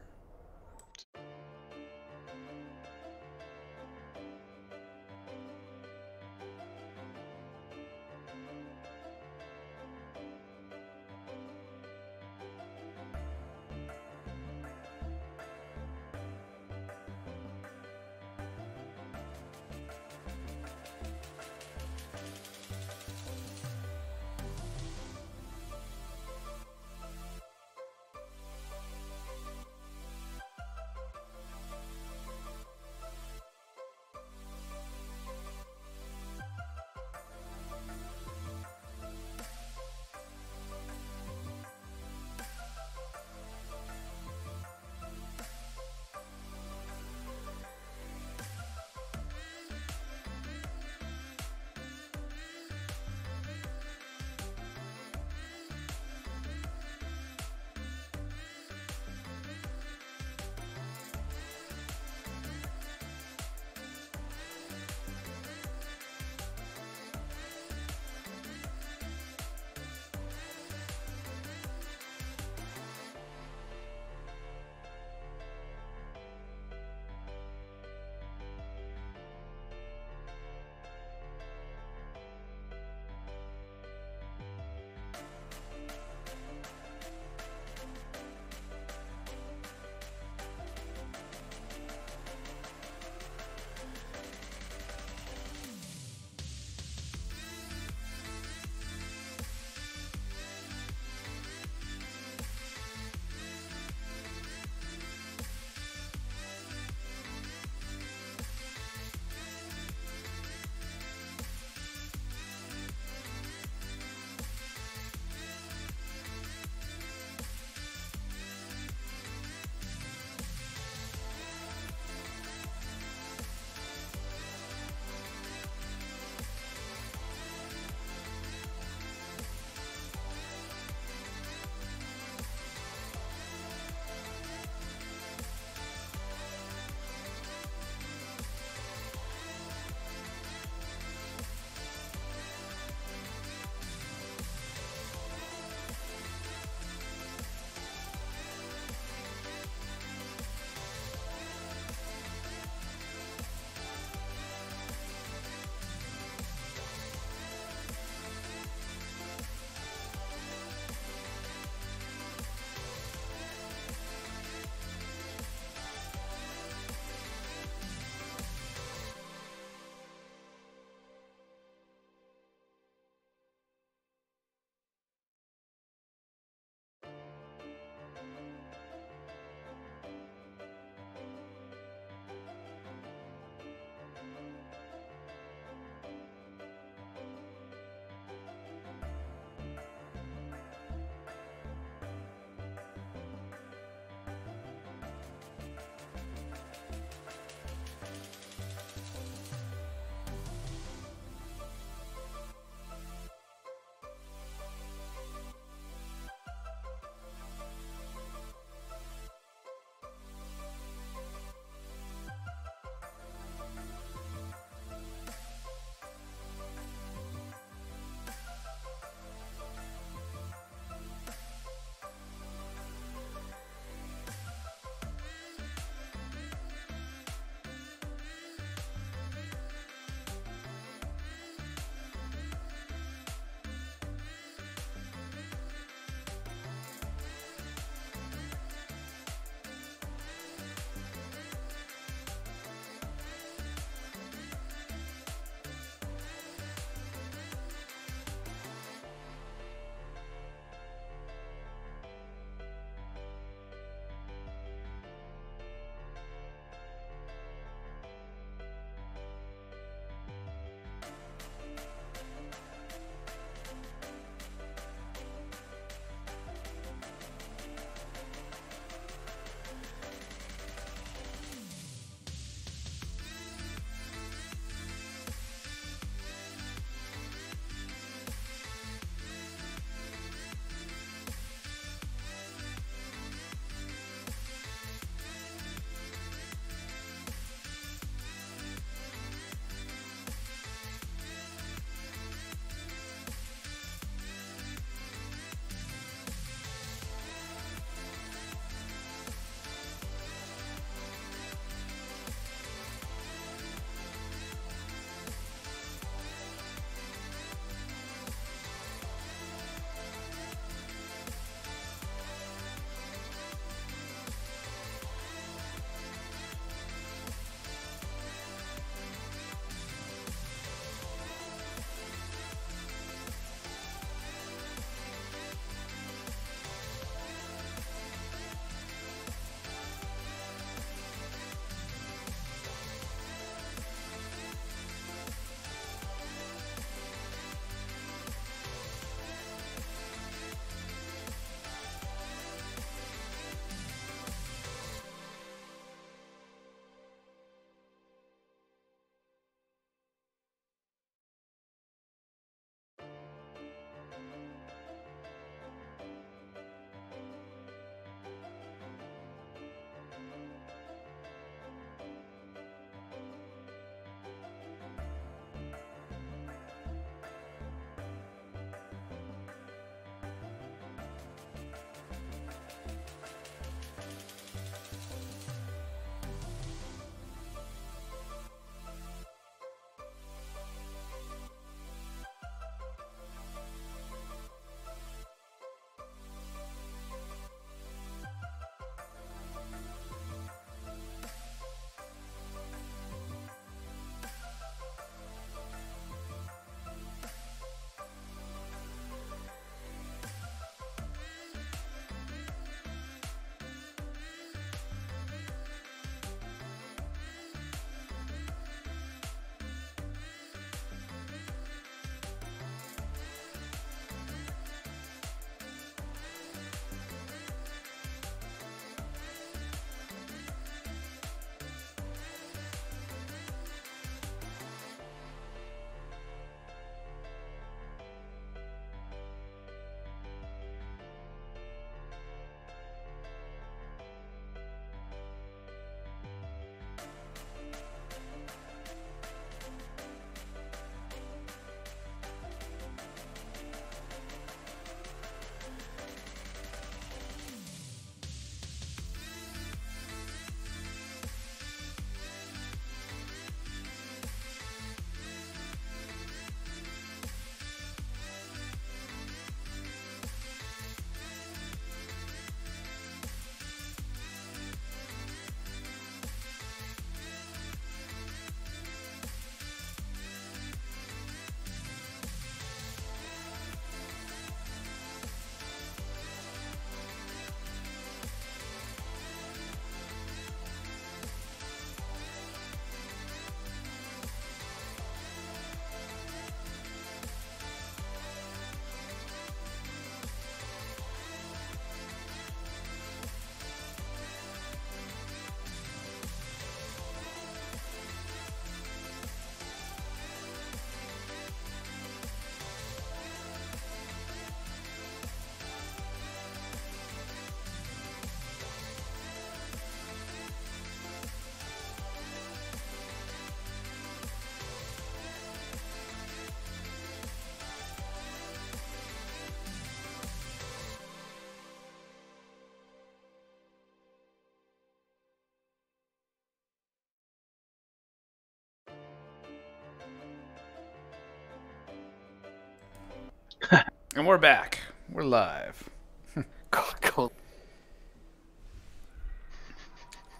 And we're back. We're live. Go-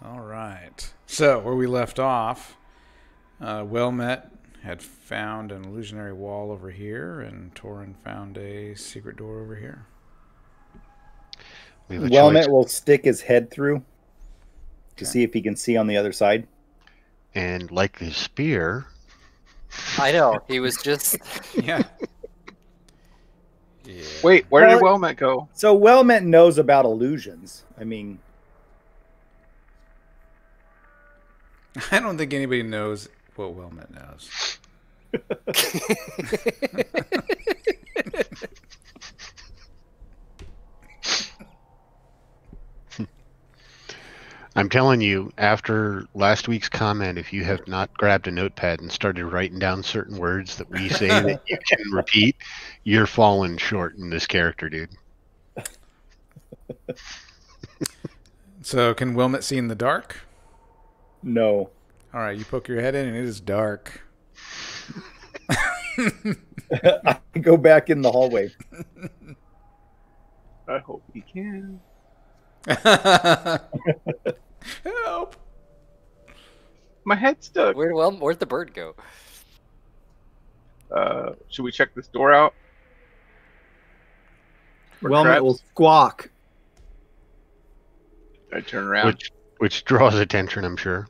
All right. So where we left off, uh, well met had found an illusionary wall over here, and Torin found a secret door over here. We have a Wellmet choice, will stick his head through to Okay. see if he can see on the other side. and like the spear, I know. He was just. Yeah. Yeah. Wait, where did Well- Wellmet go? So Wellmet knows about illusions. I mean, I don't think anybody knows what Wilmet knows. I'm telling you, after last week's comment, if you have not grabbed a notepad and started writing down certain words that we say that you can repeat, you're falling short in this character, dude. So can Wilmot see in the dark? no. All right, you poke your head in, and it is dark. I go back in the hallway. I hope he can. Help! My head's stuck. Where'd well, where'd the bird go? Uh, should we check this door out? For Wellmet traps? will squawk. I turn around. Which which draws attention, I'm sure.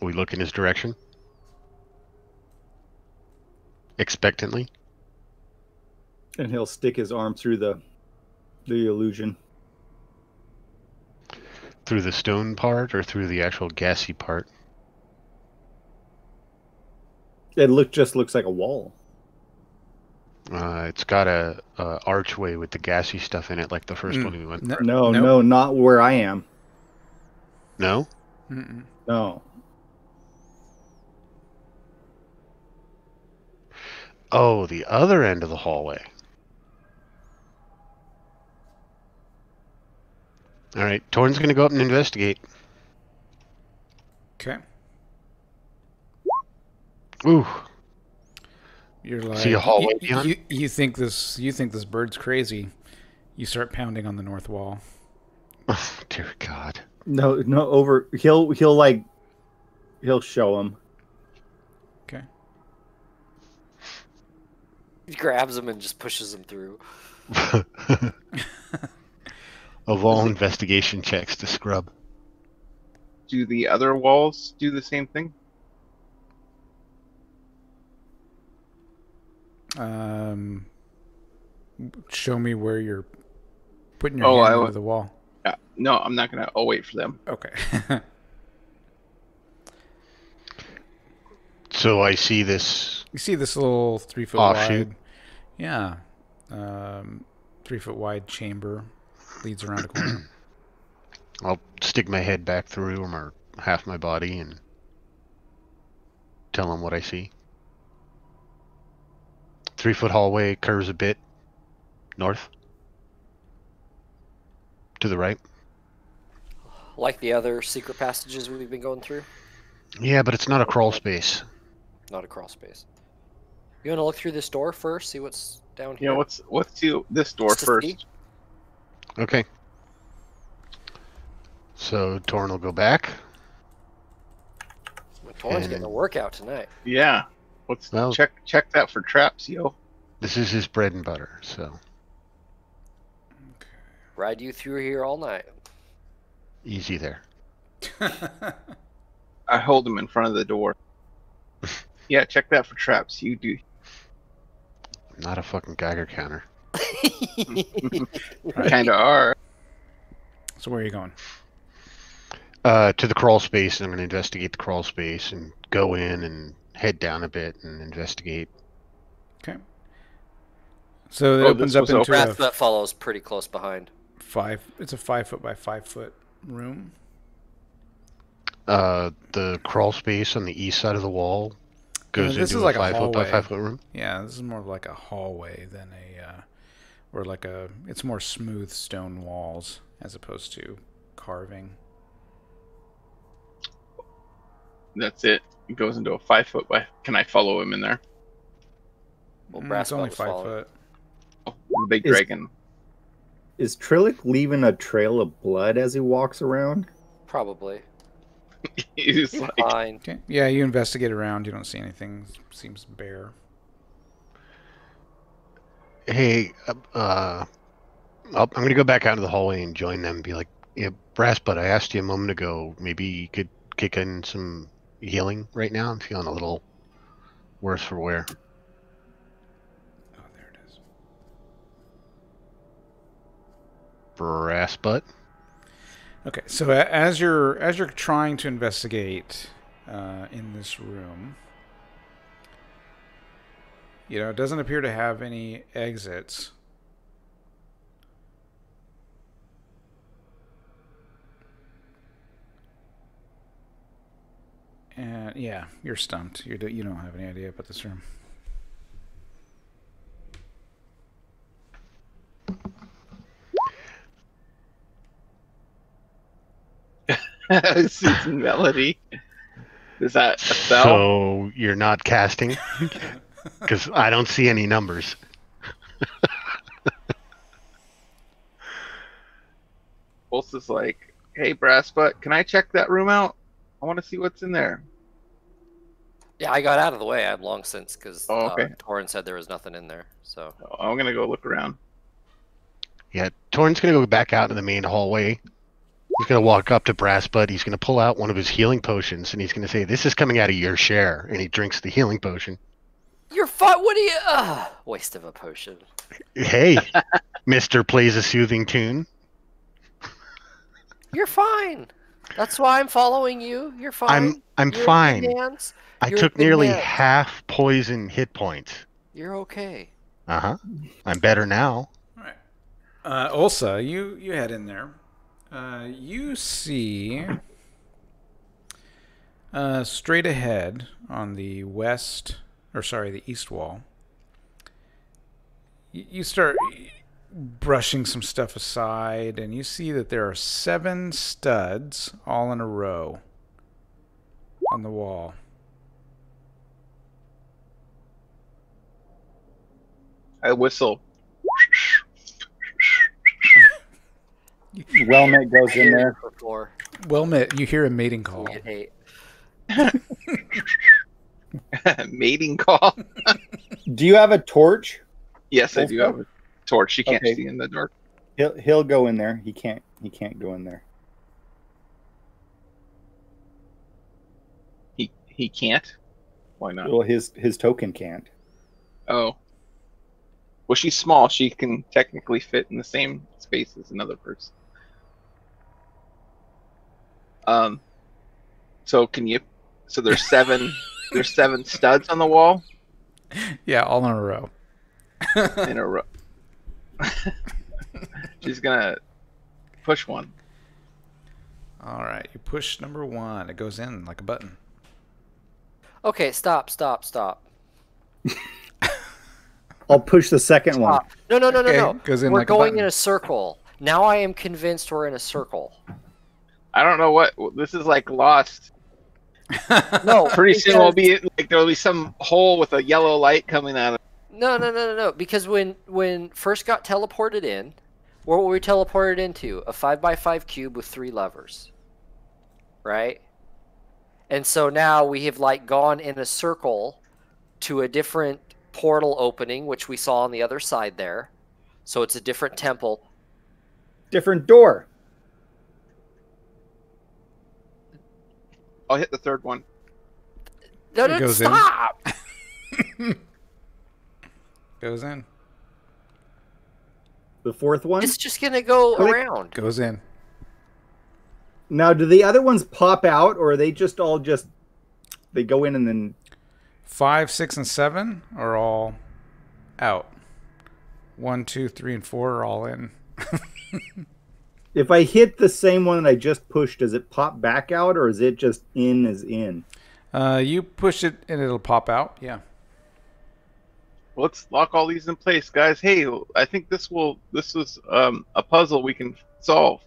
We look in his direction. Expectantly. And he'll stick his arm through the the illusion. Through the stone part or through the actual gassy part? It look just looks like a wall. Uh, it's got a, a archway with the gassy stuff in it, like the first Mm. one we went No. No, Nope. no, not where I am. No? Mm-mm. No. Oh, the other end of the hallway. All right, Torn's gonna go up and investigate. Okay. Ooh, You're like See a hallway you, beyond? you, you think this you think this bird's crazy. You start pounding on the north wall. oh, dear God. No, no, over he'll he'll like he'll show him. Okay. He grabs him and just pushes him through. of all investigation checks to scrub. Do the other walls do the same thing? Um, show me where you're putting your Oh, hand I over the wall. Uh, no, I'm not gonna. I'll wait for them. Okay. So I see this. you see this little three foot Offshoot. wide, yeah, um, three foot wide chamber leads around a corner. I'll stick my head back through him or half my body and tell him what I see. Three foot hallway curves a bit north to the right. Like the other secret passages we've been going through. Yeah, but it's not a crawl space. Not a crawl space. You want to look through this door first? See what's down Yeah, here. Yeah, what's let's this door first. see? Okay. So Torn will go back. Torn's getting a workout tonight. Yeah, let's Well- check check that for traps, yo. This is his bread and butter, so Ride you through here all night. easy there. I hold him in front of the door. yeah, check that for traps. You do. Not a fucking Geiger counter. Right. Kind of are. So where are you going? Uh, to the crawl space, and I'm going to investigate the crawl space and go in and head down a bit and investigate. Okay. So it Oh, opens up into open. a Wrath that follows pretty close behind. five. It's a five foot by five foot room. Uh, the crawl space on the east side of the wall goes this into is a like a five foot by five foot room. Yeah, this is more of like a hallway than a, uh, or like a. It's more smooth stone walls as opposed to carving. That's it. It goes into a five foot by. Can I follow him in there? Well, Mm, Brass it's only five following. foot. The big Is- dragon. Is Trillic leaving a trail of blood as he walks around? Probably. He's He's like, fine. Okay. Yeah, you investigate around. You don't see anything. Seems bare. Hey, uh, uh, I'm going to go back out of the hallway and join them and be like, yeah, Brass, but I asked you a moment ago, maybe you could kick in some healing right now. I'm feeling a little worse for wear. Oh, there it is. Brass butt. Okay, so as you're as you're trying to investigate uh, in this room, you know, it doesn't appear to have any exits. And yeah, you're stumped. You do, you don't have any idea about this room. Suits and Melody. Is that a spell? So you're not casting? Because I don't see any numbers. Pulse is like, hey, Brass Butt, can I check that room out? I want to see what's in there. Yeah, I got out of the way. I'm long since because Oh, okay. uh, Torin said there was nothing in there. So So I'm gonna go look around. Yeah, Torn's gonna go back out in the main hallway. He's gonna walk up to Brass Butt. He's gonna pull out one of his healing potions, and he's gonna say, "This is coming out of your share." And he drinks the healing potion. You're fine. What are you? Uh, waste of a potion. Hey, Mister plays a soothing tune. You're fine. That's why I'm following you. You're fine. I'm I'm You're fine. hands. I you're took nearly hands. half poison hit points. You're okay. Uh huh. I'm better now. All right. Uh, Ulsa, you you head in there. Uh, you see uh, straight ahead on the west, or sorry, the east wall. You, you start brushing some stuff aside, and you see that there are seven studs all in a row on the wall. I whistle. Wellmet goes in there. Before Well met. You hear a mating call. we get hate. Mating call. Do you have a torch? yes, I do have a torch. She can't Okay. see in the dark. He'll he'll go in there. He can't he can't go in there. He he can't. Why not? Well, his his token can't. Oh. Well, she's small. She can technically fit in the same space as another person. Um. So can you? So there's seven. there's seven studs on the wall Yeah, all in a row. in a row. she's gonna push one. All right, you push number one. It goes in like a button. Okay, stop, stop, stop. I'll push the second one. Stop. No, no, no, no, Okay, no. goes in we're like going button. in a circle. Now I am convinced we're in a circle. I don't know what this is like. Lost. No, Pretty soon we'll be like there'll be some hole with a yellow light coming out of. No, no, no, no, no. Because when when first got teleported in, what were we teleported into? A five by five cube with three levers. Right? And so now we have like gone in a circle to a different portal opening, which we saw on the other side there. So it's a different temple. Different door. I'll hit the third one. No, It no, goes in. stop! Goes in. The fourth one. It's just gonna go Click. around. Goes in. Now, do the other ones pop out, or are they just all just they go in and then? Five, six, and seven are all out. One, two, three, and four are all in. If I hit the same one that I just pushed, does it pop back out, or is it just in as in? Uh, you push it and it'll pop out. Yeah. Let's lock all these in place, guys. Hey, I think this will. This is um, a puzzle we can solve.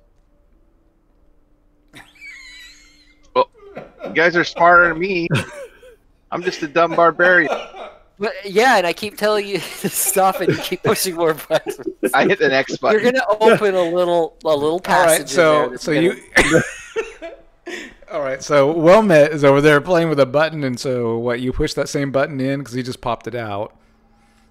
Well, you guys are smarter than me. I'm just a dumb barbarian. But yeah, and I keep telling you to stop, and you keep pushing more buttons. I hit the next button. You're gonna open a little a little All passage. right, so in there so you. All right, so well met is over there playing with a button, and so what? You push that same button in because he just popped it out.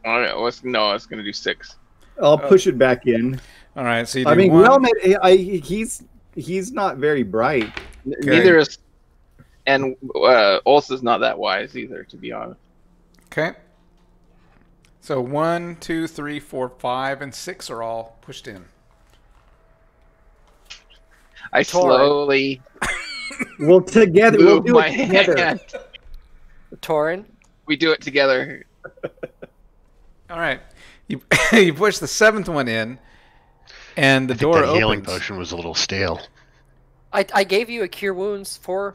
All right, no, it's, no, it's gonna do six. I'll push it back in. All right, so you do I mean, one. well, met, I, he's he's not very bright. N- Neither is, and uh, Ulsa's not that wise either, to be honest. Okay. So one, two, three, four, five, and six are all pushed in. I Torrent. slowly Well, together we'll do my it together. hand. Torin. We do it together. All right, you you push the seventh one in, and the I think door that opens. healing potion was a little stale. I, I gave you a cure wounds for.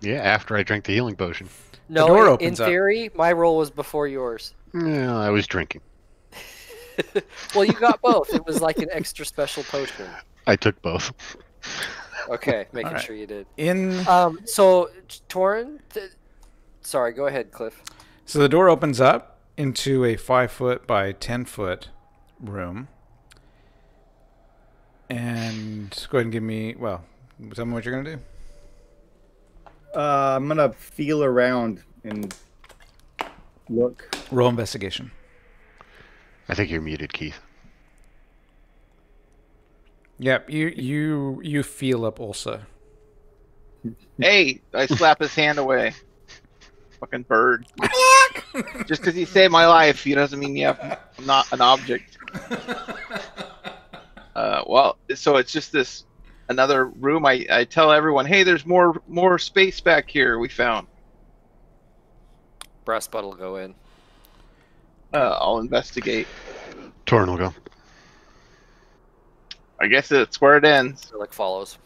Yeah, after I drank the healing potion. No, door in, in opens up. theory, my roll was before yours. Yeah, I was drinking. Well, you got both. It was like an extra special potion. I took both. Okay, making Alright. sure you did. In Um, so Torin, th- sorry, go ahead, Cliff. so the door opens up into a five foot by ten foot room. And go ahead and give me well, tell me what you're gonna do. Uh, I'm gonna feel around and look. Roll investigation. I think you're muted, Keith. Yep, you you you feel up Ulsa. Hey, I slap his hand away. Fucking bird. Just because he saved my life, he doesn't mean you have I'm not an object. Uh, well, so it's just this another room. I, I tell everyone, hey, there's more more space back here. We found. Brass butt will go in. Uh, I'll investigate. Torn will go. I guess it's where it ends. So like follows.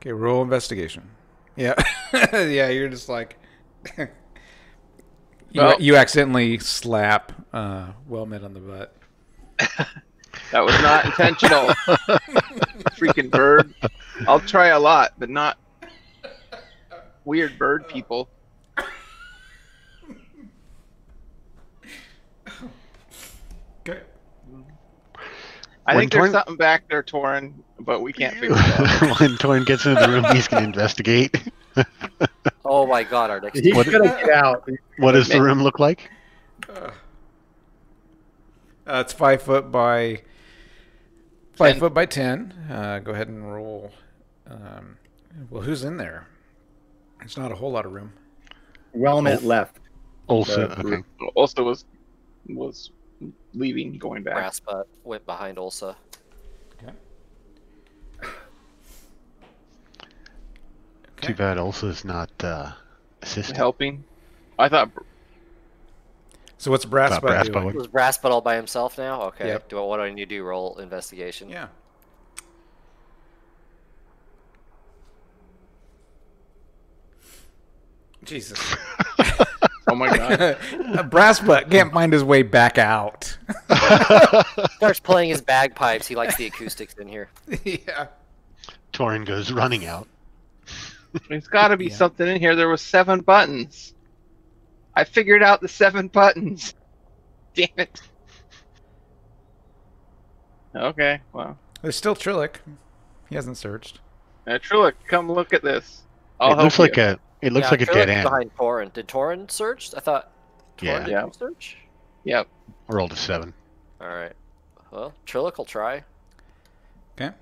Okay, roll investigation. Yeah, yeah, you're just like you, Well- you accidentally slap uh, Wellmet on the butt. That was not intentional. Freaking bird. I'll try a lot, but not weird bird people. Okay. I When think there's Torn- something back there, Torin, but we can't figure it out. when Torin gets into the room, he's going to investigate. Oh my god, our next. He's What- gonna get out. What does the room look like? Uh, it's five foot by five Ten. foot by ten. Uh, go ahead and roll. Um, well, who's in there? It's not a whole lot of room. Well met left. Also, Uh, okay. Also was was leaving, going back. Brass butt went behind Ulsa. Okay. Too bad Ulsa's not uh, assistant. Helping. I thought So what's brass Not butt brass doing? butt. Was Brass butt all by himself now? Okay. Yep. Do I, what do I need to do? Roll investigation. Yeah. Jesus. oh my god. brass butt can't find his way back out. Starts playing his bagpipes. He likes the acoustics in here. yeah. Torin goes running out. There's gotta be Yeah. something in here. There was seven buttons. I figured out the seven buttons. Damn it. Okay, well. There's still Trillic. He hasn't searched. Uh, Trillic, come look at this. I'll it help looks like you. a it looks Yeah, like a dead end. Behind Torin. Did Torin search? I thought. Torin Yeah. did Yeah. search. Yep. I rolled a seven. All right. Well, Trillic will try. Okay.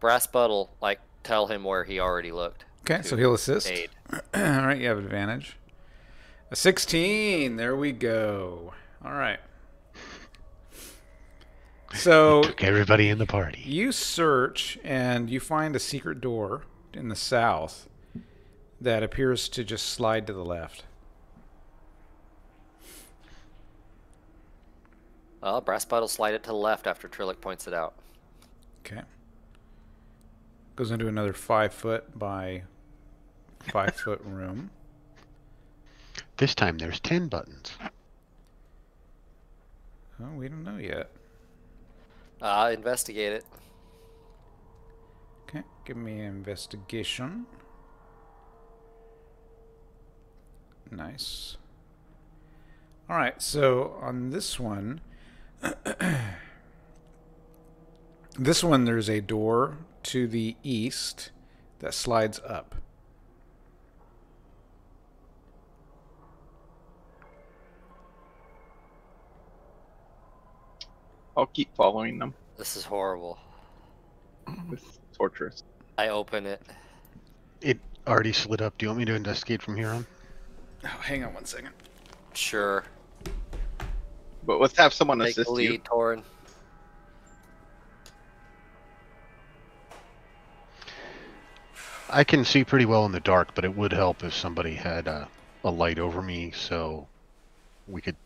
Brass butt will like tell him where he already looked. Okay, so he'll assist. Aid. All right, you have advantage. A 16. There we go. All right. So Took everybody in the party. you search and you find a secret door in the south that appears to just slide to the left. Well, Brass butt will slide it to the left after Trillic points it out. Okay. Goes into another five foot by five foot room. This time there's ten buttons. Oh, we don't know yet. Uh, investigate it. Okay, give me an investigation. Nice. All right, so on this one, this one there's a door to the east that slides up. I'll keep following them This is horrible. with torturous. I open it. It already slid up. Do you want me to investigate from here on? Oh, hang on one second. Sure. But let's have someone Take assist the you. lead, Torin. I can see pretty well in the dark, but it would help if somebody had uh, a light over me so we could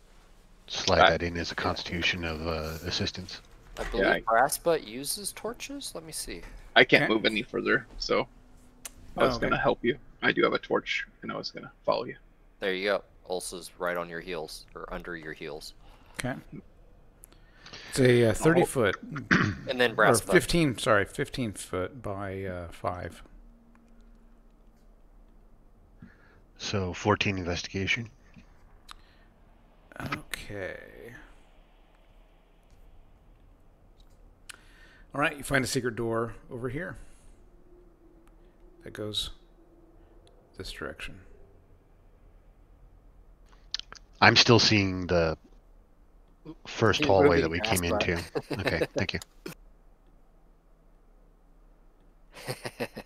slide I- that in as a constitution of uh, assistance. I believe I- Brassbutt uses torches. Let me see. I can't Okay. move any further, so I was Oh, okay. gonna help you. I do have a torch, and I was gonna follow you. There you go. Ulsa's right on your heels, or under your heels. Okay. It's a uh, 30 foot, And then or 15, sorry, 15 foot by uh, 5. So 14 investigation. Okay. All right, you find a secret door over here that goes this direction. I'm still seeing the first You're hallway that we came fast, into. Okay, thank you.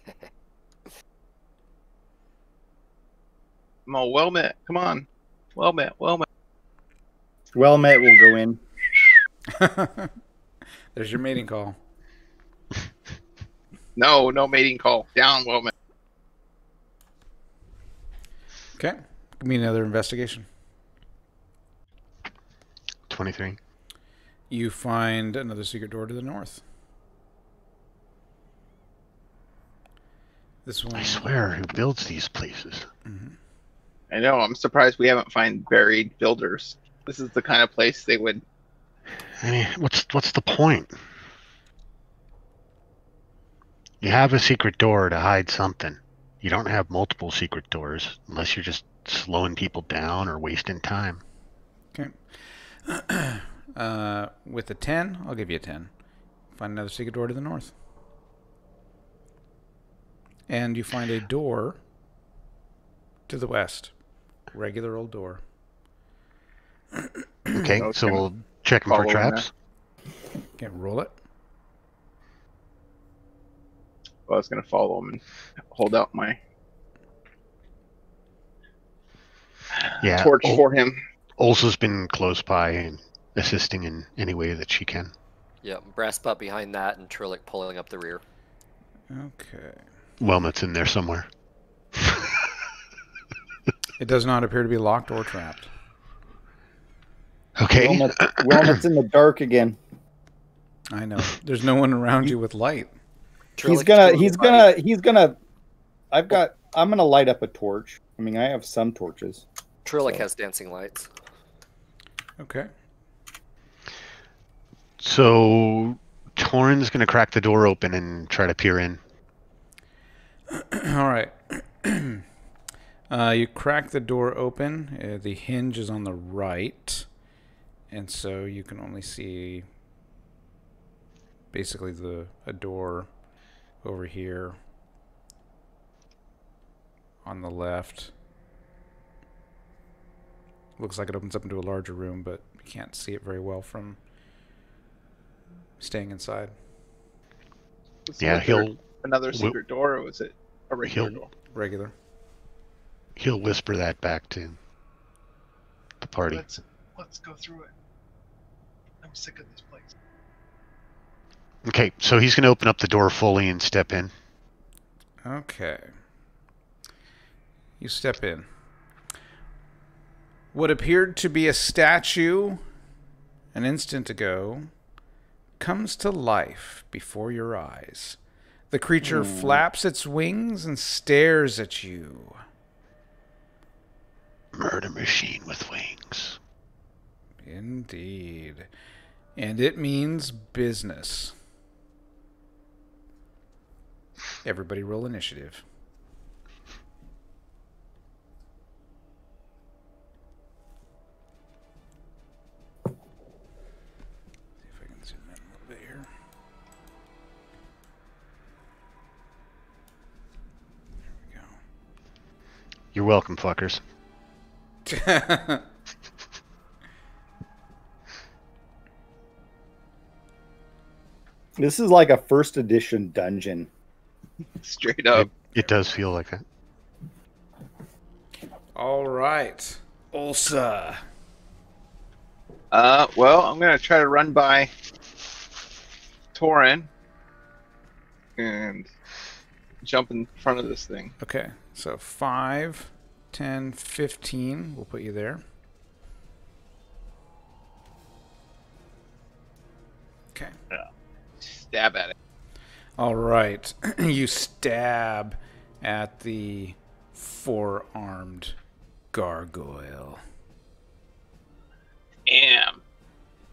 I'm all well met. Come on, well met, well met. Well met will go in. There's your mating call. No, no mating call. Down, well met. Okay. Give me another investigation. 23. You find another secret door to the north. This one. I swear, who builds these places? Mm-hmm. I know. I'm surprised we haven't found buried builders. This is the kind of place they would. I mean, what's what's the point? You have a secret door to hide something. You don't have multiple secret doors unless you're just slowing people down or wasting time. Uh, with a 10, I'll give you a 10. Find another secret door to the north. And you find a door to the west. Regular old door. Okay, I so we'll check them for follow traps. Can't roll it. Well, I was gonna follow him and hold out my Yeah, torch Ul- for him. Ulsa's been close by and assisting in any way that she can. Yep, Brassbutt behind that, and Trillic pulling up the rear. Okay. Wellnut's in there somewhere. It does not appear to be locked or trapped. Okay, Wellnut's, Wellnut's in the dark again. I know. There's no one around you with light. he's gonna. He's gonna. He's gonna. I've got. I'm gonna light up a torch. I mean, I have some torches. Trillic so- has dancing lights. Okay. so Torin's gonna crack the door open and try to peer in. All right. uh, you crack the door open. Uh, the hinge is on the right, and so you can only see basically the a door over here on the left. Looks like it opens up into a larger room, but you can't see it very well from staying inside. So Yeah, he'll another Wi- secret door, or was it a regular door? Regular. He'll whisper that back to the party. Let's let's go through it. I'm sick of this place. Okay, so he's gonna open up the door fully and step in. Okay. You step in. What appeared to be a statue an instant ago comes to life before your eyes. The creature flaps its wings and stares at you murder machine with wings. Indeed. And it means business. Everybody roll initiative. See if I can zoom in a little bit here. There we go. You're welcome, fuckers. This is like a first edition dungeon. Straight up. It does feel like that. All right. Ulsa. Uh, well, I'm gonna try to run by Torin and jump in front of this thing. Okay. So 5, 10, 15. We'll put you there. Okay. Stab at it. All right. you stab at the four armed gargoyle. Damn.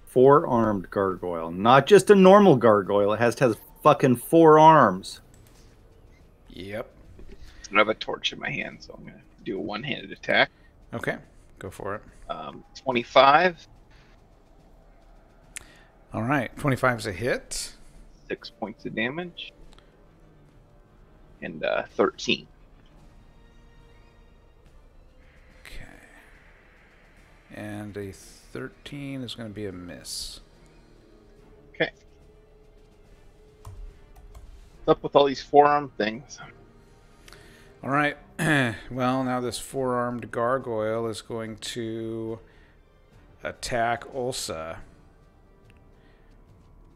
Four armed gargoyle. Not just a normal gargoyle. It has to have fucking four arms. Yep. I have a torch in my hand, so I'm gonna do a one-handed attack. Okay. Go for it. Um, 25, All right. 25 is a hit. six points of damage, and uh, 13. Okay. And a 13 is going to be a miss. Okay. What's up with all these forearm things? All right. well, now this four armed gargoyle is going to attack Ulsa.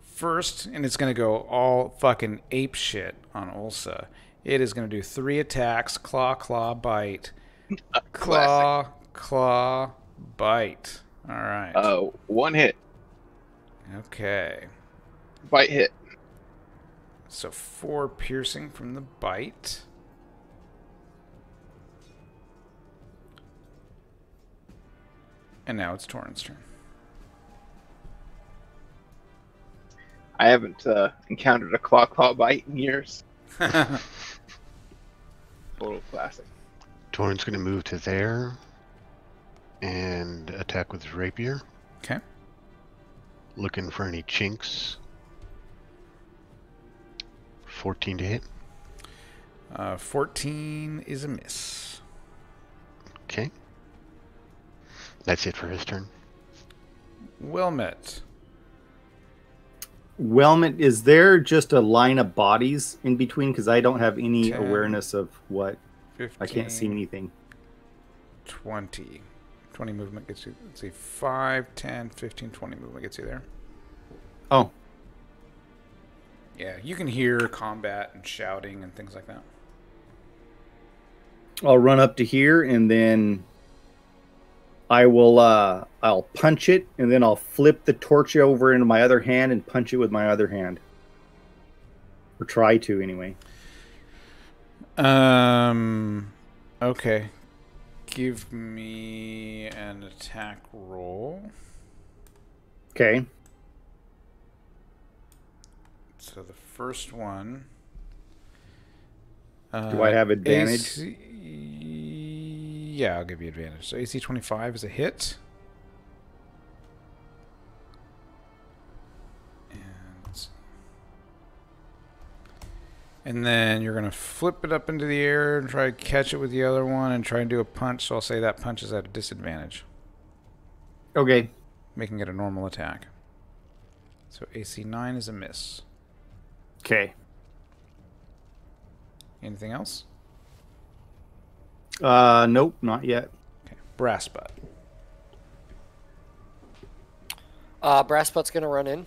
First, and it's going to go all fucking ape shit on Ulsa. It is going to do three attacks claw, claw, bite. Claw, claw, bite. All right. Uh, one hit, Okay. bite hit. So four piercing from the bite. And now it's Torin's turn. I haven't uh, encountered a claw claw bite in years. Total classic. Torin's going to move to there and attack with his rapier, okay. looking for any chinks. 14 to hit. Uh, 14 is a miss. Okay. That's it for his turn. Wilmot. Whelmet, is there just a line of bodies in between? Because I don't have any Ten. awareness of what. 15, I can't see anything. 20. 20 movement gets you, let's see, 5, 10, 15, 20 movement gets you there. Oh, Yeah, you can hear combat and shouting and things like that. I'll run up to here and then I will uh I'll punch it and then I'll flip the torch over into my other hand and punch it with my other hand. Or try to anyway. Um. Okay. Give me an attack roll. Okay. So the first one. Do I have advantage? AC yeah, I'll give you advantage. So AC 25 is a hit. And, and then you're going to flip it up into the air and try to catch it with the other one and try and do a punch. So I'll say that punch is at a disadvantage, Okay. making it a normal attack. So AC 9 is a miss. Okay. Anything else? Uh nope, not yet. Okay. Brass butt. Uh, Brassbutt's gonna run in.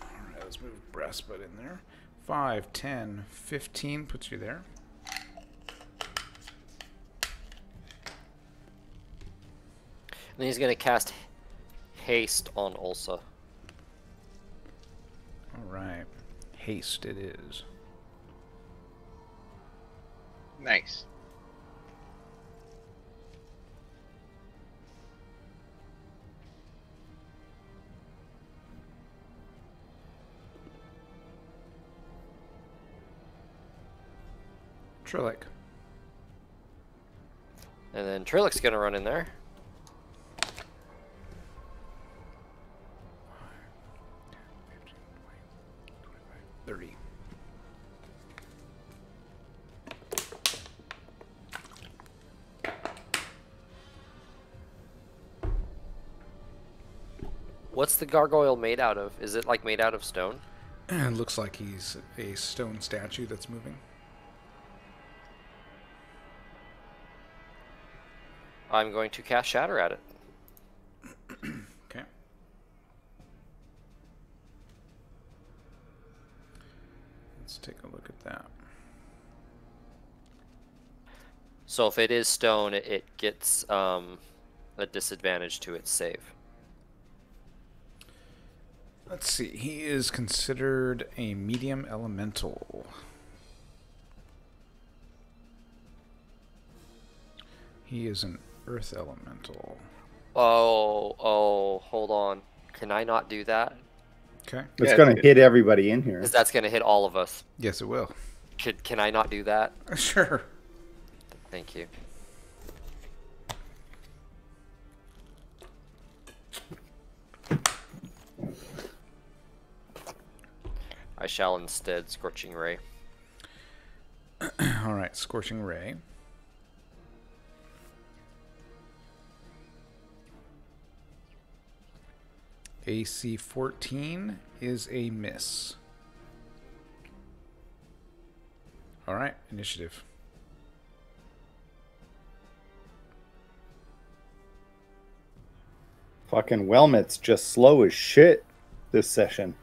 Alright, let's move brass butt in there. 5, 10, 15 puts you there. And he's gonna cast haste on Ulsa. Alright. Haste it is. Nice. Trillic. And then Trillick's gonna run in there. The gargoyle made out of? Is it like made out of stone? It looks like he's a stone statue that's moving. I'm going to cast Shatter at it. Okay. Let's take a look at that. So if it is stone, it, it gets um, a disadvantage to its save. Let's see. He is considered a medium elemental. He is an earth elemental. Oh, oh, hold on. Can I not do that? Okay. It's Yeah, gonna hit everybody in here. Because that's going to hit all of us. Yes, it will. Could, can I not do that? Sure. Thank you. I shall instead Scorching Ray. All right. Scorching ray. AC 14 is a miss. All right. Initiative. Fucking Whelmet's just slow as shit this session.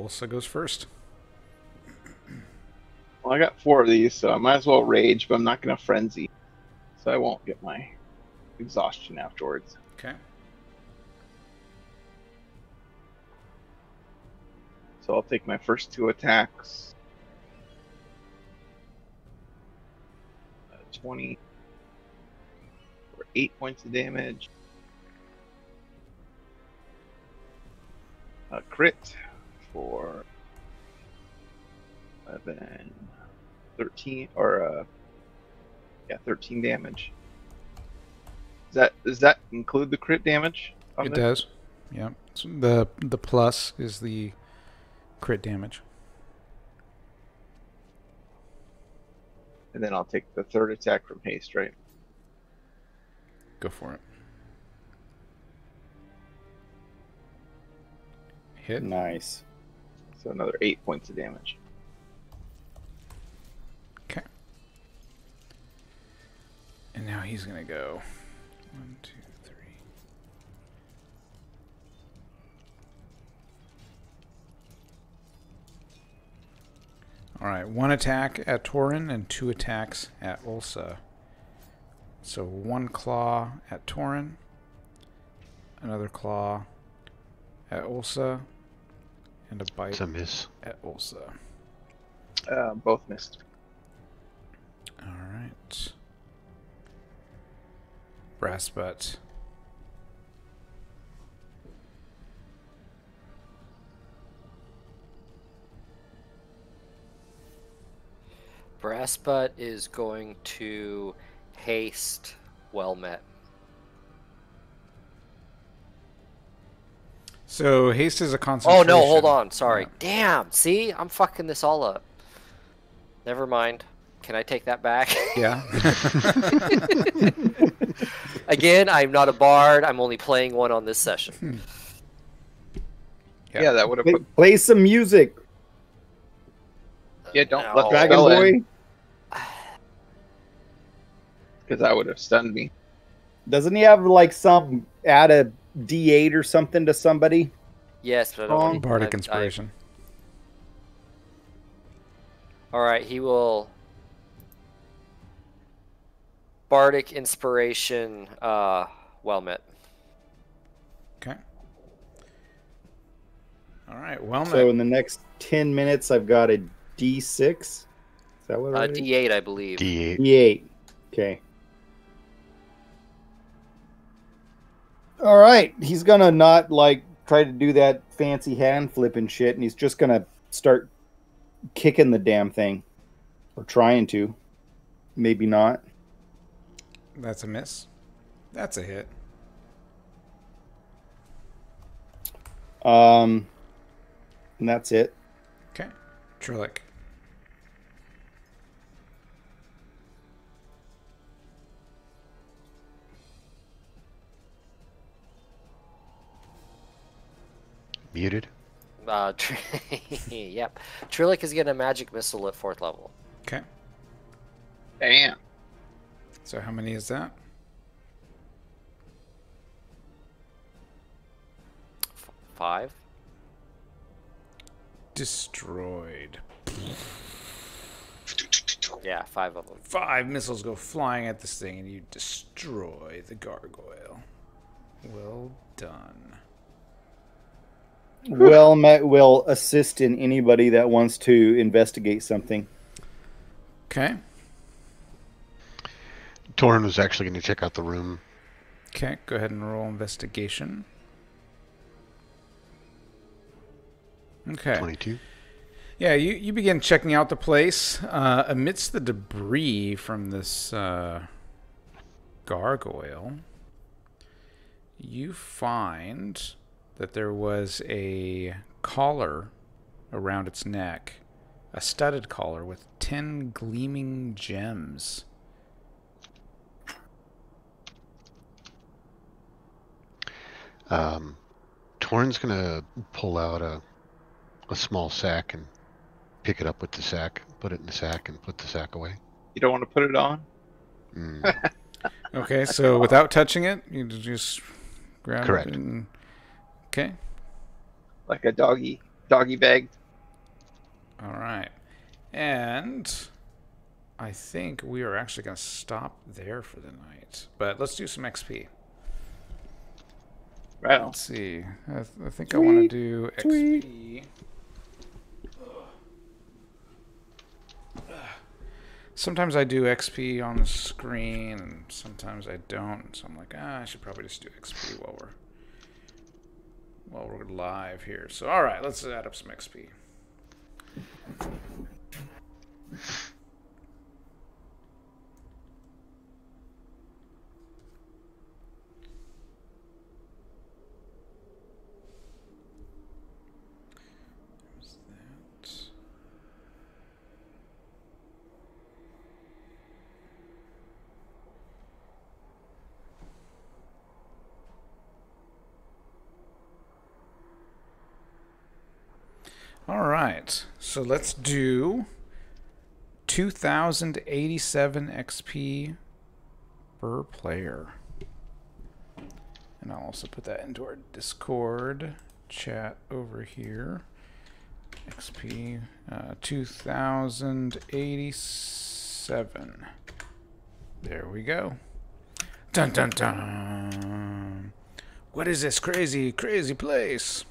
Ulsa goes first. Well, I got four of these, so I might as well rage, but I'm not gonna frenzy, so I won't get my exhaustion afterwards. Okay. So I'll take my first two attacks. Uh, 20 for 8 points of damage. A crit for 11, 13, or uh, yeah, 13 damage. Does that does that include the crit damage? on It this? does. Yeah. So the the plus is the crit damage. And then I'll take the third attack from haste, right? Go for it. Hit. Nice. So another eight points of damage. Okay. And now he's gonna go. One, two, three. All right, one attack at Torin and two attacks at Ulsa. So one claw at Torin, another claw at Ulsa, and a bite It's a miss. at Ulsa. Uh, both missed. All right. Brass butt. Brass Butt is going to haste well So haste is a constant Oh no, hold on. Sorry. Yeah. Damn. See, I'm fucking this all up. Never mind. Can I take that back? Yeah. Again, I'm not a bard. I'm only playing one on this session. Yeah. Yeah, that would have Play, put. play some music, Yeah, don't No. let Dragon Boy. Because that would have stunned me. Doesn't he have like some add a D8 or something to somebody? Yes, but I don't. Wrong. want- Bardic I- I- inspiration. all right, he will. Bardic inspiration. Uh, well met. Okay. All right. Well So in the next 10 minutes, I've got a D6. Is that what Uh, it is? D8, I believe. D8. D8. Okay. All right, he's gonna not like try to do that fancy hand flipping shit, and he's just gonna start kicking the damn thing, or trying to. Maybe not. That's a miss. That's a hit. Um, and that's it. Okay. Trillic. Muted. Uh, Tr- yep. Trillic is getting a magic missile at fourth level. Okay. Damn. So how many is that? F- five. Destroyed. Yeah, five of them. Five missiles go flying at this thing, and you destroy the gargoyle. Well done. Well met will assist in anybody that wants to investigate something. Okay. Torin was actually going to check out the room. Okay. Go ahead and roll investigation. Okay. 22. Yeah, you, you begin checking out the place. Uh, amidst the debris from this uh, gargoyle, you find that there was a collar around its neck, a studded collar with 10 gleaming gems. Um, Torin's going to pull out a, a small sack and pick it up with the sack, put it in the sack, and put the sack away. You don't want to put it on? Mm. Okay, so without touching it, you just grab Correct. it and. Okay. Like a doggy doggy bag. All right. And I think we are actually going to stop there for the night. But let's do some XP. Right on. Let's see. I, th- I think I want to do XP. Sometimes I do XP on the screen, and sometimes I don't. So I'm like, ah, I should probably just do XP while we're while we're live here. So all right, let's add up some XP. There's that. All right, so let's do 2087 XP per player. And I'll also put that into our Discord chat over here. XP uh, 2087. There we go. Dun dun dun. What is this crazy, crazy place?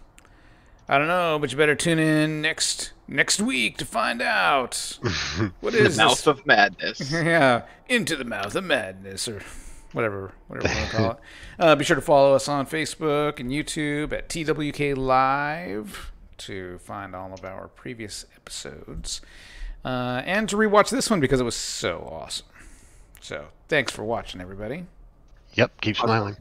I don't know, but you better tune in next next week to find out. What is the Mouth this? of madness. yeah, into the mouth of madness, or whatever, whatever you want to call it. Uh, be sure to follow us on Facebook and YouTube at TWK Live to find all of our previous episodes, uh, and to rewatch this one because it was so awesome. So, thanks for watching, everybody. Yep, keep smiling.